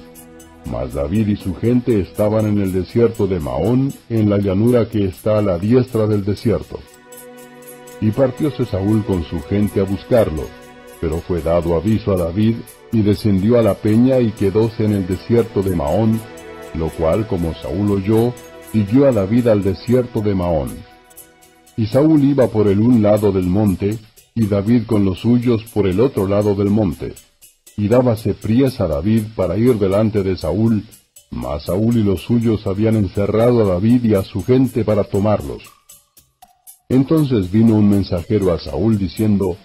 Mas David y su gente estaban en el desierto de Maón, en la llanura que está a la diestra del desierto. Y partióse Saúl con su gente a buscarlo, pero fue dado aviso a David, y descendió a la peña y quedóse en el desierto de Maón, lo cual, como Saúl oyó, siguió a David al desierto de Maón. Y Saúl iba por el un lado del monte, y David con los suyos por el otro lado del monte. Y dábase priesa a David para ir delante de Saúl, mas Saúl y los suyos habían encerrado a David y a su gente para tomarlos. Entonces vino un mensajero a Saúl diciendo,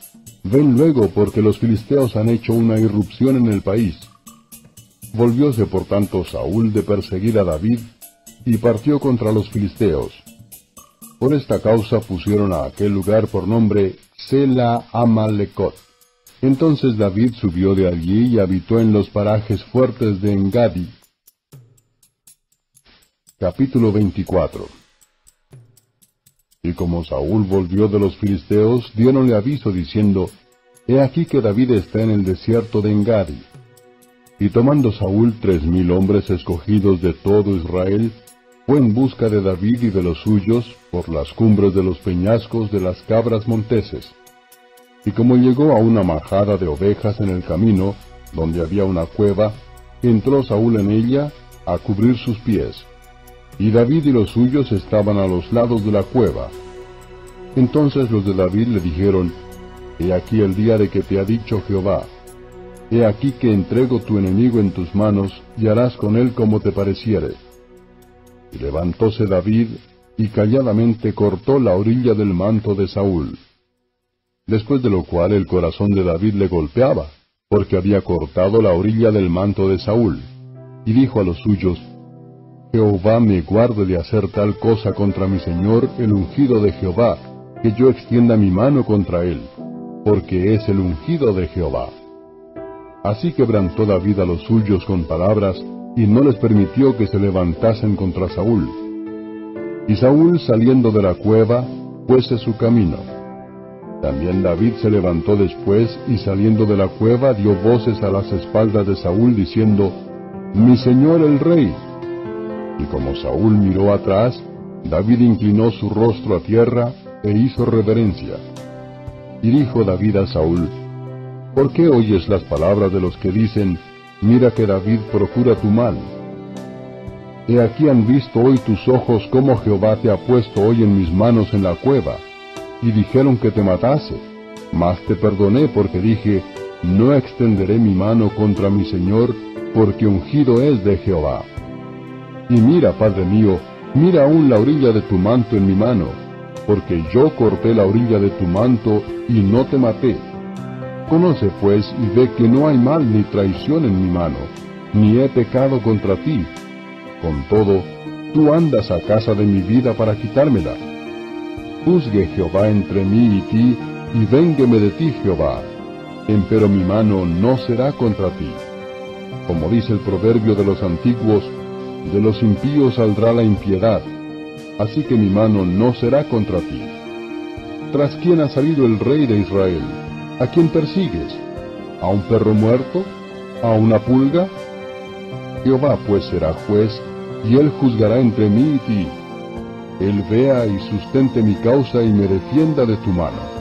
Ven luego porque los filisteos han hecho una irrupción en el país. Volvióse por tanto Saúl de perseguir a David, y partió contra los filisteos. Por esta causa pusieron a aquel lugar por nombre Sela Amalekot. Entonces David subió de allí y habitó en los parajes fuertes de Engadi. Capítulo 24 Y como Saúl volvió de los filisteos, diéronle aviso diciendo, He aquí que David está en el desierto de Engadi. Y tomando Saúl tres mil hombres escogidos de todo Israel, fue en busca de David y de los suyos por las cumbres de los peñascos de las cabras monteses. Y como llegó a una majada de ovejas en el camino, donde había una cueva, entró Saúl en ella a cubrir sus pies. Y David y los suyos estaban a los lados de la cueva. Entonces los de David le dijeron, He aquí el día de que te ha dicho Jehová, He aquí que entrego tu enemigo en tus manos, y harás con él como te pareciere. Y levantóse David, y calladamente cortó la orilla del manto de Saúl. Después de lo cual el corazón de David le golpeaba, porque había cortado la orilla del manto de Saúl. Y dijo a los suyos, Jehová me guarde de hacer tal cosa contra mi señor, el ungido de Jehová, que yo extienda mi mano contra él, porque es el ungido de Jehová. Así quebrantó David a los suyos con palabras, y no les permitió que se levantasen contra Saúl. Y Saúl saliendo de la cueva, fuese su camino. También David se levantó después y saliendo de la cueva dio voces a las espaldas de Saúl diciendo, Mi señor el rey. Y como Saúl miró atrás, David inclinó su rostro a tierra e hizo reverencia. Y dijo David a Saúl, ¿Por qué oyes las palabras de los que dicen, mira que David procura tu mal? He aquí han visto hoy tus ojos cómo Jehová te ha puesto hoy en mis manos en la cueva, y dijeron que te matase, mas te perdoné porque dije, no extenderé mi mano contra mi Señor, porque ungido es de Jehová. Y mira, Padre mío, mira aún la orilla de tu manto en mi mano, porque yo corté la orilla de tu manto y no te maté. Conoce pues y ve que no hay mal ni traición en mi mano, ni he pecado contra ti. Con todo, tú andas a casa de mi vida para quitármela. Juzgue Jehová entre mí y ti, y véngueme de ti Jehová. Empero mi mano no será contra ti. Como dice el proverbio de los antiguos, de los impíos saldrá la impiedad, así que mi mano no será contra ti. ¿Tras quién ha salido el rey de Israel? ¿A quién persigues? ¿A un perro muerto? ¿A una pulga? Jehová pues será juez, y él juzgará entre mí y ti. Él vea y sustente mi causa y me defienda de tu mano.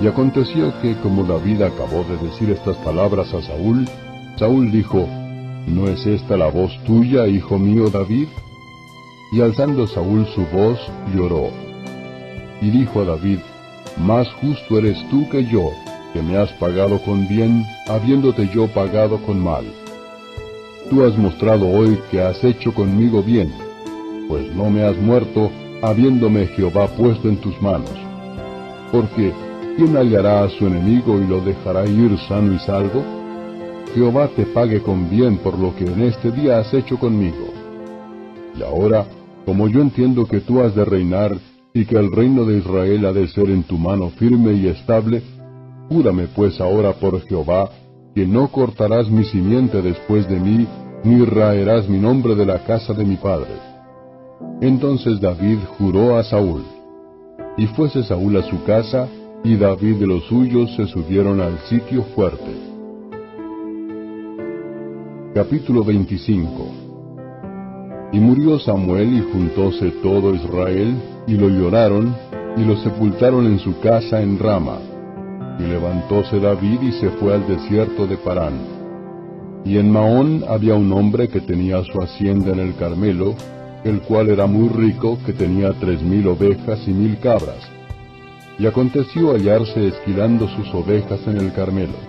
Y aconteció que como David acabó de decir estas palabras a Saúl, Saúl dijo, ¿No es esta la voz tuya, hijo mío David? Y alzando Saúl su voz, lloró. Y dijo a David, más justo eres tú que yo, que me has pagado con bien, habiéndote yo pagado con mal. Tú has mostrado hoy que has hecho conmigo bien, pues no me has muerto, habiéndome Jehová puesto en tus manos. Porque, ¿quién hallará a su enemigo y lo dejará ir sano y salvo? Jehová te pague con bien por lo que en este día has hecho conmigo. Y ahora, como yo entiendo que tú has de reinar, y que el reino de Israel ha de ser en tu mano firme y estable, júrame pues ahora por Jehová, que no cortarás mi simiente después de mí, ni raerás mi nombre de la casa de mi padre. Entonces David juró a Saúl. Y fuese Saúl a su casa, y David de los suyos se subieron al sitio fuerte. Capítulo 25 y murió Samuel y juntóse todo Israel, y lo lloraron, y lo sepultaron en su casa en Rama. Y levantóse David y se fue al desierto de Parán. Y en Maón había un hombre que tenía su hacienda en el Carmelo, el cual era muy rico, que tenía tres mil ovejas y mil cabras. Y aconteció hallarse esquilando sus ovejas en el Carmelo.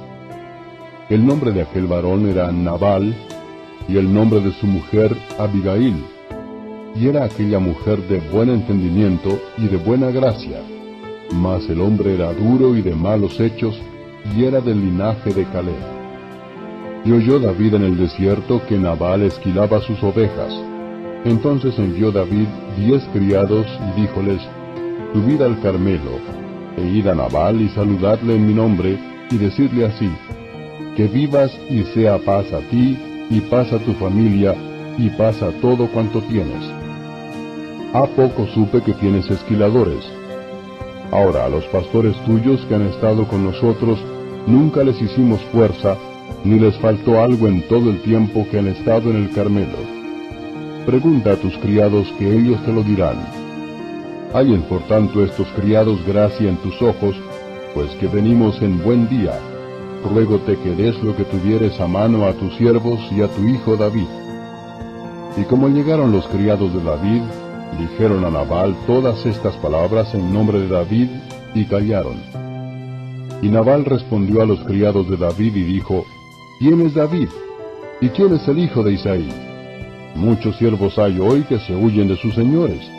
El nombre de aquel varón era Nabal, y el nombre de su mujer Abigail, y era aquella mujer de buen entendimiento y de buena gracia, mas el hombre era duro y de malos hechos, y era del linaje de Caleb. Y oyó David en el desierto que Nabal esquilaba sus ovejas. Entonces envió David diez criados y díjoles, Subid al Carmelo, e id a Nabal y saludadle en mi nombre, y decirle así, Que vivas y sea paz a ti y pasa tu familia, y pasa todo cuanto tienes. A poco supe que tienes esquiladores. Ahora a los pastores tuyos que han estado con nosotros, nunca les hicimos fuerza, ni les faltó algo en todo el tiempo que han estado en el Carmelo. Pregunta a tus criados que ellos te lo dirán. Hallen por tanto estos criados gracia en tus ojos, pues que venimos en buen día, ruégote que des lo que tuvieres a mano a tus siervos y a tu hijo David. Y como llegaron los criados de David, dijeron a Nabal todas estas palabras en nombre de David, y callaron. Y Nabal respondió a los criados de David y dijo, ¿Quién es David? ¿Y quién es el hijo de Isaí? Muchos siervos hay hoy que se huyen de sus señores.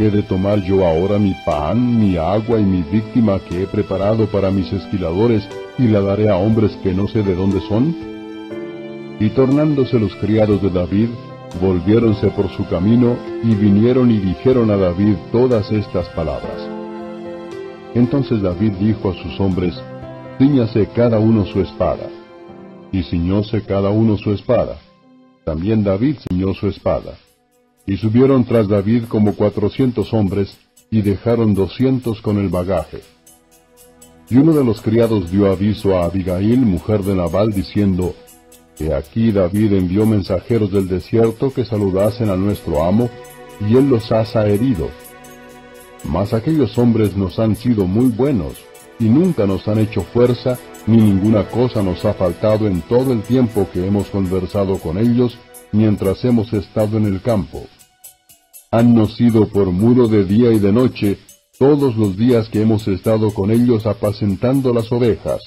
¿He de tomar yo ahora mi pan, mi agua y mi víctima que he preparado para mis esquiladores y la daré a hombres que no sé de dónde son? Y tornándose los criados de David, volviéronse por su camino y vinieron y dijeron a David todas estas palabras. Entonces David dijo a sus hombres, Ciñase cada uno su espada. Y ciñóse cada uno su espada. También David ciñó su espada. Y subieron tras David como cuatrocientos hombres, y dejaron doscientos con el bagaje. Y uno de los criados dio aviso a Abigail, mujer de Nabal, diciendo, He aquí David envió mensajeros del desierto que saludasen a nuestro amo, y él los ha herido. Mas aquellos hombres nos han sido muy buenos, y nunca nos han hecho fuerza, ni ninguna cosa nos ha faltado en todo el tiempo que hemos conversado con ellos, mientras hemos estado en el campo. Hannos sido por muro de día y de noche, todos los días que hemos estado con ellos apacentando las ovejas.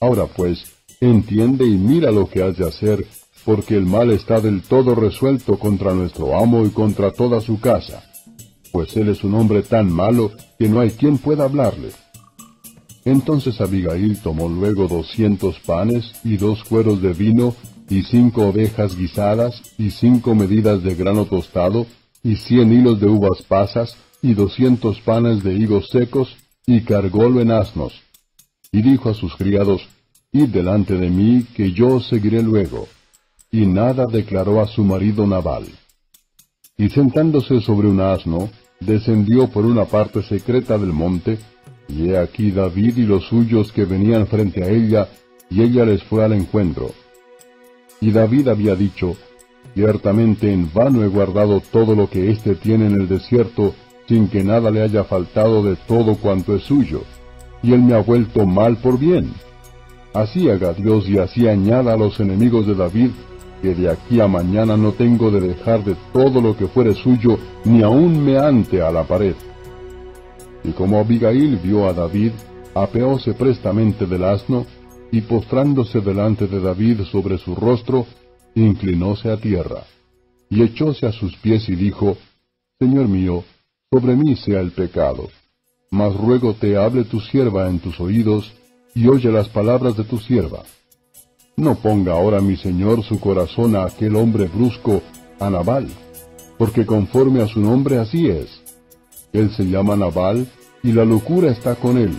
Ahora pues, entiende y mira lo que has de hacer, porque el mal está del todo resuelto contra nuestro amo y contra toda su casa, pues él es un hombre tan malo que no hay quien pueda hablarle. Entonces Abigail tomó luego doscientos panes y dos cueros de vino y cinco ovejas guisadas y cinco medidas de grano tostado y cien hilos de uvas pasas y doscientos panes de higos secos y cargólo en asnos. Y dijo a sus criados, Id delante de mí, que yo os seguiré luego. Y nada declaró a su marido Nabal. Y sentándose sobre un asno, descendió por una parte secreta del monte, y he aquí David y los suyos que venían frente a ella, y ella les fue al encuentro. Y David había dicho, Ciertamente en vano he guardado todo lo que éste tiene en el desierto, sin que nada le haya faltado de todo cuanto es suyo, y él me ha vuelto mal por bien. Así haga Dios y así añada a los enemigos de David, que de aquí a mañana no tengo de dejar de todo lo que fuere suyo, ni aun ante a la pared. Y como Abigail vio a David, apeóse prestamente del asno, y postrándose delante de David sobre su rostro, inclinóse a tierra, y echóse a sus pies y dijo, Señor mío, sobre mí sea el pecado, mas ruego te hable tu sierva en tus oídos, y oye las palabras de tu sierva. No ponga ahora mi señor su corazón a aquel hombre brusco, a Nabal, porque conforme a su nombre así es. Él se llama Nabal, y la locura está con él.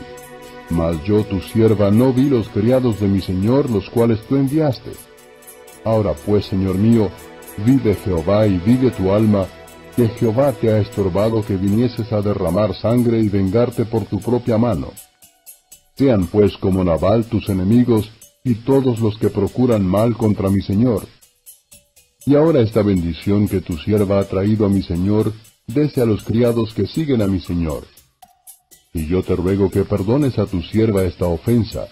Mas yo tu sierva no vi los criados de mi señor, los cuales tú enviaste. Ahora pues, señor mío, vive Jehová y vive tu alma, que Jehová te ha estorbado que vinieses a derramar sangre y vengarte por tu propia mano. Sean pues como Nabal tus enemigos y todos los que procuran mal contra mi Señor. Y ahora esta bendición que tu sierva ha traído a mi Señor, dese a los criados que siguen a mi Señor. Y yo te ruego que perdones a tu sierva esta ofensa,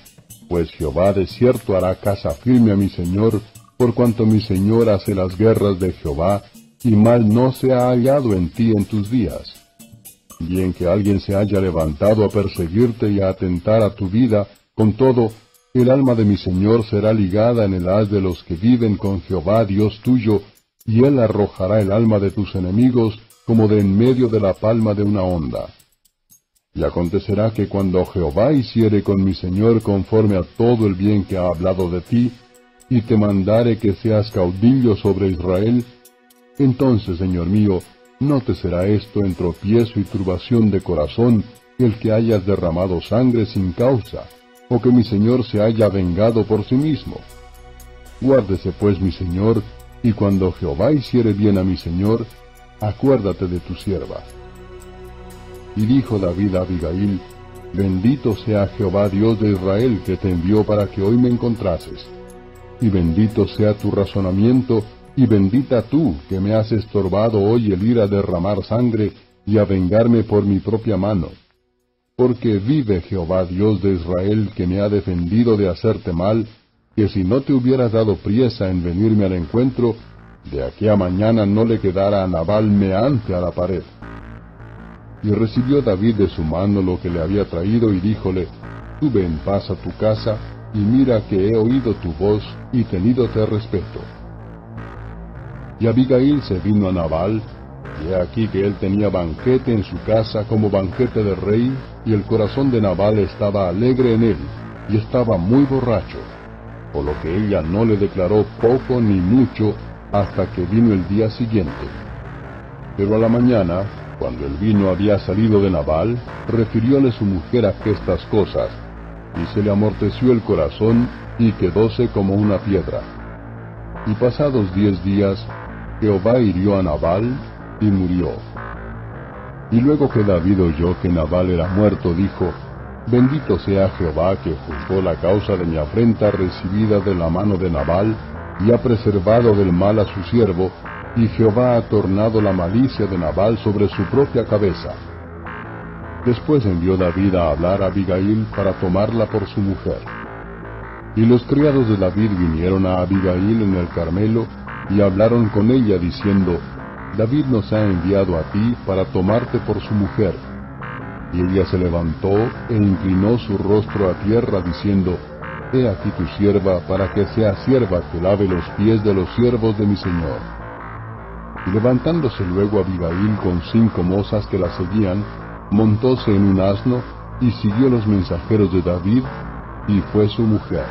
pues Jehová de cierto hará casa firme a mi Señor, por cuanto mi Señor hace las guerras de Jehová, y mal no se ha hallado en ti en tus días bien que alguien se haya levantado a perseguirte y a atentar a tu vida, con todo, el alma de mi Señor será ligada en el haz de los que viven con Jehová Dios tuyo, y él arrojará el alma de tus enemigos como de en medio de la palma de una onda. Y acontecerá que cuando Jehová hiciere con mi Señor conforme a todo el bien que ha hablado de ti, y te mandare que seas caudillo sobre Israel, entonces, Señor mío, no te será esto en tropiezo y turbación de corazón el que hayas derramado sangre sin causa, o que mi Señor se haya vengado por sí mismo. Guárdese pues mi Señor, y cuando Jehová hiciere bien a mi Señor, acuérdate de tu sierva. Y dijo David a Abigail, Bendito sea Jehová Dios de Israel que te envió para que hoy me encontrases. Y bendito sea tu razonamiento y bendita tú que me has estorbado hoy el ir a derramar sangre y a vengarme por mi propia mano. Porque vive Jehová Dios de Israel que me ha defendido de hacerte mal, que si no te hubieras dado priesa en venirme al encuentro, de aquí a mañana no le quedara a Nabal meante a la pared. Y recibió David de su mano lo que le había traído y díjole, Sube en paz a tu casa, y mira que he oído tu voz y tenídote respeto. Y Abigail se vino a Nabal, Y he aquí que él tenía banquete en su casa como banquete de rey, y el corazón de Nabal estaba alegre en él, y estaba muy borracho, por lo que ella no le declaró poco ni mucho hasta que vino el día siguiente. Pero a la mañana, cuando el vino había salido de Nabal, refirióle su mujer estas cosas, y se le amorteció el corazón, y quedóse como una piedra. Y pasados diez días, Jehová hirió a Nabal, y murió. Y luego que David oyó que Nabal era muerto, dijo, Bendito sea Jehová que juzgó la causa de mi afrenta recibida de la mano de Nabal, y ha preservado del mal a su siervo, y Jehová ha tornado la malicia de Nabal sobre su propia cabeza. Después envió David a hablar a Abigail para tomarla por su mujer. Y los criados de David vinieron a Abigail en el Carmelo, y hablaron con ella diciendo, David nos ha enviado a ti para tomarte por su mujer. Y ella se levantó e inclinó su rostro a tierra diciendo, He aquí tu sierva para que sea sierva que lave los pies de los siervos de mi señor. Y levantándose luego Abigail con cinco mozas que la seguían, montóse en un asno y siguió los mensajeros de David, y fue su mujer.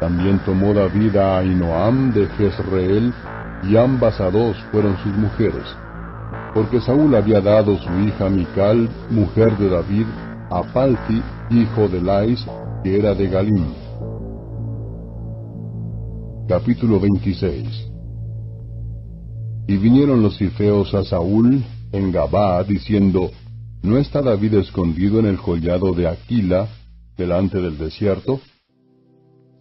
También tomó David a Ainoam de Jezreel, y ambas a dos fueron sus mujeres, porque Saúl había dado su hija Mical, mujer de David, a Palti, hijo de Lais, que era de Galim. Capítulo 26 Y vinieron los cifeos a Saúl en Gabá, diciendo, ¿No está David escondido en el collado de Aquila, delante del desierto?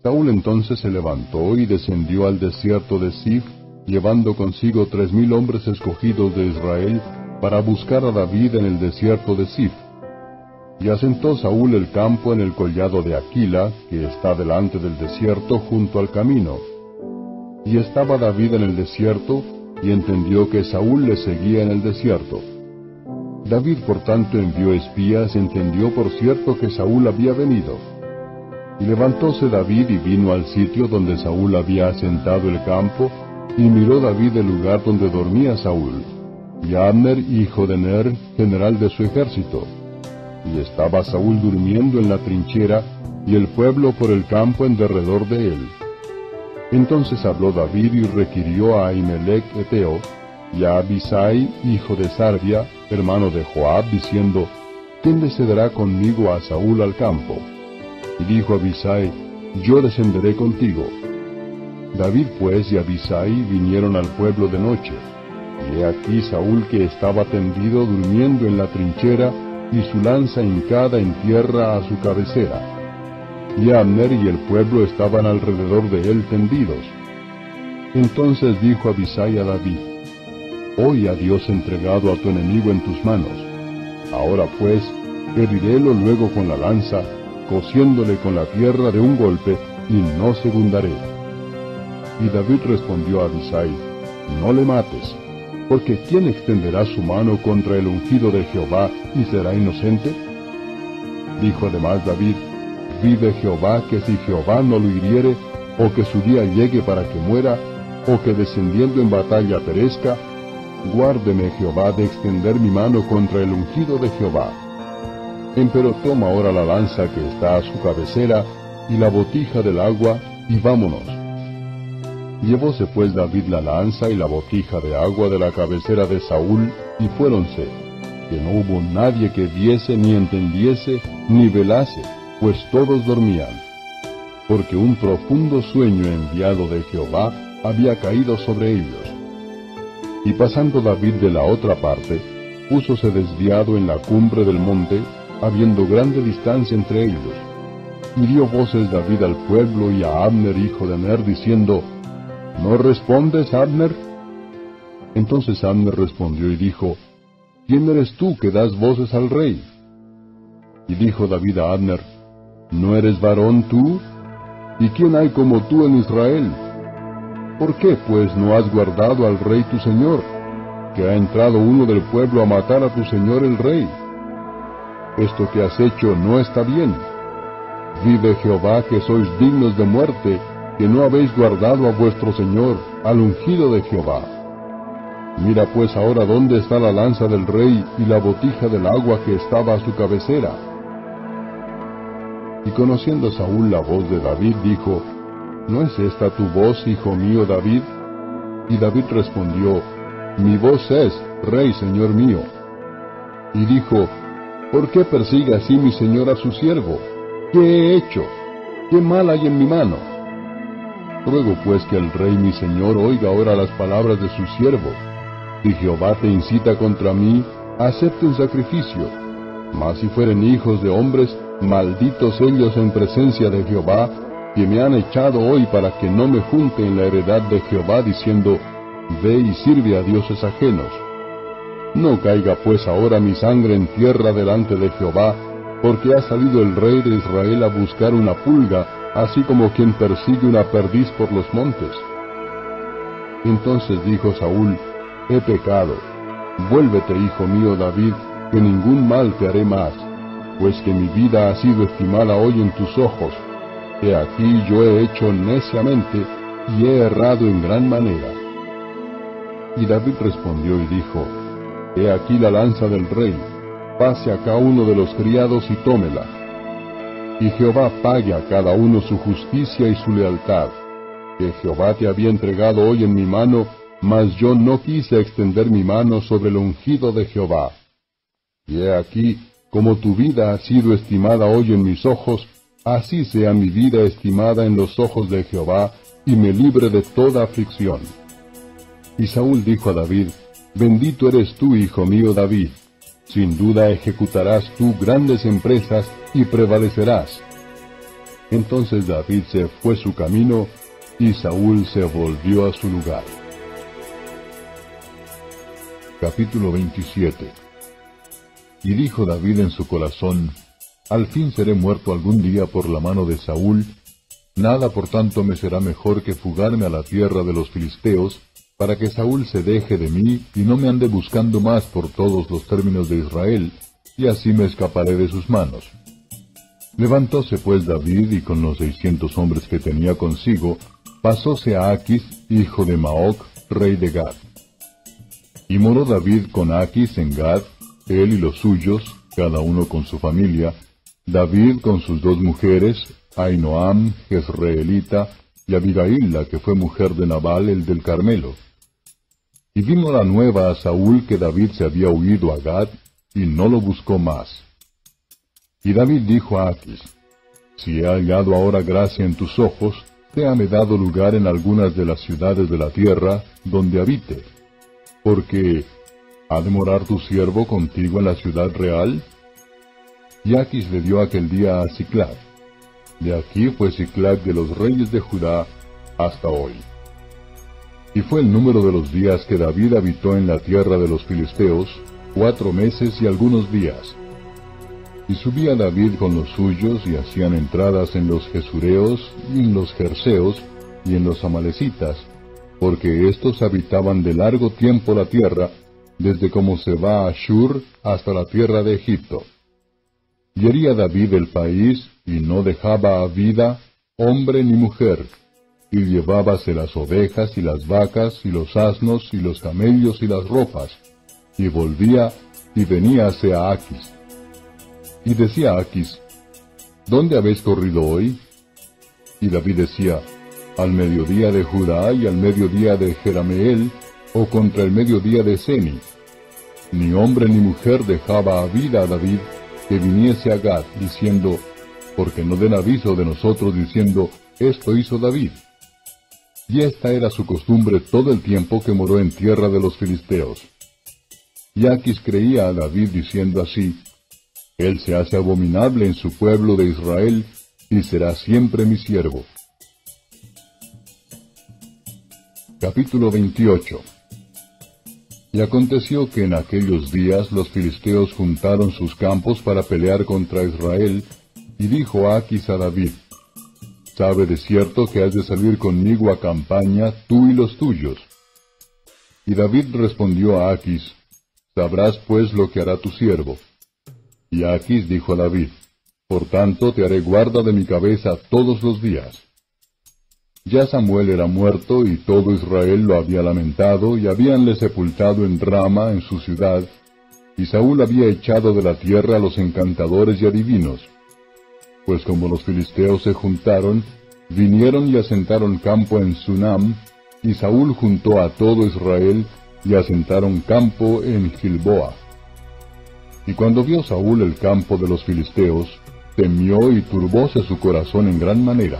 Saúl entonces se levantó y descendió al desierto de Sif, llevando consigo tres mil hombres escogidos de Israel, para buscar a David en el desierto de Sif. Y asentó Saúl el campo en el collado de Aquila, que está delante del desierto junto al camino. Y estaba David en el desierto, y entendió que Saúl le seguía en el desierto. David por tanto envió espías entendió por cierto que Saúl había venido. Y levantóse David y vino al sitio donde Saúl había asentado el campo, y miró David el lugar donde dormía Saúl, y Abner, hijo de Ner, general de su ejército. Y estaba Saúl durmiendo en la trinchera, y el pueblo por el campo en derredor de él. Entonces habló David y requirió a Ahimelech Eteo, y a Abisai, hijo de Sarbia, hermano de Joab, diciendo, ¿Quién descenderá conmigo a Saúl al campo? Y dijo Abisai, Yo descenderé contigo. David pues y Abisai vinieron al pueblo de noche, y he aquí Saúl que estaba tendido durmiendo en la trinchera, y su lanza hincada en tierra a su cabecera. Y Abner y el pueblo estaban alrededor de él tendidos. Entonces dijo Abisai a David, Hoy ha Dios entregado a tu enemigo en tus manos. Ahora pues, herirélo luego con la lanza, cosiéndole con la tierra de un golpe, y no segundaré. Y David respondió a Abisai, No le mates, porque ¿quién extenderá su mano contra el ungido de Jehová y será inocente? Dijo además David, Vive Jehová que si Jehová no lo hiriere, o que su día llegue para que muera, o que descendiendo en batalla perezca, guárdeme Jehová de extender mi mano contra el ungido de Jehová. Empero toma ahora la lanza que está a su cabecera y la botija del agua, y vámonos. Llevóse pues David la lanza y la botija de agua de la cabecera de Saúl, y fuéronse, que no hubo nadie que viese ni entendiese ni velase, pues todos dormían, porque un profundo sueño enviado de Jehová había caído sobre ellos. Y pasando David de la otra parte, púsose desviado en la cumbre del monte, habiendo grande distancia entre ellos. Y dio voces David al pueblo y a Abner hijo de Ner, diciendo, ¿No respondes, Abner? Entonces Abner respondió y dijo, ¿Quién eres tú que das voces al rey? Y dijo David a Abner, ¿No eres varón tú? ¿Y quién hay como tú en Israel? ¿Por qué pues no has guardado al rey tu señor, que ha entrado uno del pueblo a matar a tu señor el rey? Esto que has hecho no está bien. Vive Jehová que sois dignos de muerte, que no habéis guardado a vuestro señor, al ungido de Jehová. Mira pues ahora dónde está la lanza del rey y la botija del agua que estaba a su cabecera. Y conociendo Saúl la voz de David, dijo, ¿No es esta tu voz, hijo mío David? Y David respondió, Mi voz es, rey, señor mío. Y dijo, ¿Por qué persigue así mi señor a su siervo? ¿Qué he hecho? ¿Qué mal hay en mi mano? Ruego pues que el rey mi señor oiga ahora las palabras de su siervo. Si Jehová te incita contra mí, acepte un sacrificio. Mas si fueren hijos de hombres, malditos ellos en presencia de Jehová, que me han echado hoy para que no me junte en la heredad de Jehová, diciendo, Ve y sirve a dioses ajenos. No caiga pues ahora mi sangre en tierra delante de Jehová, porque ha salido el rey de Israel a buscar una pulga, así como quien persigue una perdiz por los montes. Entonces dijo Saúl, He pecado, vuélvete, hijo mío David, que ningún mal te haré más, pues que mi vida ha sido estimada hoy en tus ojos. He aquí yo he hecho neciamente y he errado en gran manera. Y David respondió y dijo, He aquí la lanza del rey, pase acá uno de los criados y tómela. Y Jehová pague a cada uno su justicia y su lealtad, que Jehová te había entregado hoy en mi mano, mas yo no quise extender mi mano sobre el ungido de Jehová. Y he aquí, como tu vida ha sido estimada hoy en mis ojos, así sea mi vida estimada en los ojos de Jehová, y me libre de toda aflicción. Y Saúl dijo a David, Bendito eres tú, hijo mío David, sin duda ejecutarás tú grandes empresas y prevalecerás. Entonces David se fue su camino y Saúl se volvió a su lugar. Capítulo 27 Y dijo David en su corazón, Al fin seré muerto algún día por la mano de Saúl, nada por tanto me será mejor que fugarme a la tierra de los filisteos, para que Saúl se deje de mí y no me ande buscando más por todos los términos de Israel, y así me escaparé de sus manos. Levantóse pues David y con los seiscientos hombres que tenía consigo, pasóse a Aquis, hijo de Maoc, rey de Gad. Y moró David con Aquis en Gad, él y los suyos, cada uno con su familia, David con sus dos mujeres, Ainoam, Jezreelita, y Abigail, la que fue mujer de Nabal, el del Carmelo. Y vino la nueva a Saúl que David se había huido a Gad, y no lo buscó más. Y David dijo a Aquis, Si he hallado ahora gracia en tus ojos, déame dado lugar en algunas de las ciudades de la tierra, donde habite, porque ¿ha de morar tu siervo contigo en la ciudad real? Y le dio aquel día a Ciclag. De aquí fue Ciclag de los reyes de Judá hasta hoy. Y fue el número de los días que David habitó en la tierra de los filisteos, cuatro meses y algunos días. Y subía David con los suyos y hacían entradas en los Jesureos y en los Jerseos y en los Amalecitas, porque éstos habitaban de largo tiempo la tierra, desde como se va a Shur hasta la tierra de Egipto. Y hería David el país, y no dejaba a vida hombre ni mujer, y llevábase las ovejas y las vacas y los asnos y los camellos y las ropas, y volvía y veníase a Aquis. Y decía Aquis, ¿Dónde habéis corrido hoy? Y David decía, al mediodía de Judá y al mediodía de Jerameel, o contra el mediodía de Seni. Ni hombre ni mujer dejaba a vida a David que viniese a Gad, diciendo, porque no den aviso de nosotros diciendo, esto hizo David y esta era su costumbre todo el tiempo que moró en tierra de los filisteos. Y Aquis creía a David diciendo así, Él se hace abominable en su pueblo de Israel, y será siempre mi siervo. Capítulo 28 Y aconteció que en aquellos días los filisteos juntaron sus campos para pelear contra Israel, y dijo Aquis a David, Sabe de cierto que has de salir conmigo a campaña, tú y los tuyos. Y David respondió a Aquis, Sabrás pues lo que hará tu siervo. Y Aquis dijo a David, Por tanto te haré guarda de mi cabeza todos los días. Ya Samuel era muerto y todo Israel lo había lamentado y habíanle sepultado en Rama, en su ciudad, y Saúl había echado de la tierra a los encantadores y adivinos. Pues como los filisteos se juntaron, vinieron y asentaron campo en Sunam, y Saúl juntó a todo Israel y asentaron campo en Gilboa. Y cuando vio Saúl el campo de los filisteos, temió y turbóse su corazón en gran manera.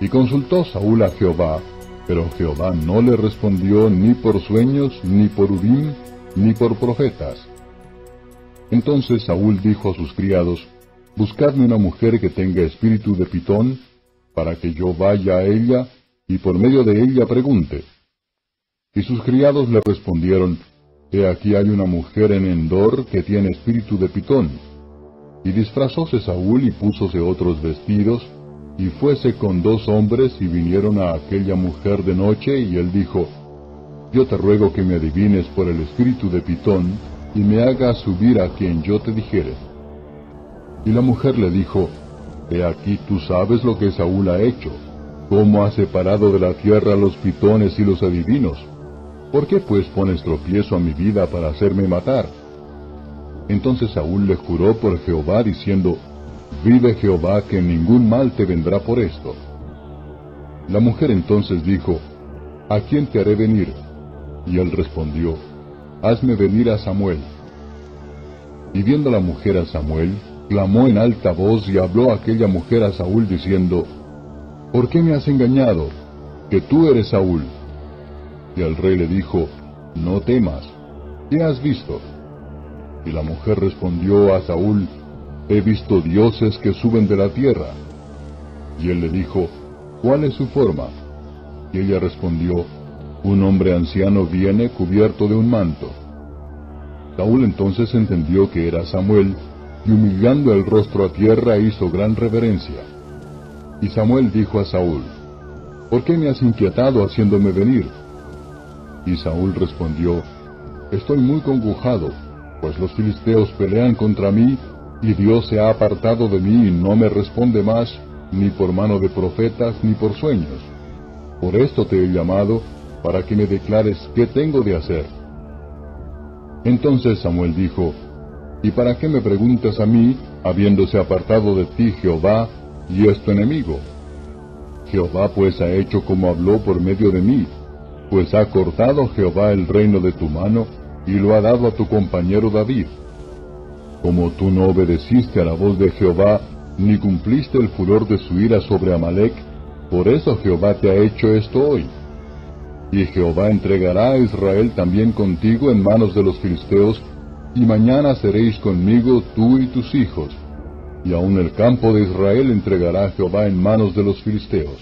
Y consultó Saúl a Jehová, pero Jehová no le respondió ni por sueños, ni por Urim, ni por profetas. Entonces Saúl dijo a sus criados, Buscadme una mujer que tenga espíritu de pitón, para que yo vaya a ella, y por medio de ella pregunte. Y sus criados le respondieron, He aquí hay una mujer en Endor que tiene espíritu de pitón. Y disfrazóse Saúl y púsose otros vestidos, y fuese con dos hombres y vinieron a aquella mujer de noche, y él dijo, Yo te ruego que me adivines por el espíritu de Pitón, y me hagas subir a quien yo te dijere. Y la mujer le dijo, He aquí tú sabes lo que Saúl ha hecho, cómo ha separado de la tierra los pitones y los adivinos. ¿Por qué pues pones tropiezo a mi vida para hacerme matar? Entonces Saúl le juró por Jehová, diciendo, Vive Jehová que ningún mal te vendrá por esto. La mujer entonces dijo, ¿A quién te haré venir? Y él respondió, Hazme venir a Samuel. Y viendo la mujer a Samuel, clamó en alta voz y habló aquella mujer a Saúl diciendo, ¿Por qué me has engañado? Que tú eres Saúl. Y el rey le dijo, No temas, ¿qué has visto? Y la mujer respondió a Saúl, he visto dioses que suben de la tierra. Y él le dijo, ¿cuál es su forma? Y ella respondió, un hombre anciano viene cubierto de un manto. Saúl entonces entendió que era Samuel, y humillando el rostro a tierra hizo gran reverencia. Y Samuel dijo a Saúl, ¿por qué me has inquietado haciéndome venir? Y Saúl respondió, Estoy muy congojado, pues los filisteos pelean contra mí y Dios se ha apartado de mí y no me responde más, ni por mano de profetas, ni por sueños. Por esto te he llamado, para que me declares qué tengo de hacer. Entonces Samuel dijo, ¿Y para qué me preguntas a mí, habiéndose apartado de ti Jehová, y es tu enemigo? Jehová pues ha hecho como habló por medio de mí, pues ha cortado Jehová el reino de tu mano, y lo ha dado a tu compañero David. Como tú no obedeciste a la voz de Jehová, ni cumpliste el furor de su ira sobre Amalek, por eso Jehová te ha hecho esto hoy. Y Jehová entregará a Israel también contigo en manos de los filisteos, y mañana seréis conmigo tú y tus hijos. Y aun el campo de Israel entregará Jehová en manos de los filisteos.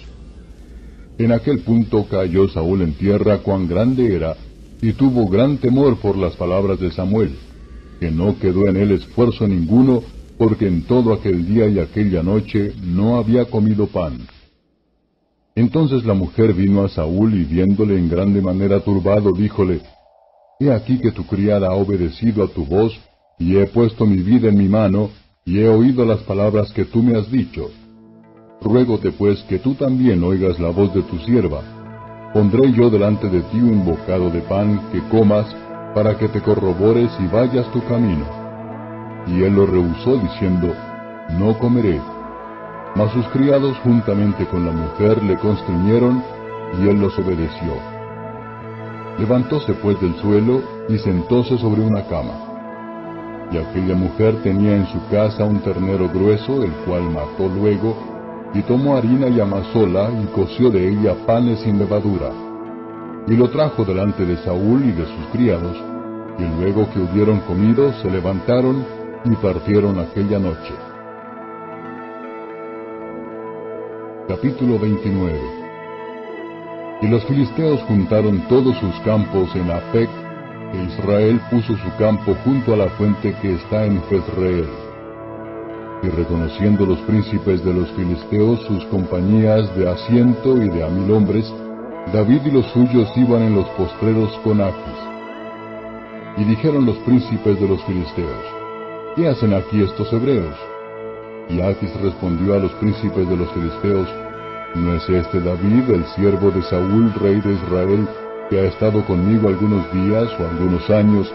En aquel punto cayó Saúl en tierra cuán grande era, y tuvo gran temor por las palabras de Samuel que no quedó en él esfuerzo ninguno, porque en todo aquel día y aquella noche no había comido pan. Entonces la mujer vino a Saúl y viéndole en grande manera turbado, díjole, He aquí que tu criada ha obedecido a tu voz, y he puesto mi vida en mi mano, y he oído las palabras que tú me has dicho. Ruégote pues que tú también oigas la voz de tu sierva. Pondré yo delante de ti un bocado de pan que comas, para que te corrobores y vayas tu camino. Y él lo rehusó diciendo, No comeré. Mas sus criados juntamente con la mujer le constriñeron, y él los obedeció. Levantóse pues del suelo y sentóse sobre una cama. Y aquella mujer tenía en su casa un ternero grueso, el cual mató luego, y tomó harina y amasóla, y coció de ella panes sin levadura y lo trajo delante de Saúl y de sus criados, y luego que hubieron comido se levantaron y partieron aquella noche. Capítulo 29 Y los filisteos juntaron todos sus campos en Afec, e Israel puso su campo junto a la fuente que está en Jezreel. Y reconociendo los príncipes de los filisteos sus compañías de asiento y de a mil hombres, David y los suyos iban en los postreros con Aquis. Y dijeron los príncipes de los filisteos, ¿qué hacen aquí estos hebreos? Y Aquis respondió a los príncipes de los filisteos, ¿No es este David, el siervo de Saúl, rey de Israel, que ha estado conmigo algunos días o algunos años,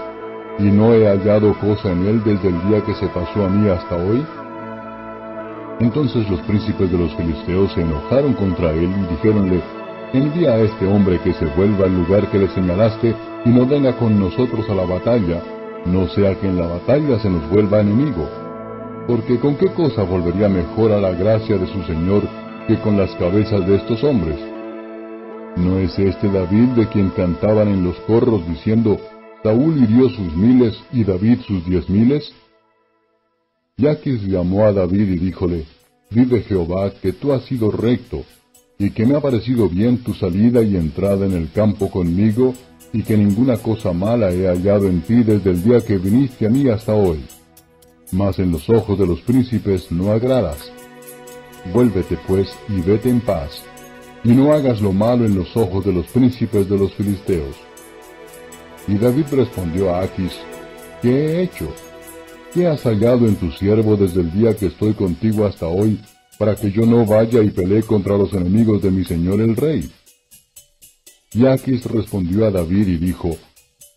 y no he hallado cosa en él desde el día que se pasó a mí hasta hoy? Entonces los príncipes de los filisteos se enojaron contra él y dijéronle, Envía a este hombre que se vuelva al lugar que le señalaste y no venga con nosotros a la batalla, no sea que en la batalla se nos vuelva enemigo. Porque con qué cosa volvería mejor a la gracia de su Señor que con las cabezas de estos hombres? ¿No es este David de quien cantaban en los corros diciendo, Saúl hirió sus miles y David sus diez miles? Yaquis llamó a David y díjole, Vive Jehová, que tú has sido recto, y que me ha parecido bien tu salida y entrada en el campo conmigo, y que ninguna cosa mala he hallado en ti desde el día que viniste a mí hasta hoy. Mas en los ojos de los príncipes no agradas. Vuélvete pues y vete en paz, y no hagas lo malo en los ojos de los príncipes de los filisteos. Y David respondió a Aquis, ¿qué he hecho? ¿Qué has hallado en tu siervo desde el día que estoy contigo hasta hoy, para que yo no vaya y pelee contra los enemigos de mi señor el rey? Y Aquis respondió a David y dijo,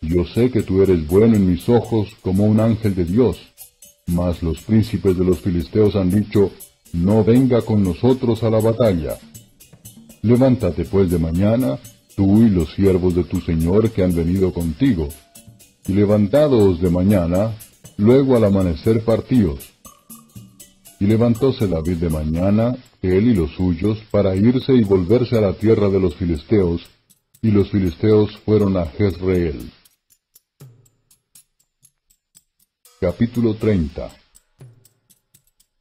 Yo sé que tú eres bueno en mis ojos como un ángel de Dios, mas los príncipes de los filisteos han dicho, No venga con nosotros a la batalla. Levántate pues de mañana, tú y los siervos de tu señor que han venido contigo, y levantados de mañana, Luego al amanecer partíos. Y levantóse David de mañana, él y los suyos, para irse y volverse a la tierra de los filisteos, y los filisteos fueron a Jezreel. Capítulo 30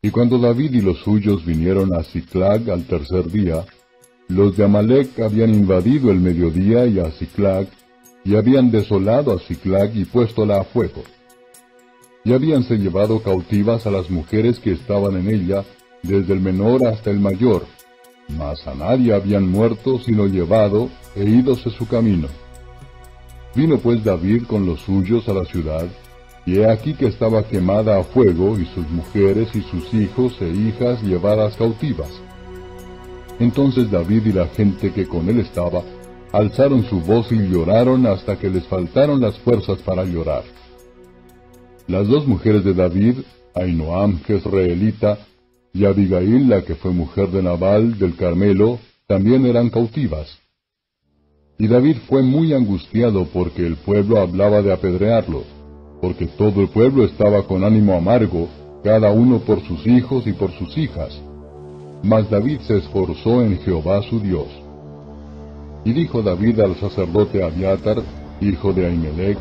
Y cuando David y los suyos vinieron a Ciclag al tercer día, los de Amalec habían invadido el mediodía y a Ciclag, y habían desolado a Ciclag y puéstola a fuego y habíanse llevado cautivas a las mujeres que estaban en ella, desde el menor hasta el mayor, mas a nadie habían muerto sino llevado e ídose su camino. Vino pues David con los suyos a la ciudad, y he aquí que estaba quemada a fuego, y sus mujeres y sus hijos e hijas llevadas cautivas. Entonces David y la gente que con él estaba, alzaron su voz y lloraron hasta que les faltaron las fuerzas para llorar. Las dos mujeres de David, Ainoam Jezreelita y Abigail, la que fue mujer de Nabal del Carmelo, también eran cautivas. Y David fue muy angustiado porque el pueblo hablaba de apedrearlo, porque todo el pueblo estaba con ánimo amargo, cada uno por sus hijos y por sus hijas. Mas David se esforzó en Jehová su Dios. Y dijo David al sacerdote Abiatar, hijo de Ahimelech,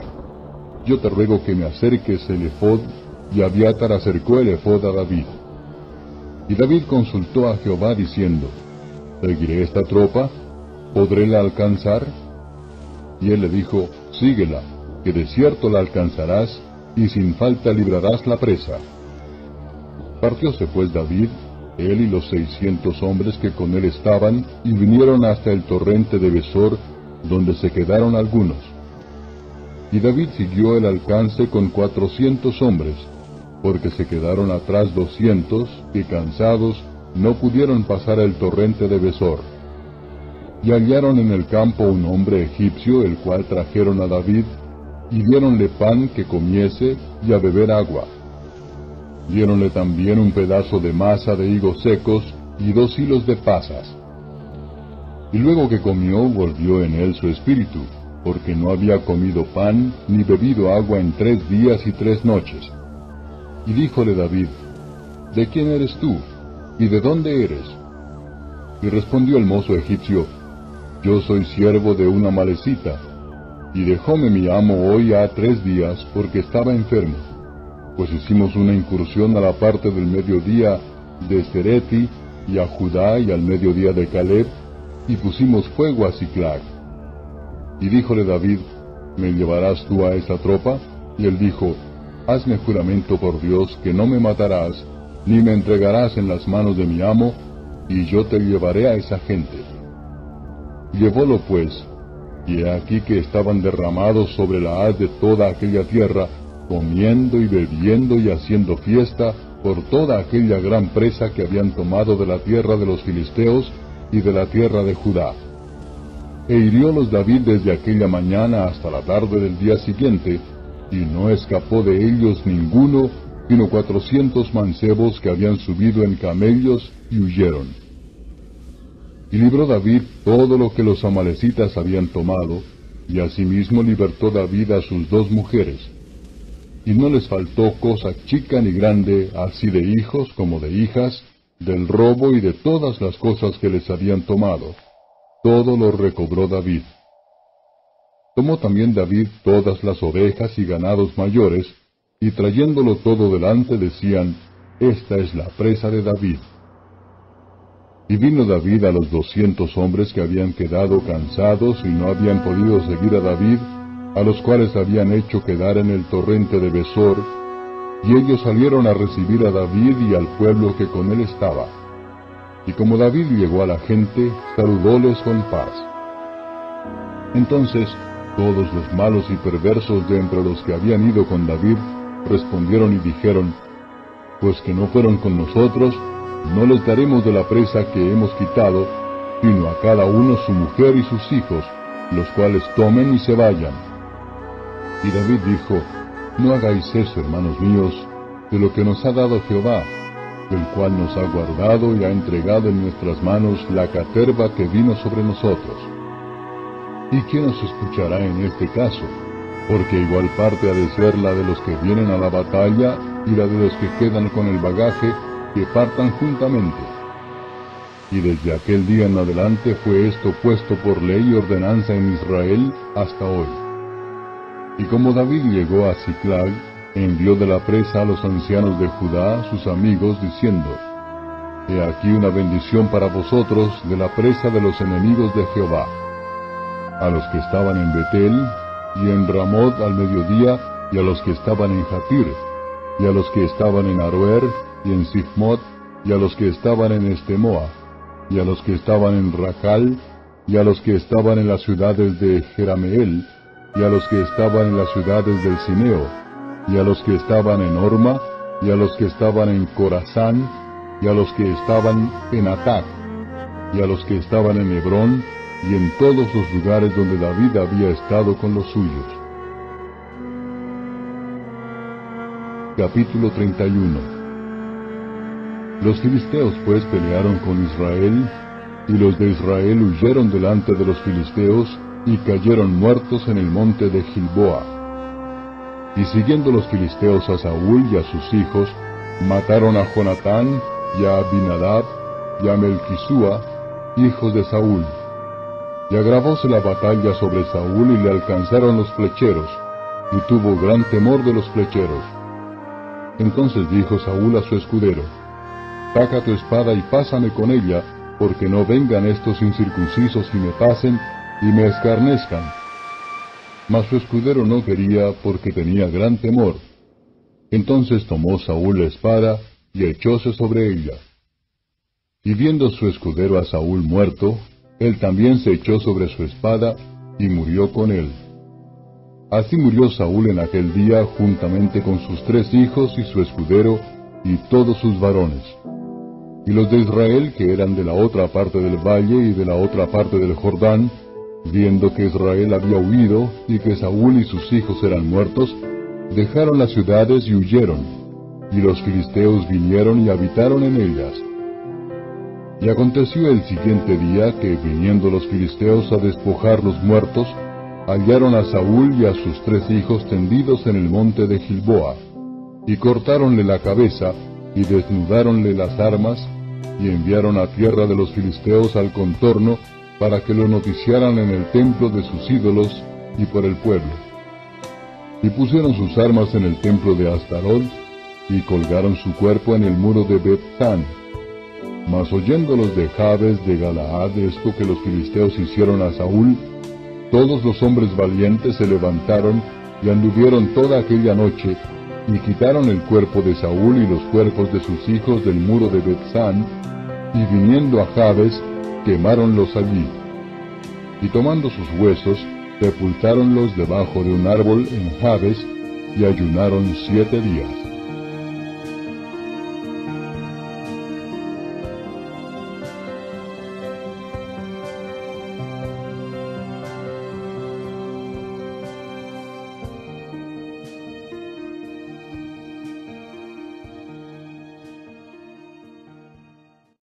yo te ruego que me acerques el efod, y Abiatar acercó el efod a David. Y David consultó a Jehová diciendo, ¿Seguiré esta tropa? ¿Podré la alcanzar? Y él le dijo, Síguela, que de cierto la alcanzarás, y sin falta librarás la presa. Partióse pues David, él y los seiscientos hombres que con él estaban, y vinieron hasta el torrente de Besor, donde se quedaron algunos. Y David siguió el alcance con cuatrocientos hombres, porque se quedaron atrás doscientos, que cansados no pudieron pasar el torrente de Besor. Y hallaron en el campo un hombre egipcio, el cual trajeron a David, y diéronle pan que comiese y a beber agua. Diéronle también un pedazo de masa de higos secos y dos hilos de pasas. Y luego que comió volvió en él su espíritu, porque no había comido pan ni bebido agua en tres días y tres noches. Y díjole David, ¿De quién eres tú? ¿Y de dónde eres? Y respondió el mozo egipcio, Yo soy siervo de una malecita, y dejóme mi amo hoy a tres días porque estaba enfermo, pues hicimos una incursión a la parte del mediodía de Sereti y a Judá y al mediodía de Caleb, y pusimos fuego a Ciclac y díjole David, ¿me llevarás tú a esa tropa? Y él dijo, Hazme juramento por Dios que no me matarás, ni me entregarás en las manos de mi amo, y yo te llevaré a esa gente. Llevólo pues, y he aquí que estaban derramados sobre la haz de toda aquella tierra, comiendo y bebiendo y haciendo fiesta por toda aquella gran presa que habían tomado de la tierra de los filisteos, y de la tierra de Judá. E hiriólos David desde aquella mañana hasta la tarde del día siguiente, y no escapó de ellos ninguno, sino cuatrocientos mancebos que habían subido en camellos y huyeron. Y libró David todo lo que los amalecitas habían tomado, y asimismo libertó David a sus dos mujeres. Y no les faltó cosa chica ni grande, así de hijos como de hijas, del robo y de todas las cosas que les habían tomado. Todo lo recobró David. Tomó también David todas las ovejas y ganados mayores, y trayéndolo todo delante decían, Esta es la presa de David. Y vino David a los doscientos hombres que habían quedado cansados y no habían podido seguir a David, a los cuales habían hecho quedar en el torrente de Besor, y ellos salieron a recibir a David y al pueblo que con él estaba. Y como David llegó a la gente, saludóles con paz. Entonces todos los malos y perversos de entre los que habían ido con David respondieron y dijeron, Pues que no fueron con nosotros, no les daremos de la presa que hemos quitado, sino a cada uno su mujer y sus hijos, los cuales tomen y se vayan. Y David dijo, No hagáis eso, hermanos míos, de lo que nos ha dado Jehová, el cual nos ha guardado y ha entregado en nuestras manos la caterva que vino sobre nosotros. ¿Y quién nos escuchará en este caso? Porque igual parte ha de ser la de los que vienen a la batalla y la de los que quedan con el bagaje, que partan juntamente. Y desde aquel día en adelante fue esto puesto por ley y ordenanza en Israel hasta hoy. Y como David llegó a Ciclag, envió de la presa a los ancianos de Judá, sus amigos, diciendo, He aquí una bendición para vosotros de la presa de los enemigos de Jehová. A los que estaban en Betel, y en Ramot al mediodía, y a los que estaban en Jatir, y a los que estaban en Aroer, y en Sifmot, y a los que estaban en Estemoa, y a los que estaban en Racal, y a los que estaban en las ciudades de Jerameel, y a los que estaban en las ciudades del Cineo, y a los que estaban en Orma, y a los que estaban en Corazán, y a los que estaban en Atac, y a los que estaban en Hebrón, y en todos los lugares donde David había estado con los suyos. Capítulo 31 los filisteos pues pelearon con Israel, y los de Israel huyeron delante de los filisteos, y cayeron muertos en el monte de Gilboa. Y siguiendo los filisteos a Saúl y a sus hijos, mataron a Jonatán y a Abinadab y a Melquisúa, hijos de Saúl. Y agravóse la batalla sobre Saúl y le alcanzaron los flecheros, y tuvo gran temor de los flecheros. Entonces dijo Saúl a su escudero, saca tu espada y pásame con ella, porque no vengan estos incircuncisos y me pasen y me escarnezcan. Mas su escudero no quería porque tenía gran temor. Entonces tomó Saúl la espada y echóse sobre ella. Y viendo su escudero a Saúl muerto, él también se echó sobre su espada y murió con él. Así murió Saúl en aquel día juntamente con sus tres hijos y su escudero y todos sus varones. Y los de Israel, que eran de la otra parte del valle y de la otra parte del Jordán, viendo que Israel había huido y que Saúl y sus hijos eran muertos, dejaron las ciudades y huyeron, y los filisteos vinieron y habitaron en ellas. Y aconteció el siguiente día que, viniendo los filisteos a despojar los muertos, hallaron a Saúl y a sus tres hijos tendidos en el monte de Gilboa, y cortáronle la cabeza, y desnudáronle las armas, y enviaron a tierra de los filisteos al contorno para que lo noticiaran en el templo de sus ídolos y por el pueblo. Y pusieron sus armas en el templo de Astarot y colgaron su cuerpo en el muro de bet Mas oyendo los de Jabes de Galaad esto que los filisteos hicieron a Saúl, todos los hombres valientes se levantaron y anduvieron toda aquella noche y quitaron el cuerpo de Saúl y los cuerpos de sus hijos del muro de Betzán, y viniendo a Jabes, quemáronlos allí. Y tomando sus huesos, sepultáronlos debajo de un árbol en Jabes, y ayunaron siete días.